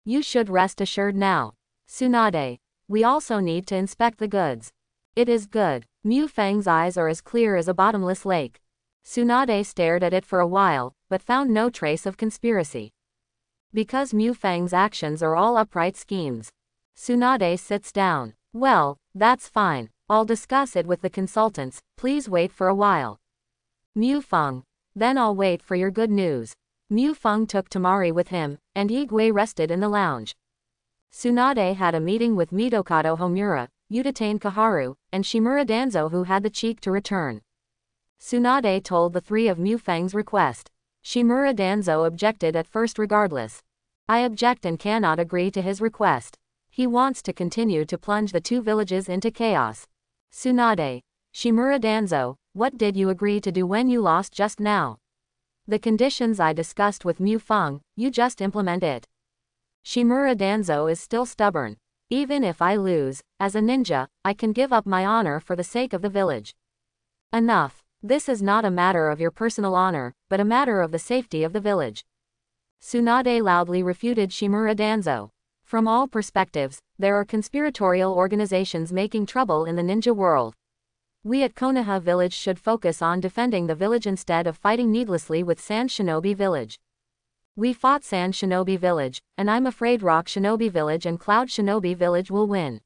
You should rest assured now. Tsunade. We also need to inspect the goods. It is good. Mu Feng's eyes are as clear as a bottomless lake. Tsunade stared at it for a while, but found no trace of conspiracy. Because Mu Feng's actions are all upright schemes. Tsunade sits down. Well, that's fine. I'll discuss it with the consultants, please wait for a while. Mu Feng. Then I'll wait for your good news. Mu Feng took Temari with him, and Igwe rested in the lounge. Tsunade had a meeting with Mitokado Homura, Utatane Koharu, and Shimura Danzo who had the cheek to return. Tsunade told the three of Mu Feng's request. Shimura Danzo objected at first regardless. I object and cannot agree to his request. He wants to continue to plunge the two villages into chaos. Tsunade. Shimura Danzo, what did you agree to do when you lost just now? The conditions I discussed with Mu Feng, you just implement it. Shimura Danzo is still stubborn. Even if I lose, as a ninja, I can give up my honor for the sake of the village. Enough. This is not a matter of your personal honor, but a matter of the safety of the village. Tsunade loudly refuted Shimura Danzo. From all perspectives, there are conspiratorial organizations making trouble in the ninja world. We at Konoha village should focus on defending the village instead of fighting needlessly with Sand Shinobi village. We fought Sand Shinobi village, and I'm afraid Rock Shinobi village and Cloud Shinobi village will win.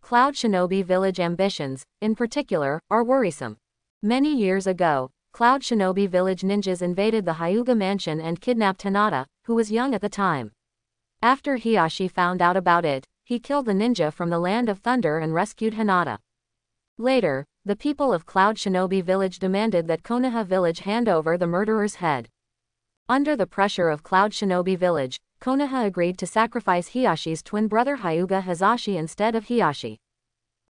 Cloud Shinobi village ambitions, in particular, are worrisome. Many years ago, Cloud Shinobi village ninjas invaded the Hyuga mansion and kidnapped Hinata, who was young at the time. After Hiashi found out about it, he killed the ninja from the Land of Thunder and rescued Hinata. Later, the people of Cloud Shinobi village demanded that Konoha village hand over the murderer's head. Under the pressure of Cloud Shinobi village, Konoha agreed to sacrifice Hiashi's twin brother Hyuga Hizashi instead of Hiashi.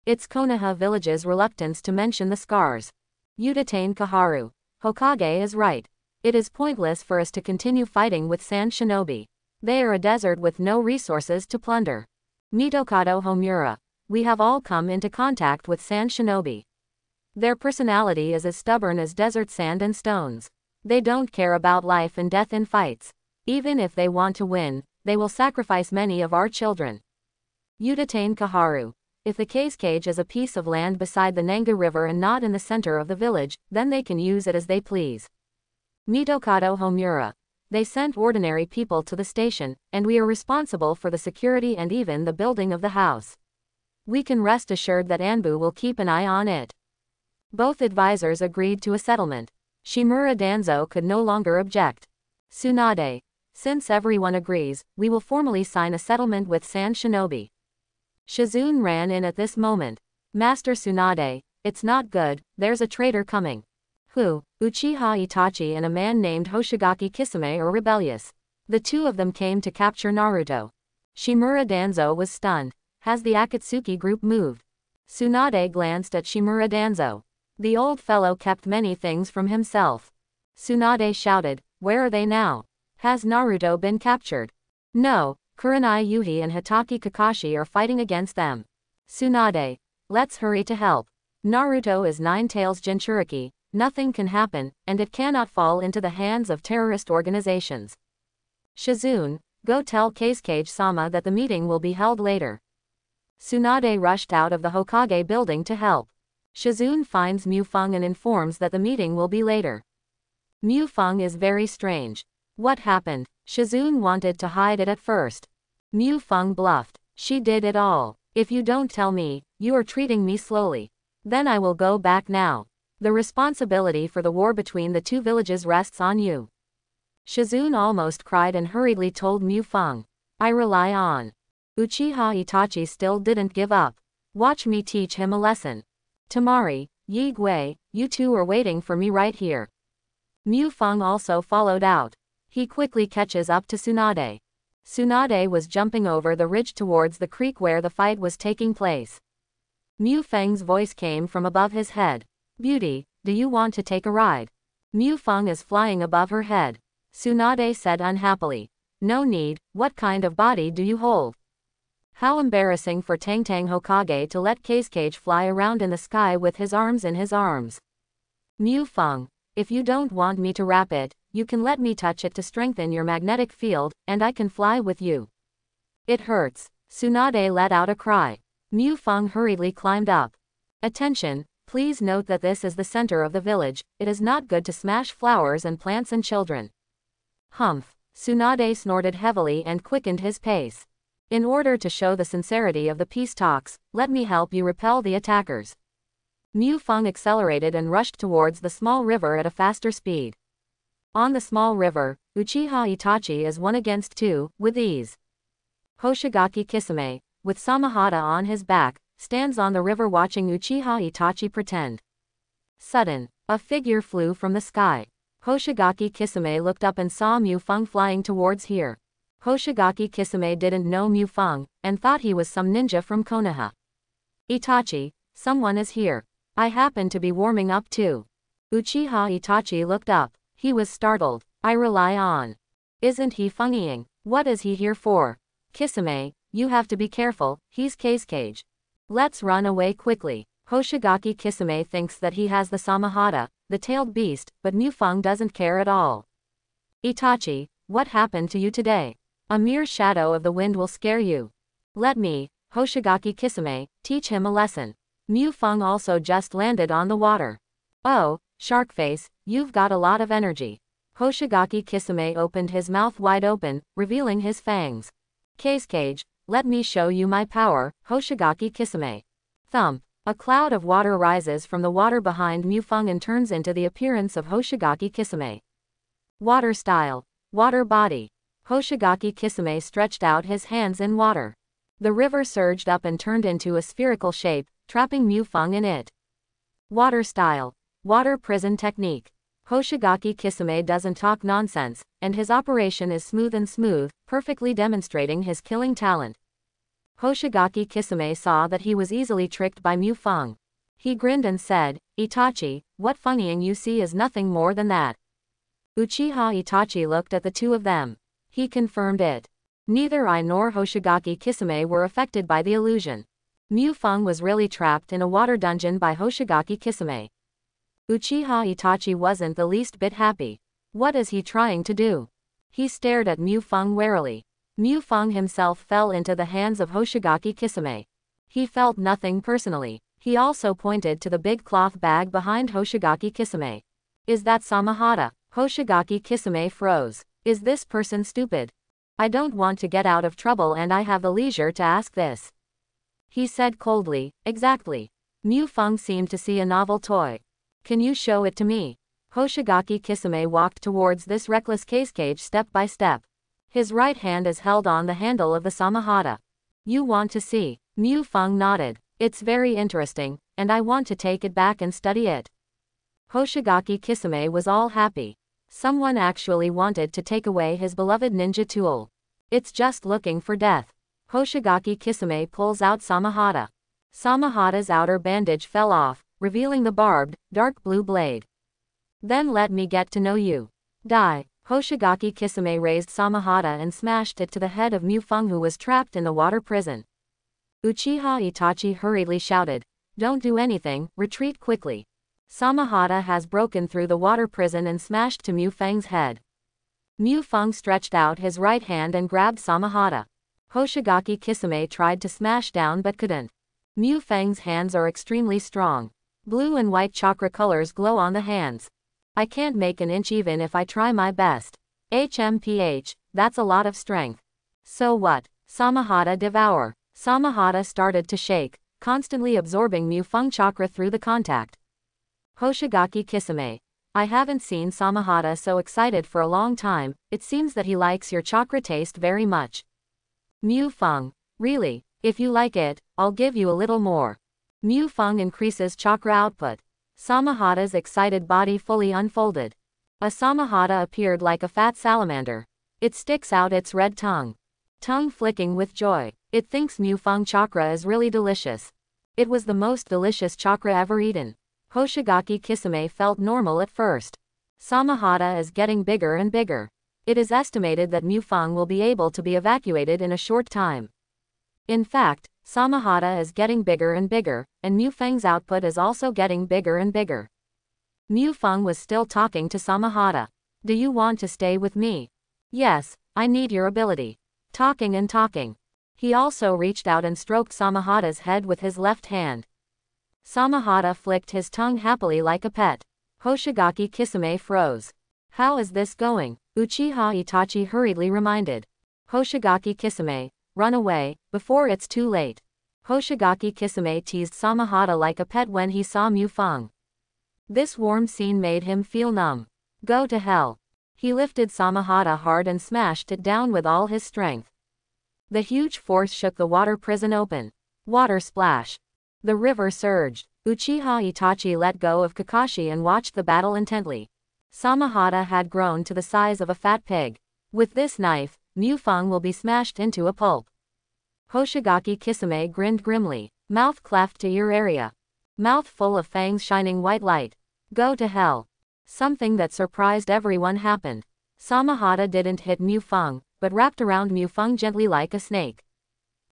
It's Konoha village's reluctance to mention the scars. Utatane Koharu. Hokage is right. It is pointless for us to continue fighting with Sand Shinobi. They are a desert with no resources to plunder. Mitokado Homura. We have all come into contact with Sand Shinobi. Their personality is as stubborn as desert sand and stones. They don't care about life and death in fights. Even if they want to win, they will sacrifice many of our children. Utatane Koharu. If the Kazekage is a piece of land beside the Nanga River and not in the center of the village, then they can use it as they please. Mitokado Homura. They sent ordinary people to the station, and we are responsible for the security and even the building of the house. We can rest assured that Anbu will keep an eye on it. Both advisors agreed to a settlement. Shimura Danzo could no longer object. Tsunade. Since everyone agrees, we will formally sign a settlement with Sand Shinobi. Shizune ran in at this moment. Master Tsunade, it's not good, there's a traitor coming. Who? Uchiha Itachi and a man named Hoshigaki Kisame are rebellious. The two of them came to capture Naruto. Shimura Danzo was stunned. Has the Akatsuki group moved? Tsunade glanced at Shimura Danzo. The old fellow kept many things from himself. Tsunade shouted, Where are they now? Has Naruto been captured? No, Kurenai Yuhi and Hatake Kakashi are fighting against them. Tsunade. Let's hurry to help. Naruto is Nine Tails Jinchuriki, nothing can happen, and it cannot fall into the hands of terrorist organizations. Shizune, go tell Kazekage-sama that the meeting will be held later. Tsunade rushed out of the Hokage building to help. Shizune finds Mu Feng and informs that the meeting will be later. Mu Feng is very strange. What happened? Shizune wanted to hide it at first. Mu Feng bluffed. She did it all. If you don't tell me, you are treating me slowly. Then I will go back now. The responsibility for the war between the two villages rests on you. Shizune almost cried and hurriedly told Mu Feng. I rely on. Uchiha Itachi still didn't give up. Watch me teach him a lesson. Temari, Yi Gui, you two are waiting for me right here. Mu Feng also followed out. He quickly catches up to Tsunade. Tsunade was jumping over the ridge towards the creek where the fight was taking place. Mu Feng's voice came from above his head. Beauty, do you want to take a ride? Mu Feng is flying above her head. Tsunade said unhappily. No need, what kind of body do you hold? How embarrassing for Tang Tang Hokage to let Kazekage fly around in the sky with his arms in his arms. Mu Feng, if you don't want me to wrap it, you can let me touch it to strengthen your magnetic field, and I can fly with you. It hurts. Tsunade let out a cry. Mu Feng hurriedly climbed up. Attention, please note that this is the center of the village, it is not good to smash flowers and plants and children. Humph. Tsunade snorted heavily and quickened his pace. In order to show the sincerity of the peace talks, let me help you repel the attackers. Mu Feng accelerated and rushed towards the small river at a faster speed. On the small river, Uchiha Itachi is one against two, with ease. Hoshigaki Kisame, with Samehada on his back, stands on the river watching Uchiha Itachi pretend. Sudden, a figure flew from the sky. Hoshigaki Kisame looked up and saw Mu Feng flying towards here. Hoshigaki Kisame didn't know Mu Feng, and thought he was some ninja from Konoha. Itachi, someone is here. I happen to be warming up too. Uchiha Itachi looked up. He was startled. I rely on. Isn't he funnying? What is he here for? Kisame, you have to be careful, he's Kazekage. Let's run away quickly. Hoshigaki Kisame thinks that he has the Samehada, the tailed beast, but Mu Feng doesn't care at all. Itachi, what happened to you today? A mere shadow of the wind will scare you. Let me, Hoshigaki Kisame, teach him a lesson. Mu Feng also just landed on the water. Oh, Sharkface, you've got a lot of energy. Hoshigaki Kisame opened his mouth wide open, revealing his fangs. Kazekage, let me show you my power, Hoshigaki Kisame. Thump. A cloud of water rises from the water behind Mu Feng and turns into the appearance of Hoshigaki Kisame. Water style. Water body. Hoshigaki Kisame stretched out his hands in water. The river surged up and turned into a spherical shape, trapping Mufeng in it. Water style. Water prison technique. Hoshigaki Kisame doesn't talk nonsense, and his operation is smooth and smooth, perfectly demonstrating his killing talent. Hoshigaki Kisame saw that he was easily tricked by Mu Feng. He grinned and said, Itachi, what funnying you see is nothing more than that. Uchiha Itachi looked at the two of them. He confirmed it. Neither I nor Hoshigaki Kisame were affected by the illusion. Mu Feng was really trapped in a water dungeon by Hoshigaki Kisame. Uchiha Itachi wasn't the least bit happy. What is he trying to do? He stared at Mu Feng warily. Mu Feng himself fell into the hands of Hoshigaki Kisame. He felt nothing personally. He also pointed to the big cloth bag behind Hoshigaki Kisame. Is that Samehada? Hoshigaki Kisame froze. Is this person stupid? I don't want to get out of trouble and I have the leisure to ask this. He said coldly, exactly. Mu Feng seemed to see a novel toy. Can you show it to me? Hoshigaki Kisame walked towards this reckless Kazekage step by step. His right hand is held on the handle of the Samehada. You want to see? Mu Feng nodded. It's very interesting, and I want to take it back and study it. Hoshigaki Kisame was all happy. Someone actually wanted to take away his beloved ninja tool. It's just looking for death. Hoshigaki Kisame pulls out Samehada. Samehada's outer bandage fell off, revealing the barbed, dark blue blade. Then let me get to know you. Die. Hoshigaki Kisame raised Samehada and smashed it to the head of Mufeng who was trapped in the water prison. Uchiha Itachi hurriedly shouted, Don't do anything, retreat quickly. Samehada has broken through the water prison and smashed to Mufeng's head. Mufeng stretched out his right hand and grabbed Samehada. Hoshigaki Kisame tried to smash down but couldn't. Mufeng's hands are extremely strong. Blue and white chakra colors glow on the hands. I can't make an inch even if I try my best. HMPH, that's a lot of strength. So what? Samehada devour. Samehada started to shake, constantly absorbing Mu Feng chakra through the contact. Hoshigaki Kisame. I haven't seen Samehada so excited for a long time, it seems that he likes your chakra taste very much. Mu Feng. Really, if you like it, I'll give you a little more. Mu Feng increases chakra output. Samehada's excited body fully unfolded. A Samehada appeared like a fat salamander. It sticks out its red tongue. Tongue flicking with joy. It thinks Mu Feng chakra is really delicious. It was the most delicious chakra ever eaten. Hoshigaki Kisame felt normal at first. Samehada is getting bigger and bigger. It is estimated that Mu Feng will be able to be evacuated in a short time. In fact, Samehada is getting bigger and bigger, and Mufeng's output is also getting bigger and bigger. Mufeng was still talking to Samehada. Do you want to stay with me? Yes, I need your ability. Talking and talking. He also reached out and stroked Samehada's head with his left hand. Samehada flicked his tongue happily like a pet. Hoshigaki Kisame froze. How is this going? Uchiha Itachi hurriedly reminded. Hoshigaki Kisame, run away, before it's too late. Hoshigaki Kisame teased Samehada like a pet when he saw Mu Feng. This warm scene made him feel numb. Go to hell. He lifted Samehada hard and smashed it down with all his strength. The huge force shook the water prison open. Water splash. The river surged. Uchiha Itachi let go of Kakashi and watched the battle intently. Samehada had grown to the size of a fat pig. With this knife, Mufeng will be smashed into a pulp. Hoshigaki Kisame grinned grimly, mouth cleft to ear area. Mouth full of fangs shining white light. Go to hell. Something that surprised everyone happened. Samehada didn't hit Mufeng, but wrapped around Mufeng gently like a snake.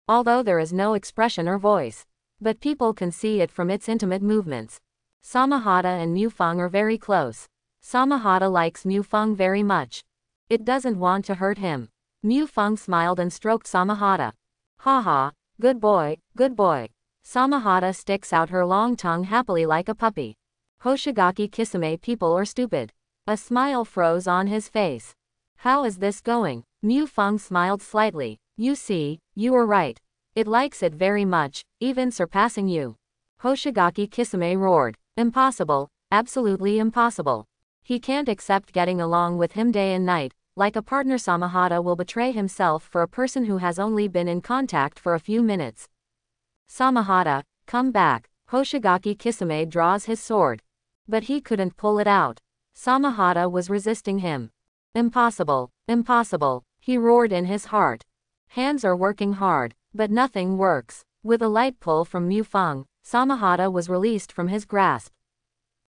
Although there is no expression or voice. But people can see it from its intimate movements. Samehada and Mufeng are very close. Samehada likes Mufeng very much. It doesn't want to hurt him. Mufeng smiled and stroked Samehada. Haha, good boy, good boy. Samehada sticks out her long tongue happily like a puppy. Hoshigaki Kisame people are stupid. A smile froze on his face. How is this going? Mufeng smiled slightly. You see, you were right. It likes it very much, even surpassing you. Hoshigaki Kisame roared. Impossible, absolutely impossible. He can't accept getting along with him day and night, like a partner Samehada will betray himself for a person who has only been in contact for a few minutes. Samehada, come back. Hoshigaki Kisame draws his sword. But he couldn't pull it out. Samehada was resisting him. Impossible, impossible, he roared in his heart. Hands are working hard, but nothing works. With a light pull from Mufeng, Samehada was released from his grasp.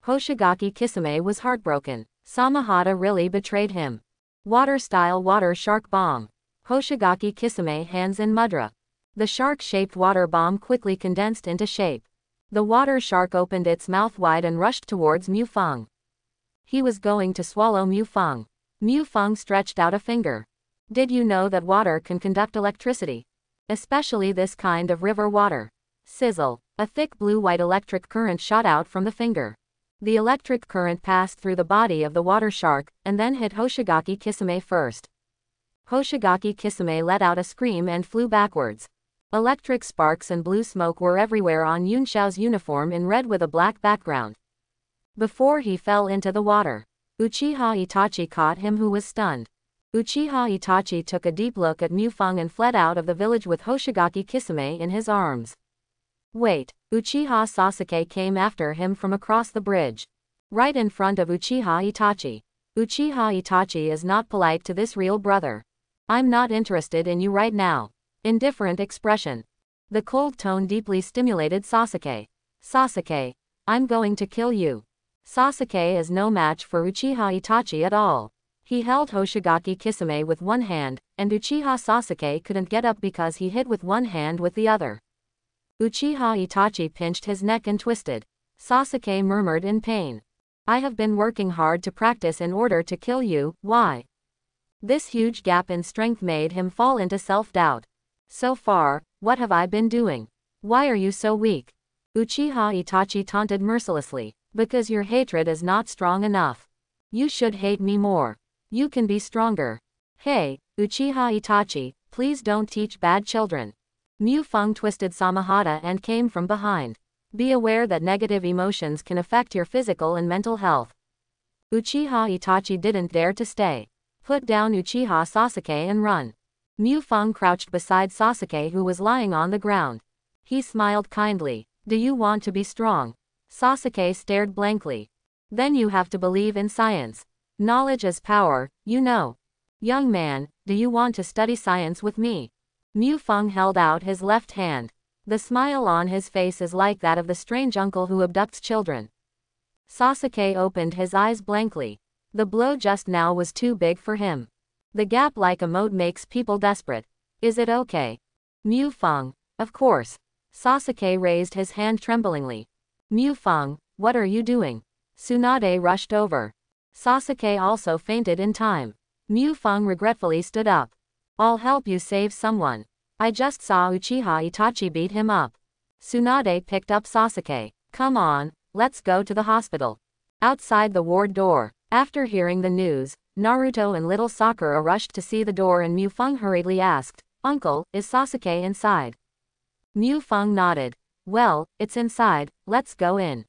Hoshigaki Kisame was heartbroken. Samehada really betrayed him. Water-style water shark bomb. Hoshigaki Kisame hands in mudra. The shark-shaped water bomb quickly condensed into shape. The water shark opened its mouth wide and rushed towards Mufeng. He was going to swallow Mufeng. Mufeng stretched out a finger. Did you know that water can conduct electricity? Especially this kind of river water. Sizzle. A thick blue-white electric current shot out from the finger. The electric current passed through the body of the water shark, and then hit Hoshigaki Kisame first. Hoshigaki Kisame let out a scream and flew backwards. Electric sparks and blue smoke were everywhere on Yunshao's uniform in red with a black background. Before he fell into the water, Uchiha Itachi caught him who was stunned. Uchiha Itachi took a deep look at Mufeng and fled out of the village with Hoshigaki Kisame in his arms. Wait, Uchiha Sasuke came after him from across the bridge. Right in front of Uchiha Itachi. Uchiha Itachi is not polite to this real brother. I'm not interested in you right now. Indifferent expression. The cold tone deeply stimulated Sasuke. Sasuke. I'm going to kill you. Sasuke is no match for Uchiha Itachi at all. He held Hoshigaki Kisame with one hand, and Uchiha Sasuke couldn't get up because he hit with one hand with the other. Uchiha Itachi pinched his neck and twisted. Sasuke murmured in pain. I have been working hard to practice in order to kill you, why? This huge gap in strength made him fall into self-doubt. So far, what have I been doing? Why are you so weak? Uchiha Itachi taunted mercilessly. Because your hatred is not strong enough. You should hate me more. You can be stronger. Hey, Uchiha Itachi, please don't teach bad children. Mufeng twisted Samehada and came from behind. Be aware that negative emotions can affect your physical and mental health. Uchiha Itachi didn't dare to stay. Put down Uchiha Sasuke and run. Mufeng crouched beside Sasuke who was lying on the ground. He smiled kindly. Do you want to be strong? Sasuke stared blankly. Then you have to believe in science. Knowledge is power, you know. Young man, do you want to study science with me? Mufeng held out his left hand. The smile on his face is like that of the strange uncle who abducts children. Sasuke opened his eyes blankly. The blow just now was too big for him. The gap like a moat makes people desperate. Is it okay? Mufeng. Of course. Sasuke raised his hand tremblingly. Mufeng, what are you doing? Tsunade rushed over. Sasuke also fainted in time. Mufeng regretfully stood up. I'll help you save someone. I just saw Uchiha Itachi beat him up. Tsunade picked up Sasuke. Come on, let's go to the hospital. Outside the ward door, after hearing the news, Naruto and little Sakura rushed to see the door and Mufeng hurriedly asked, Uncle, is Sasuke inside? Mufeng nodded. Well, it's inside, let's go in.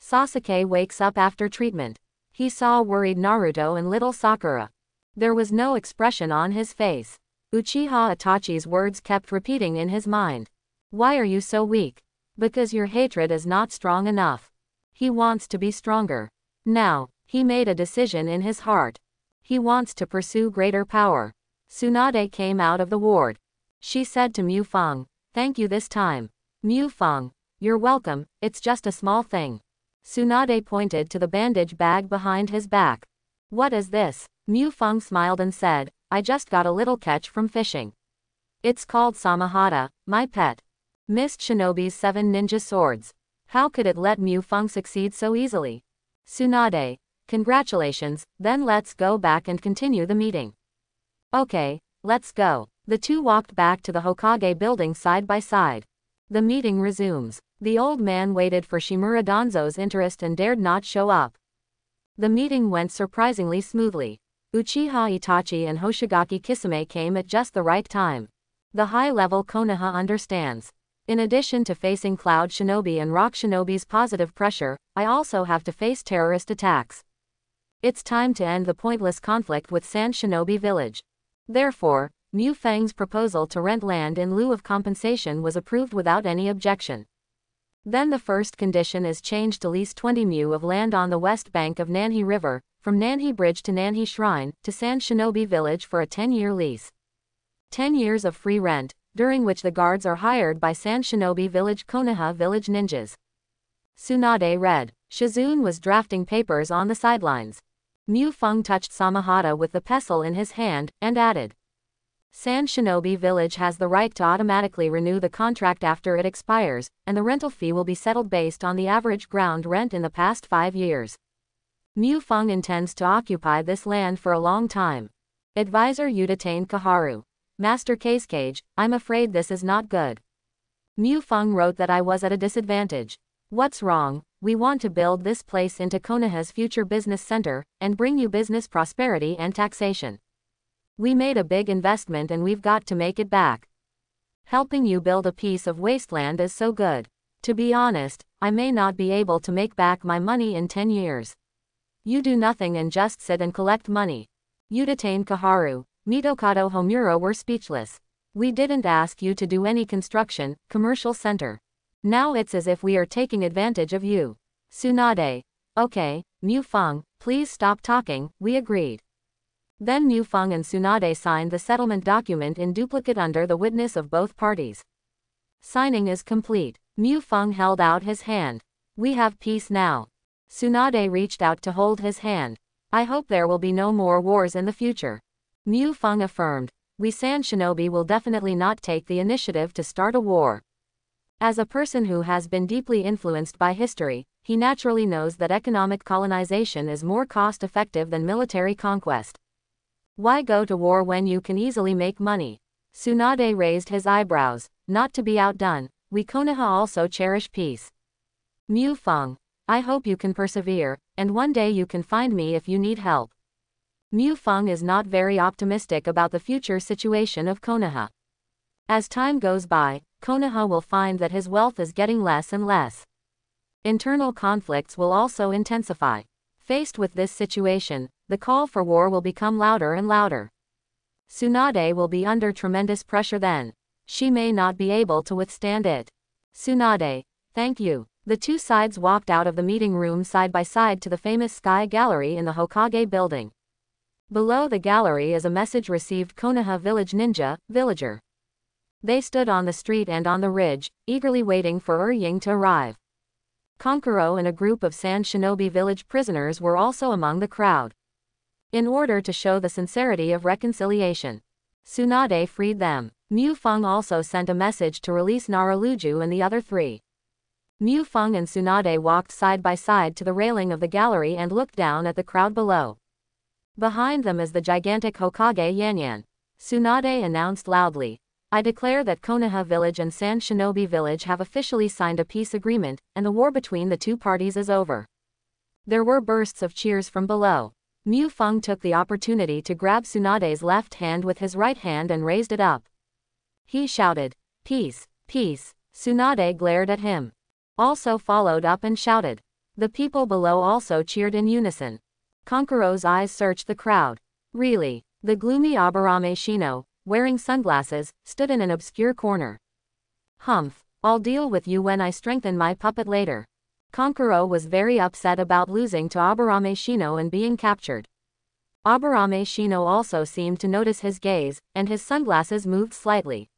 Sasuke wakes up after treatment. He saw worried Naruto and little Sakura. There was no expression on his face. Uchiha Itachi's words kept repeating in his mind. Why are you so weak? Because your hatred is not strong enough. He wants to be stronger. Now, He made a decision in his heart. He wants to pursue greater power. Tsunade came out of the ward. She said to Mu Feng, Thank you this time. Mu Feng, you're welcome, it's just a small thing. Tsunade pointed to the bandage bag behind his back. What is this? Mu Feng smiled and said, I just got a little catch from fishing. It's called Samehada, my pet. Mist Shinobi's seven ninja swords. How could it let Mu Feng succeed so easily? Tsunade, congratulations, then let's go back and continue the meeting. Okay, let's go. The two walked back to the Hokage building side by side. The meeting resumes. The old man waited for Shimura Danzo's interest and dared not show up. The meeting went surprisingly smoothly. Uchiha Itachi and Hoshigaki Kisame came at just the right time. The high-level Konoha understands. In addition to facing Cloud Shinobi and Rock Shinobi's positive pressure, I also have to face terrorist attacks. It's time to end the pointless conflict with Sand Shinobi Village. Therefore, Mu Feng's proposal to rent land in lieu of compensation was approved without any objection. Then the first condition is changed to lease 20 mu of land on the west bank of Nanhe River, from Nanhe Bridge to Nanhe Shrine, to Sand Shinobi Village for a 10-year lease. 10 years of free rent, during which the guards are hired by Sand Shinobi Village Konoha Village ninjas. Tsunade read. Shizune was drafting papers on the sidelines. Mu Feng touched Samehada with the pestle in his hand, and added. Sand Shinobi Village has the right to automatically renew the contract after it expires, and the rental fee will be settled based on the average ground rent in the past five years. Mu Feng intends to occupy this land for a long time. Advisor Utatane Koharu. Master Kazekage, I'm afraid this is not good. Mu Feng wrote that I was at a disadvantage. What's wrong? We want to build this place into Konoha's future business center, and bring you business prosperity and taxation. We made a big investment and we've got to make it back. Helping you build a piece of wasteland is so good. To be honest, I may not be able to make back my money in 10 years. You do nothing and just sit and collect money. Utatane Koharu, Mitokado Homura were speechless. We didn't ask you to do any construction, commercial center. Now it's as if we are taking advantage of you. Tsunade. Okay, Mu Feng, please stop talking, we agreed. Then Mu Feng and Tsunade signed the settlement document in duplicate under the witness of both parties. Signing is complete. Mu Feng held out his hand. We have peace now. Tsunade reached out to hold his hand. I hope there will be no more wars in the future. Mu Feng affirmed, we Sand Shinobi will definitely not take the initiative to start a war. As a person who has been deeply influenced by history, he naturally knows that economic colonization is more cost-effective than military conquest. Why go to war when you can easily make money? Tsunade raised his eyebrows, not to be outdone, we Konoha also cherish peace. Mu Feng, I hope you can persevere, and one day you can find me if you need help. Mu Feng is not very optimistic about the future situation of Konoha. As time goes by, Konoha will find that his wealth is getting less and less. Internal conflicts will also intensify. Faced with this situation, the call for war will become louder and louder. Tsunade will be under tremendous pressure then. She may not be able to withstand it. Tsunade, thank you. The two sides walked out of the meeting room side by side to the famous Sky Gallery in the Hokage building. Below the gallery is a message received Konoha Village Ninja, Villager. They stood on the street and on the ridge, eagerly waiting for Urying to arrive. Kankuro and a group of Sand Shinobi village prisoners were also among the crowd. In order to show the sincerity of reconciliation, Tsunade freed them. Mu Feng also sent a message to release Naraluju and the other three. Mu Feng and Tsunade walked side by side to the railing of the gallery and looked down at the crowd below. Behind them is the gigantic Hokage Yanyan. Tsunade announced loudly. I declare that Konoha Village and Sand Shinobi Village have officially signed a peace agreement, and the war between the two parties is over. There were bursts of cheers from below. Mu Feng took the opportunity to grab Tsunade's left hand with his right hand and raised it up. He shouted, Peace, peace. Tsunade glared at him. Also followed up and shouted. The people below also cheered in unison. Kankuro's eyes searched the crowd. Really, the gloomy Aburame Shino, wearing sunglasses, stood in an obscure corner. Humph, I'll deal with you when I strengthen my puppet later. Kankuro was very upset about losing to Aburame Shino and being captured. Aburame Shino also seemed to notice his gaze, and his sunglasses moved slightly.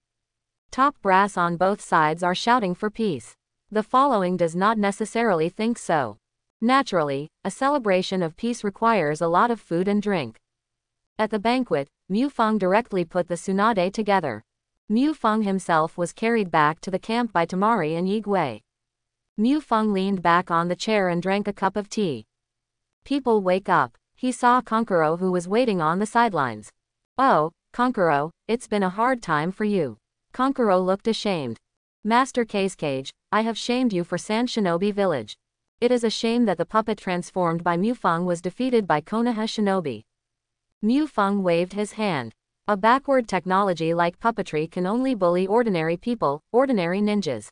Top brass on both sides are shouting for peace. The following does not necessarily think so. Naturally, a celebration of peace requires a lot of food and drink. At the banquet, Mu Feng directly put the Tsunade together. Mu Feng himself was carried back to the camp by Temari and Yigui. Mu Feng leaned back on the chair and drank a cup of tea. People wake up. He saw Kankuro who was waiting on the sidelines. Oh, Kankuro, it's been a hard time for you. Kankuro looked ashamed. Master Kazekage, I have shamed you for Sand Shinobi Village. It is a shame that the puppet transformed by Mufeng was defeated by Konoha Shinobi. Mufeng waved his hand. A backward technology like puppetry can only bully ordinary people, ordinary ninjas.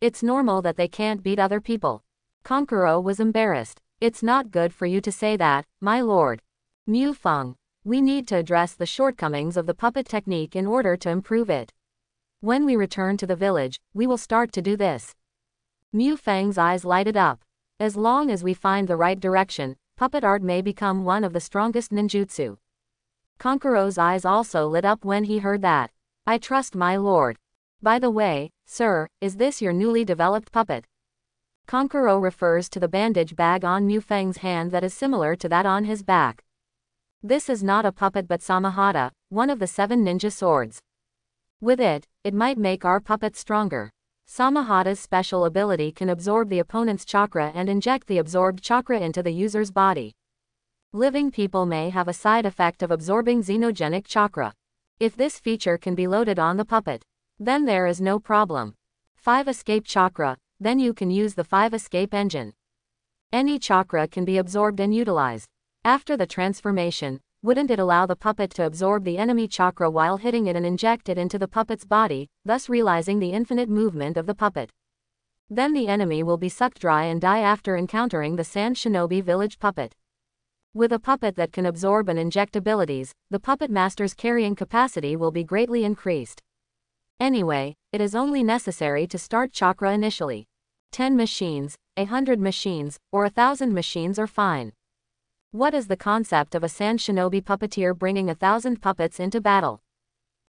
It's normal that they can't beat other people. Kankuro was embarrassed. It's not good for you to say that, my lord. Mufeng. We need to address the shortcomings of the puppet technique in order to improve it. When we return to the village, we will start to do this. Mu Feng's eyes lighted up. As long as we find the right direction, puppet art may become one of the strongest ninjutsu. Kankuro's eyes also lit up when he heard that. I trust my lord. By the way, sir, is this your newly developed puppet? Kankuro refers to the bandage bag on Mu Feng's hand that is similar to that on his back. This is not a puppet but Samehada, one of the seven ninja swords. With it, it might make our puppet stronger. Samehada's special ability can absorb the opponent's chakra and inject the absorbed chakra into the user's body. Living people may have a side effect of absorbing xenogenic chakra. If this feature can be loaded on the puppet, then there is no problem. 5 escape chakra, then you can use the 5 escape engine. Any chakra can be absorbed and utilized. After the transformation, wouldn't it allow the puppet to absorb the enemy chakra while hitting it and inject it into the puppet's body, thus realizing the infinite movement of the puppet? Then the enemy will be sucked dry and die after encountering the Sand Shinobi village puppet. With a puppet that can absorb and inject abilities, the puppet master's carrying capacity will be greatly increased. Anyway, it is only necessary to start chakra initially. 10 machines, a 100 machines, or a 1000 machines are fine. What is the concept of a sand shinobi puppeteer bringing a thousand puppets into battle?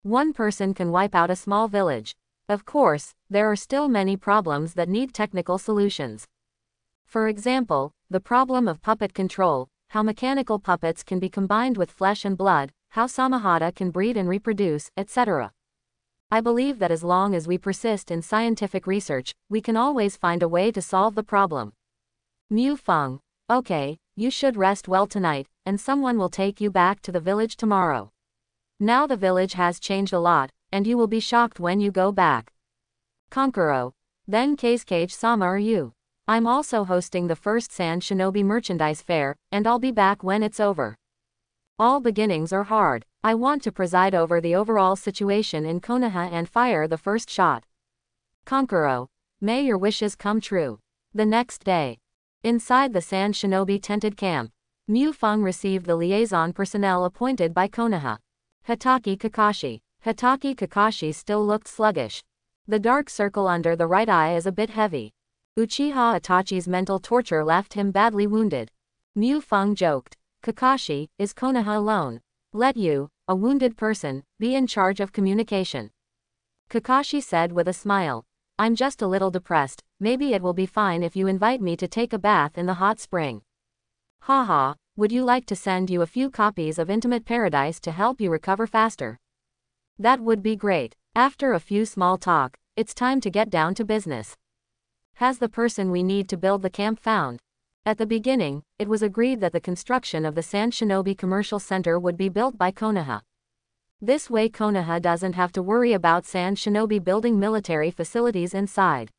One person can wipe out a small village. Of course, there are still many problems that need technical solutions. For example, the problem of puppet control, how mechanical puppets can be combined with flesh and blood, how Samehada can breed and reproduce, etc. I believe that as long as we persist in scientific research, we can always find a way to solve the problem. Mu Feng. Okay, you should rest well tonight, and someone will take you back to the village tomorrow. Now the village has changed a lot, and you will be shocked when you go back. Kankuro. Then Kazekage Sama are you? I'm also hosting the first Sand Shinobi Merchandise Fair, and I'll be back when it's over. All beginnings are hard. I want to preside over the overall situation in Konoha and fire the first shot. Kankuro. May your wishes come true. The next day. Inside the Sand Shinobi tented camp, Mu Feng received the liaison personnel appointed by Konoha. Hatake Kakashi. Hatake Kakashi still looked sluggish. The dark circle under the right eye is a bit heavy. Uchiha Itachi's mental torture left him badly wounded. Mu Feng joked. Kakashi, is Konoha alone? Let you, a wounded person, be in charge of communication. Kakashi said with a smile. I'm just a little depressed, maybe it will be fine if you invite me to take a bath in the hot spring. Haha, would you like to send you a few copies of Intimate Paradise to help you recover faster? That would be great. After a few small talk, it's time to get down to business. Has the person we need to build the camp found? At the beginning, it was agreed that the construction of the Sand Shinobi Commercial Center would be built by Konoha. This way Konoha doesn't have to worry about Sand Shinobi building military facilities inside.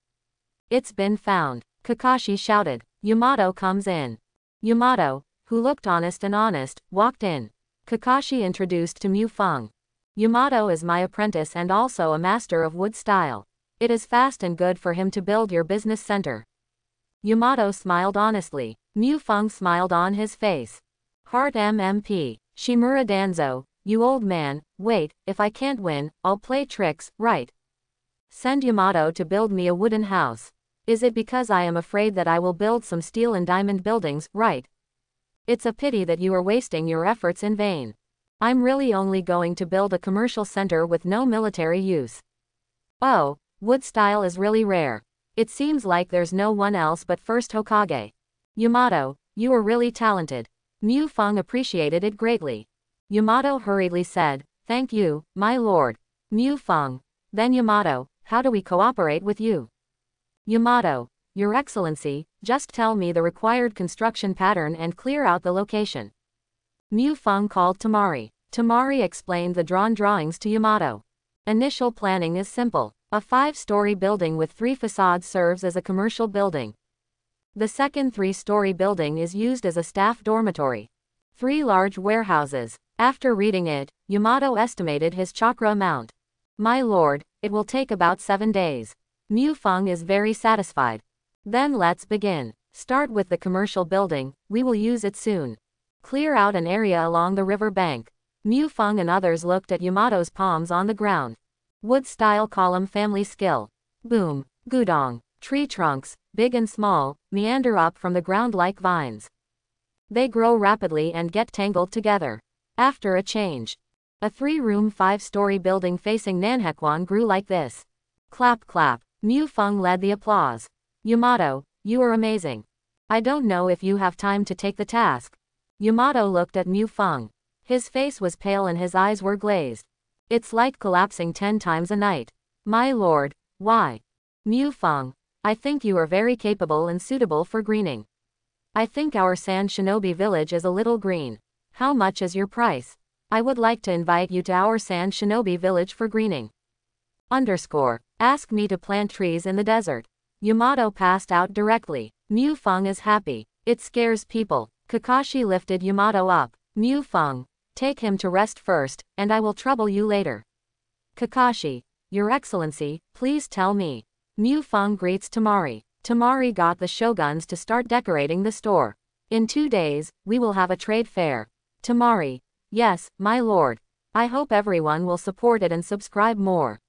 It's been found. Kakashi shouted. Yamato comes in. Yamato, who looked honest and honest, walked in. Kakashi introduced to Mu Feng. Yamato is my apprentice and also a master of wood style. It is fast and good for him to build your business center. Yamato smiled honestly. Mu Feng smiled on his face. Heart MMP. Shimura Danzo, you old man, wait, if I can't win, I'll play tricks, right? Send Yamato to build me a wooden house. Is it because I am afraid that I will build some steel and diamond buildings, right? It's a pity that you are wasting your efforts in vain. I'm really only going to build a commercial center with no military use. Oh, wood style is really rare. It seems like there's no one else but first Hokage. Yamato, you are really talented. Mu Feng appreciated it greatly. Yamato hurriedly said, Thank you, my lord. Mu Feng. Then Yamato, how do we cooperate with you? Yamato, Your Excellency, just tell me the required construction pattern and clear out the location. Mu Feng called Temari. Temari explained the drawn drawings to Yamato. Initial planning is simple. A five-story building with three facades serves as a commercial building. The second three-story building is used as a staff dormitory. Three large warehouses. After reading it, Yamato estimated his chakra amount. My lord, it will take about seven days. Mu Feng is very satisfied. Then let's begin. Start with the commercial building, we will use it soon. Clear out an area along the river bank. Mu Feng and others looked at Yamato's palms on the ground. Wood style column family skill. Boom, gudong. Tree trunks, big and small, meander up from the ground like vines. They grow rapidly and get tangled together. After a change, a three-room five-story building facing Nanhequan grew like this. Clap clap, Mu Feng led the applause. Yamato, you are amazing. I don't know if you have time to take the task. Yamato looked at Mu Feng. His face was pale and his eyes were glazed. It's like collapsing ten times a night. My lord, why? Mu Feng, I think you are very capable and suitable for greening. I think our Sand shinobi village is a little green. How much is your price? I would like to invite you to our Sand shinobi village for greening. Underscore. Ask me to plant trees in the desert. Yamato passed out directly. Mu Feng is happy. It scares people. Kakashi lifted Yamato up. Mu Feng. Take him to rest first, and I will trouble you later. Kakashi. Your Excellency, please tell me. Mu Feng greets Temari. Temari got the shoguns to start decorating the store. In two days, we will have a trade fair. Temari, Yes, my lord. I hope everyone will support it and subscribe more.